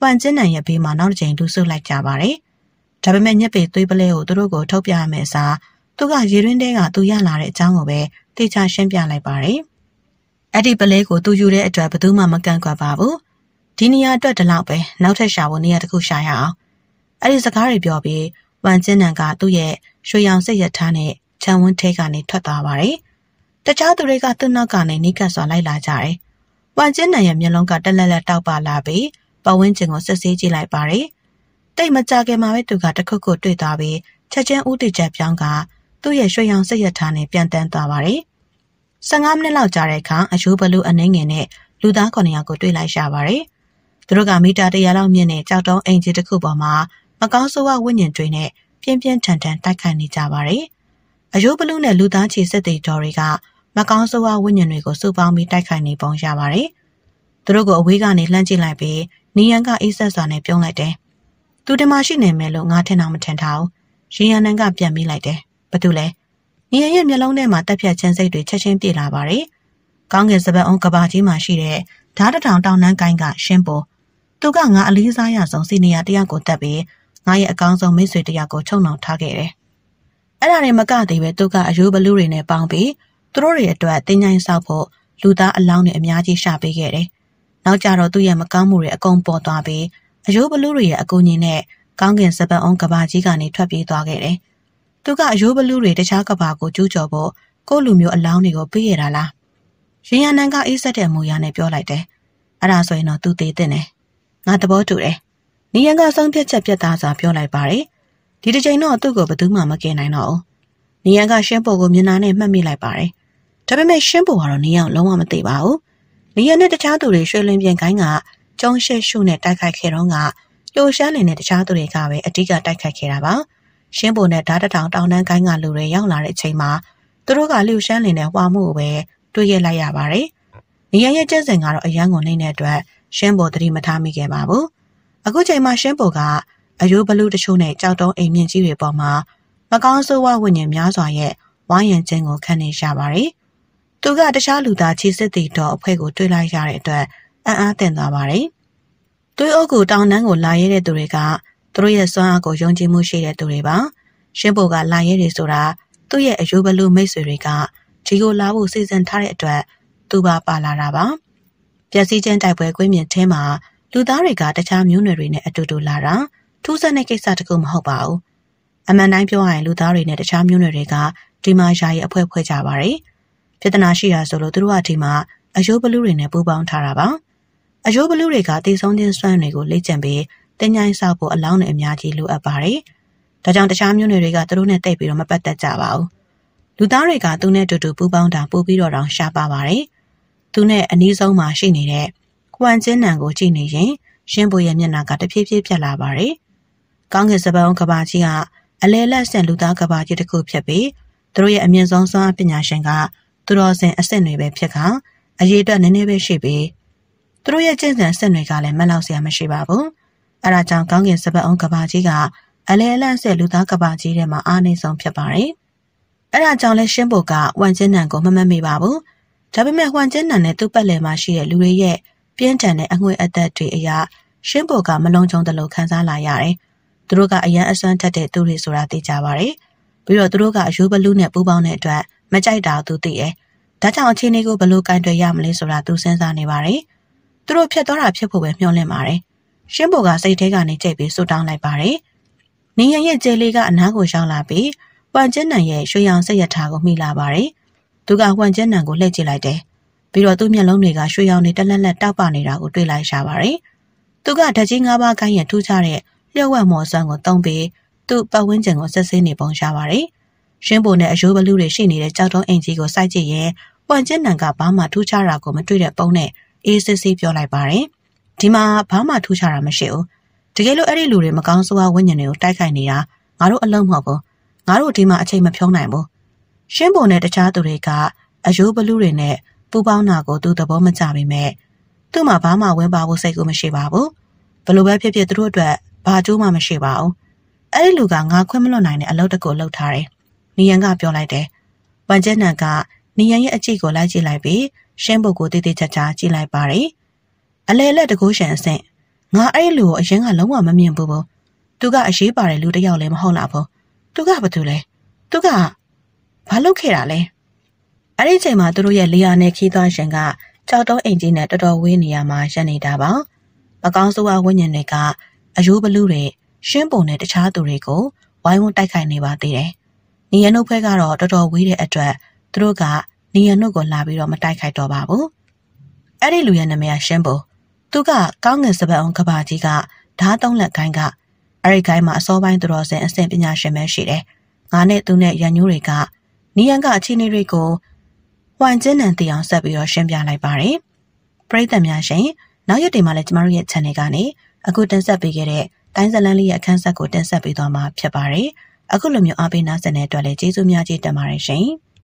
ပန်ကျင်းနံရဲ့ဘေးမှာနောက်တစ်ချိန်လူဆုလိုက်ကြပါတယ်။ဒါပေမဲ့ညက်ပေသွေးပလဲကိုသူတို့ကိုထုတ်ပြရမယ်အစားသူကရေရင်းတဲကသူရလာတဲ့အကြောင်းကိုပဲတေချာရှင်းပြလိုက်ပါတယ်။အဲ့ဒီပလဲကိုသူယူတဲ့အတွက်ဘယ်သူမှမကန့်ကွက်ပါဘူးဒီနေရာအတွက်တလောက်ပဲနောက်ထပ်ရှာဖို့နေရာတစ်ခုရှာရအောင်အဲ့ဒီစကားတွေပြောပြီးဝမ်ကျင်းနန်ကသူ့ရဲ့ရွှေရောင်စိတ်ရထားနဲ့ခြံဝန်းထဲကနေထွက်သွားပါတယ် တခြားသူတွေကသူ့နောက်ကနေနီးကပ်စွာလိုက်လာကြတယ်ဝမ်ကျင်းနန်ရဲ့မျက်လုံးကတက်လက်လက်တောက်ပါလာပြီးပဝင်းကျင်ကိုစစ်ဆေးကြည့်လိုက်ပါတယ်တိတ်မကြခင်မှာပဲသူကတခုခုတွေ့သွားပြီးချက်ချင်းဥတီချက်ပြောင်းကသူ့ရဲ့ရွှေရောင်စိတ်ရထားနဲ့ပြန်တန်းသွားပါတယ်15မိနစ်လောက်ကြာတဲ့အခါအယိုးဘလူအနှင်းငယ်နဲ့လူသား9ယောက်ကိုတွေ့လိုက်ရပါတယ်။သူတို့ကမီတာ100လောက်မြင့်တဲ့ကြောက်တုံးအိမ်ကြီးတစ်ခုပေါ်မှာမကောင်းဆိုးဝါးဝိညာဉ်တွေနဲ့ပြင်းပြင်းထန်ထန်တိုက်ခိုက်နေကြပါတယ်။အယိုးဘလူနဲ့လူသားချီစစ်သည်တော်တွေက မကောင်းဆိုးဝါးဝိညာဉ်တွေကိုစုပေါင်းပြီးတိုက်ခိုက်နေပုံရပါတယ်။သူတို့ကိုအဝေးကနေလှမ်းကြည့်လိုက်ပြီးနီယန်ကအေးဆက်စွာနဲ့ပြုံးလိုက်တယ်။သူတမရှိနေမယ်လို့ငါထင်တော့မထင်ထားဘူး။ရီယန်နန်ကပြန်ပြီးလိုက်တယ်။ဘာတူလဲ။နေရဲ့မျက်လုံးထဲမှာတက်ဖြတ်ခြင်းစိတ်တွေချက်ချင်းပြေလာပါတယ်။ကောင်းကင်စပတ်အောင်ကဘာကြီးမှာရှိတဲ့ဓာတ်တောင်တောင်နှန်းကိုင်းကရှင်းပေါ်သူကငါအလေးစားရဆုံးစီနီယာတယောက်ကိုတက်ပြီးငါရဲ့အကောင်းဆုံးမိတ်ဆွေတယောက်ကိုချုံနှောင်ထားခဲ့တယ်။အဲ့ဒါတွေမကသေးပဲသူကအယိုးဘလူးတွေနဲ့ပေါင်းပြီး သူတို့တွေအတွက်တင်းញိုင်းဆောက်ဖို့လူသားအလောင်းတွေအများကြီးရှာပေးခဲ့တယ်။နောက်ကြတော့သူ့ရဲ့မကောင်းမှုတွေအကုန်ပေါ်သွားပြီးအယိုးဘလူးတွေရဲ့အကူအညီနဲ့ကောင်းကင်စပတ်အောင်ကဘာကြီးကနေထွက်ပြေးသွားခဲ့တယ်။သူကအယိုးဘလူးတွေတခြားကဘာကိုကျူးကျော်ဖို့ကိုလူမျိုးအလောင်းတွေကိုပေးရတာလားရင်ရနန်ကအေးဆက်တဲ့မူရနဲ့ပြောလိုက်တယ်အဲ့ဒါဆိုရင်တော့သူသေးတဲ့နဲ့ငါသဘောတူတယ်နီယန်ကဆုံးဖြတ်ချက်ပြတ်သားစွာပြောလိုက်ပါတယ်ဒီတစ်ချိန်တော့သူ့ကိုဘယ်သူမှမကင်နိုင်တော့ဘူးနီယန်ကရှင်းပေါ်ကိုမျက်နှာနဲ့မှတ်မိလိုက်ပါတယ် ဒါပေမဲ့ရှင်းပေါ်ကတော့နီယန်လုံးဝမသိပါဘူးနီယန်နဲ့တခြားသူတွေရွှေလင်းပြန်ခိုင်းကကျုံရှက်ရှုနဲ့တိုက်ခိုက်ခဲ့တော့ကလှိုရှမ်းလင်နဲ့တခြားသူတွေကပဲအတိကတိုက်ခိုက်ခဲ့တာပါ။ရှင်းပုံနဲ့ဓာတ်တောင်တောင်တန်းကိုင်းကလူတွေရောက်လာတဲ့အချိန်မှာသူတို့ကလှူရှမ်းလင်တဲ့ဟွာမှုကိုပဲတွေ့ရလိုက်ရပါတယ်။နေရရဲ့ကျက်စင်ကတော့အရန်ကိုနေတဲ့အတွက်ရှင်းပုံသတိမထားမိခဲ့ပါဘူး။အခုချိန်မှာရှင်းပုံကအယိုးဘလူးတချို့နဲ့ကြောက်တုံးအိမ်မြင့်ကြီးတွေပေါ်မှာမကောင်းဆိုးဝါးဝိညာဉ်များစွာရဲ့ဝိုင်းရံခြင်းကိုခံနေရပါတယ်။ သူကတခြားလူသားချီစစ်တီတော်အဖွဲ့ကိုတွေ့လိုက်ရတဲ့အတွက်အံ့အားသင့်သွားပါတယ်။တွေးအုပ်ကိုတောင်တန်းကိုလာရဲတဲ့သူတွေကသူတို့ရဲ့စွမ်းအားကိုယုံကြည်မှုရှိတဲ့သူတွေပါရှင်းဖို့ကလာရဲတွေဆိုတာသူ့ရဲ့အယိုးဘလူမိတ်ဆွေတွေကဒီကိုလာဖို့စီစဉ်ထားတဲ့အတွက်သူပါပါလာတာပါပျက်စီးခြင်းတိုက်ပွဲကွင်းမြင့်ထဲမှာလူသားတွေကတခြားမျိုးနွယ်တွေနဲ့အတူတူလာတာထူးဆန်းတဲ့ကိစ္စတခုမဟုတ်ပါဘူးအမှန်တိုင်းပြောရရင်လူသားတွေနဲ့တခြားမျိုးနွယ်တွေကဒီမှာယာယီအဖွဲဖွဲကြပါတယ် ပြဿနာရှိတာဆိုလို့သူတို့ကဒီမှာအယိုးဘလူတွေနဲ့ပူးပေါင်းထားတာပါအယိုးဘလူတွေကတည်ဆုံးခြင်းစွမ်းတွေကိုလေ့ကျင့်ပြီးတင်ញိုင်းဆောက်ဖို့အလောင်းနဲ့အများကြီးလိုအပ်ပါတယ်။ဒါကြောင့်တခြားမျိုးနွယ်တွေကသူတို့နဲ့တိတ်ပြီးတော့မပတ်သက်ကြပါဘူး။လူသားတွေကသူနဲ့တူတူပူးပေါင်းတာပို့ပြီးတော့တောင်ရှားပါပါတယ်။သူနဲ့အနီးဆုံးမှာရှိနေတဲ့ကွမ်ကျင်းနံကိုကြည့်နေရင်ရှင်းဘိုရဲ့မျက်နှာကတဖြည်းဖြည်းပြတ်လာပါတယ်။ကောင်းကင်စပန်းကဘာကြီးကအလဲလက်ဆန်လူသားကဘာကြီးတစ်ခုဖြစ်ပြီးသူတို့ရဲ့အမြင့်ဆုံးစွမ်းပညာရှင်က သူတော်စင်အစ်စ်တွေပဲဖြစ်ခါအရေးအတွက်နည်းနည်းပဲရှိပြီးသူတို့ရဲ့ကျင့်စဉ်အစ်စ်တွေကလည်းမလောက်စရာမရှိပါဘူး။အဲဒါကြောင့်ကောင်းကင်စပန်းအောင်ကဘာကြီးကအလဲလက်ဆန်လူသားကဘာကြီးထဲမှာအားနေဆုံးဖြစ်ပါတယ်။အဲဒါကြောင့်လဲရှင်းဖို့ကဝမ်ကျင်းနံကိုမမတ်မိပါဘူး။ဒါပေမဲ့ဝမ်ကျင်းနံနဲ့သူ့ပတ်လည်မှာရှိတဲ့လူတွေရဲ့ပြင်းထန်တဲ့အငွေအသက်တွေအရာရှင်းဖို့ကမလုံးကျုံတလို့ခံစားလာရတယ်။သူတို့ကအရန်အစွမ်းထက်တဲ့သူတွေဆိုတာသိကြပါတယ်။ပြီးတော့သူတို့ကအယူဘလူးနဲ့ပူးပေါင်းတဲ့အတွက် မကြိုက်တာသူသိရဲ့။ဒါကြောင့်အခြေအနေကိုဘယ်လိုကင်တွယ်ရမလဲဆိုတာသူစဉ်းစားနေပါတယ်။သူတို့ဖြတ်သွားတာဖြစ်ဖို့ပဲမျှော်လင့်ပါတယ်။ရှင်းဖို့ကစိတ်ထဲကနေကြိတ်ပြီးဆူတောင်းလိုက်ပါတယ်။နေရရဲ့ကျေလေးကအနားကိုရှောင်းလာပြီးဝမ်ကျင်းနံရဲ့ရွှေရောင်စက်ရထားကိုမိလာပါတယ်။သူကဝမ်ကျင်းနံကိုလှည့်ကြည့်လိုက်တယ်။ပြီးတော့သူ့မျက်လုံးတွေကရွှေရောင်တွေတက်လက်လက်တောက်ပနေတာကိုတွေ့လိုက်ရှာပါတယ်။သူကဓာကြီး၅ပါးခိုင်းရထူးခြားတဲ့လျှော့ဝက်မော်ဆန်ကိုတုံးပြီးသူ့ပတ်ဝန်းကျင်ကိုဆက်ဆင်းနေပုံရှာပါတယ်။ ရှင်းပုံနဲ့အယိုးဘလူးတွေရှိနေတဲ့ကြောက်တုံးအင်ကြီးကိုစိုက်ကြည့်ရင်ပွန်ကျင်းနံကဘာမှထူးခြားတာကိုမတွေ့တဲ့ပုံနဲ့အေးစစ်စစ်ပြောလိုက်ပါတယ်။ဒီမှာဘာမှထူးခြားတာမရှိဘူး။တကယ်လို့အဲ့ဒီလူတွေမကောင်းဆိုးဝါးဝိညာဉ်တွေကိုတိုက်ခိုက်နေတာငါတို့အလုံးမဟုတ်ဘူး။ငါတို့ဒီမှာအချိန်မဖြုံးနိုင်ဘူး။ရှင်းပုံနဲ့တခြားသူတွေကအယိုးဘလူးတွေနဲ့ပူပေါင်းတာကိုသူသဘောမကျပေမဲ့သူ့မှာဘာမှဝင်ပါဖို့စိတ်ကူမရှိပါဘူး။ဘလို့ပဲဖြစ်ဖြစ်သူတို့အတွက်ဘာကြိုးမှမရှိပါဘူး။အဲ့ဒီလူကငါခွင့်မလွတ်နိုင်တဲ့အလုပ်တကူလုပ်ထားတယ်။ နီယန်ကပြောလိုက်တယ်။ဝန်ကျက်နံကနီယန်ရဲ့အကြည့်ကိုလိုက်ကြည့်လိုက်ပြီးရှင်းပုတ်ကိုတိတိကျကျကြည့်လိုက်ပါတယ်။အလဲလက်တကူရှန်အဆင့်ငါအဲ့ဒီလူကိုအရင်ကလုံးဝမမြင်ဘူးဘူး။သူကအရေးပါတဲ့လူတစ်ယောက်လည်းမဟုတ်လားဘူး။သူကဘာတူလဲ။သူကဘာလုပ်ခဲ့တာလဲ။အဲ့ဒီချိန်မှာသူတို့ရဲ့လေယာနဲ့ခီးသွားရှင်ကကြောက်တုံးအိမ်ကြီးနဲ့တော်တော်ဝေးနေရမှာရပ်နေတာပါ။မကောင်းဆိုးဝါးဝိညာဉ်တွေကအယိုးဘလူးတွေရှင်းပုံနဲ့တခြားသူတွေကိုဝိုင်းဝန်းတိုက်ခိုက်နေပါသေးတယ်။ နီယန်တို့ဘက်ကတော့တော်တော်ဝေးတဲ့အတွက်သူတို့ကနီယန်တို့ကိုလာပြီးတော့မတိုက်ခိုက်တော့ပါဘူး။အဲ့ဒီလူရဲ့နာမည်ကရှင်းပုံ။သူကကောင်းငင်စပတ်အောင်ကဘာကြီးကဓားသုံးလက်ကိုင်းကအဲ့ဒီကိုင်းမှာအစောပိုင်းသူတော်စင်အဆင့်ပညာရှင်ပဲရှိတယ်။ငါနဲ့သူနဲ့ရန်ညိုးတွေကနီယန်ကအခြေအနေတွေကိုဝမ်ကျင်းနံတီအောင်ဆက်ပြီးတော့ရှင်းပြလိုက်ပါတယ်။ပရိသတ်များရှင်နောက်ရက်တွေမှာလည်းကျမတို့ရဲ့ channel ကနေအခုတင်ဆက်ပေးခဲ့တဲ့တိုင်းဇလန်းလေးရဲ့အခန်းဆက်ကိုတင်ဆက်ပေးသွားမှာဖြစ်ပါတယ်။ အခုလိုမျိုးအားပေးနားဆင်တဲ့အတွက်လည်းကျေးဇူးများကြီးတင်ပါတယ်ရှင်။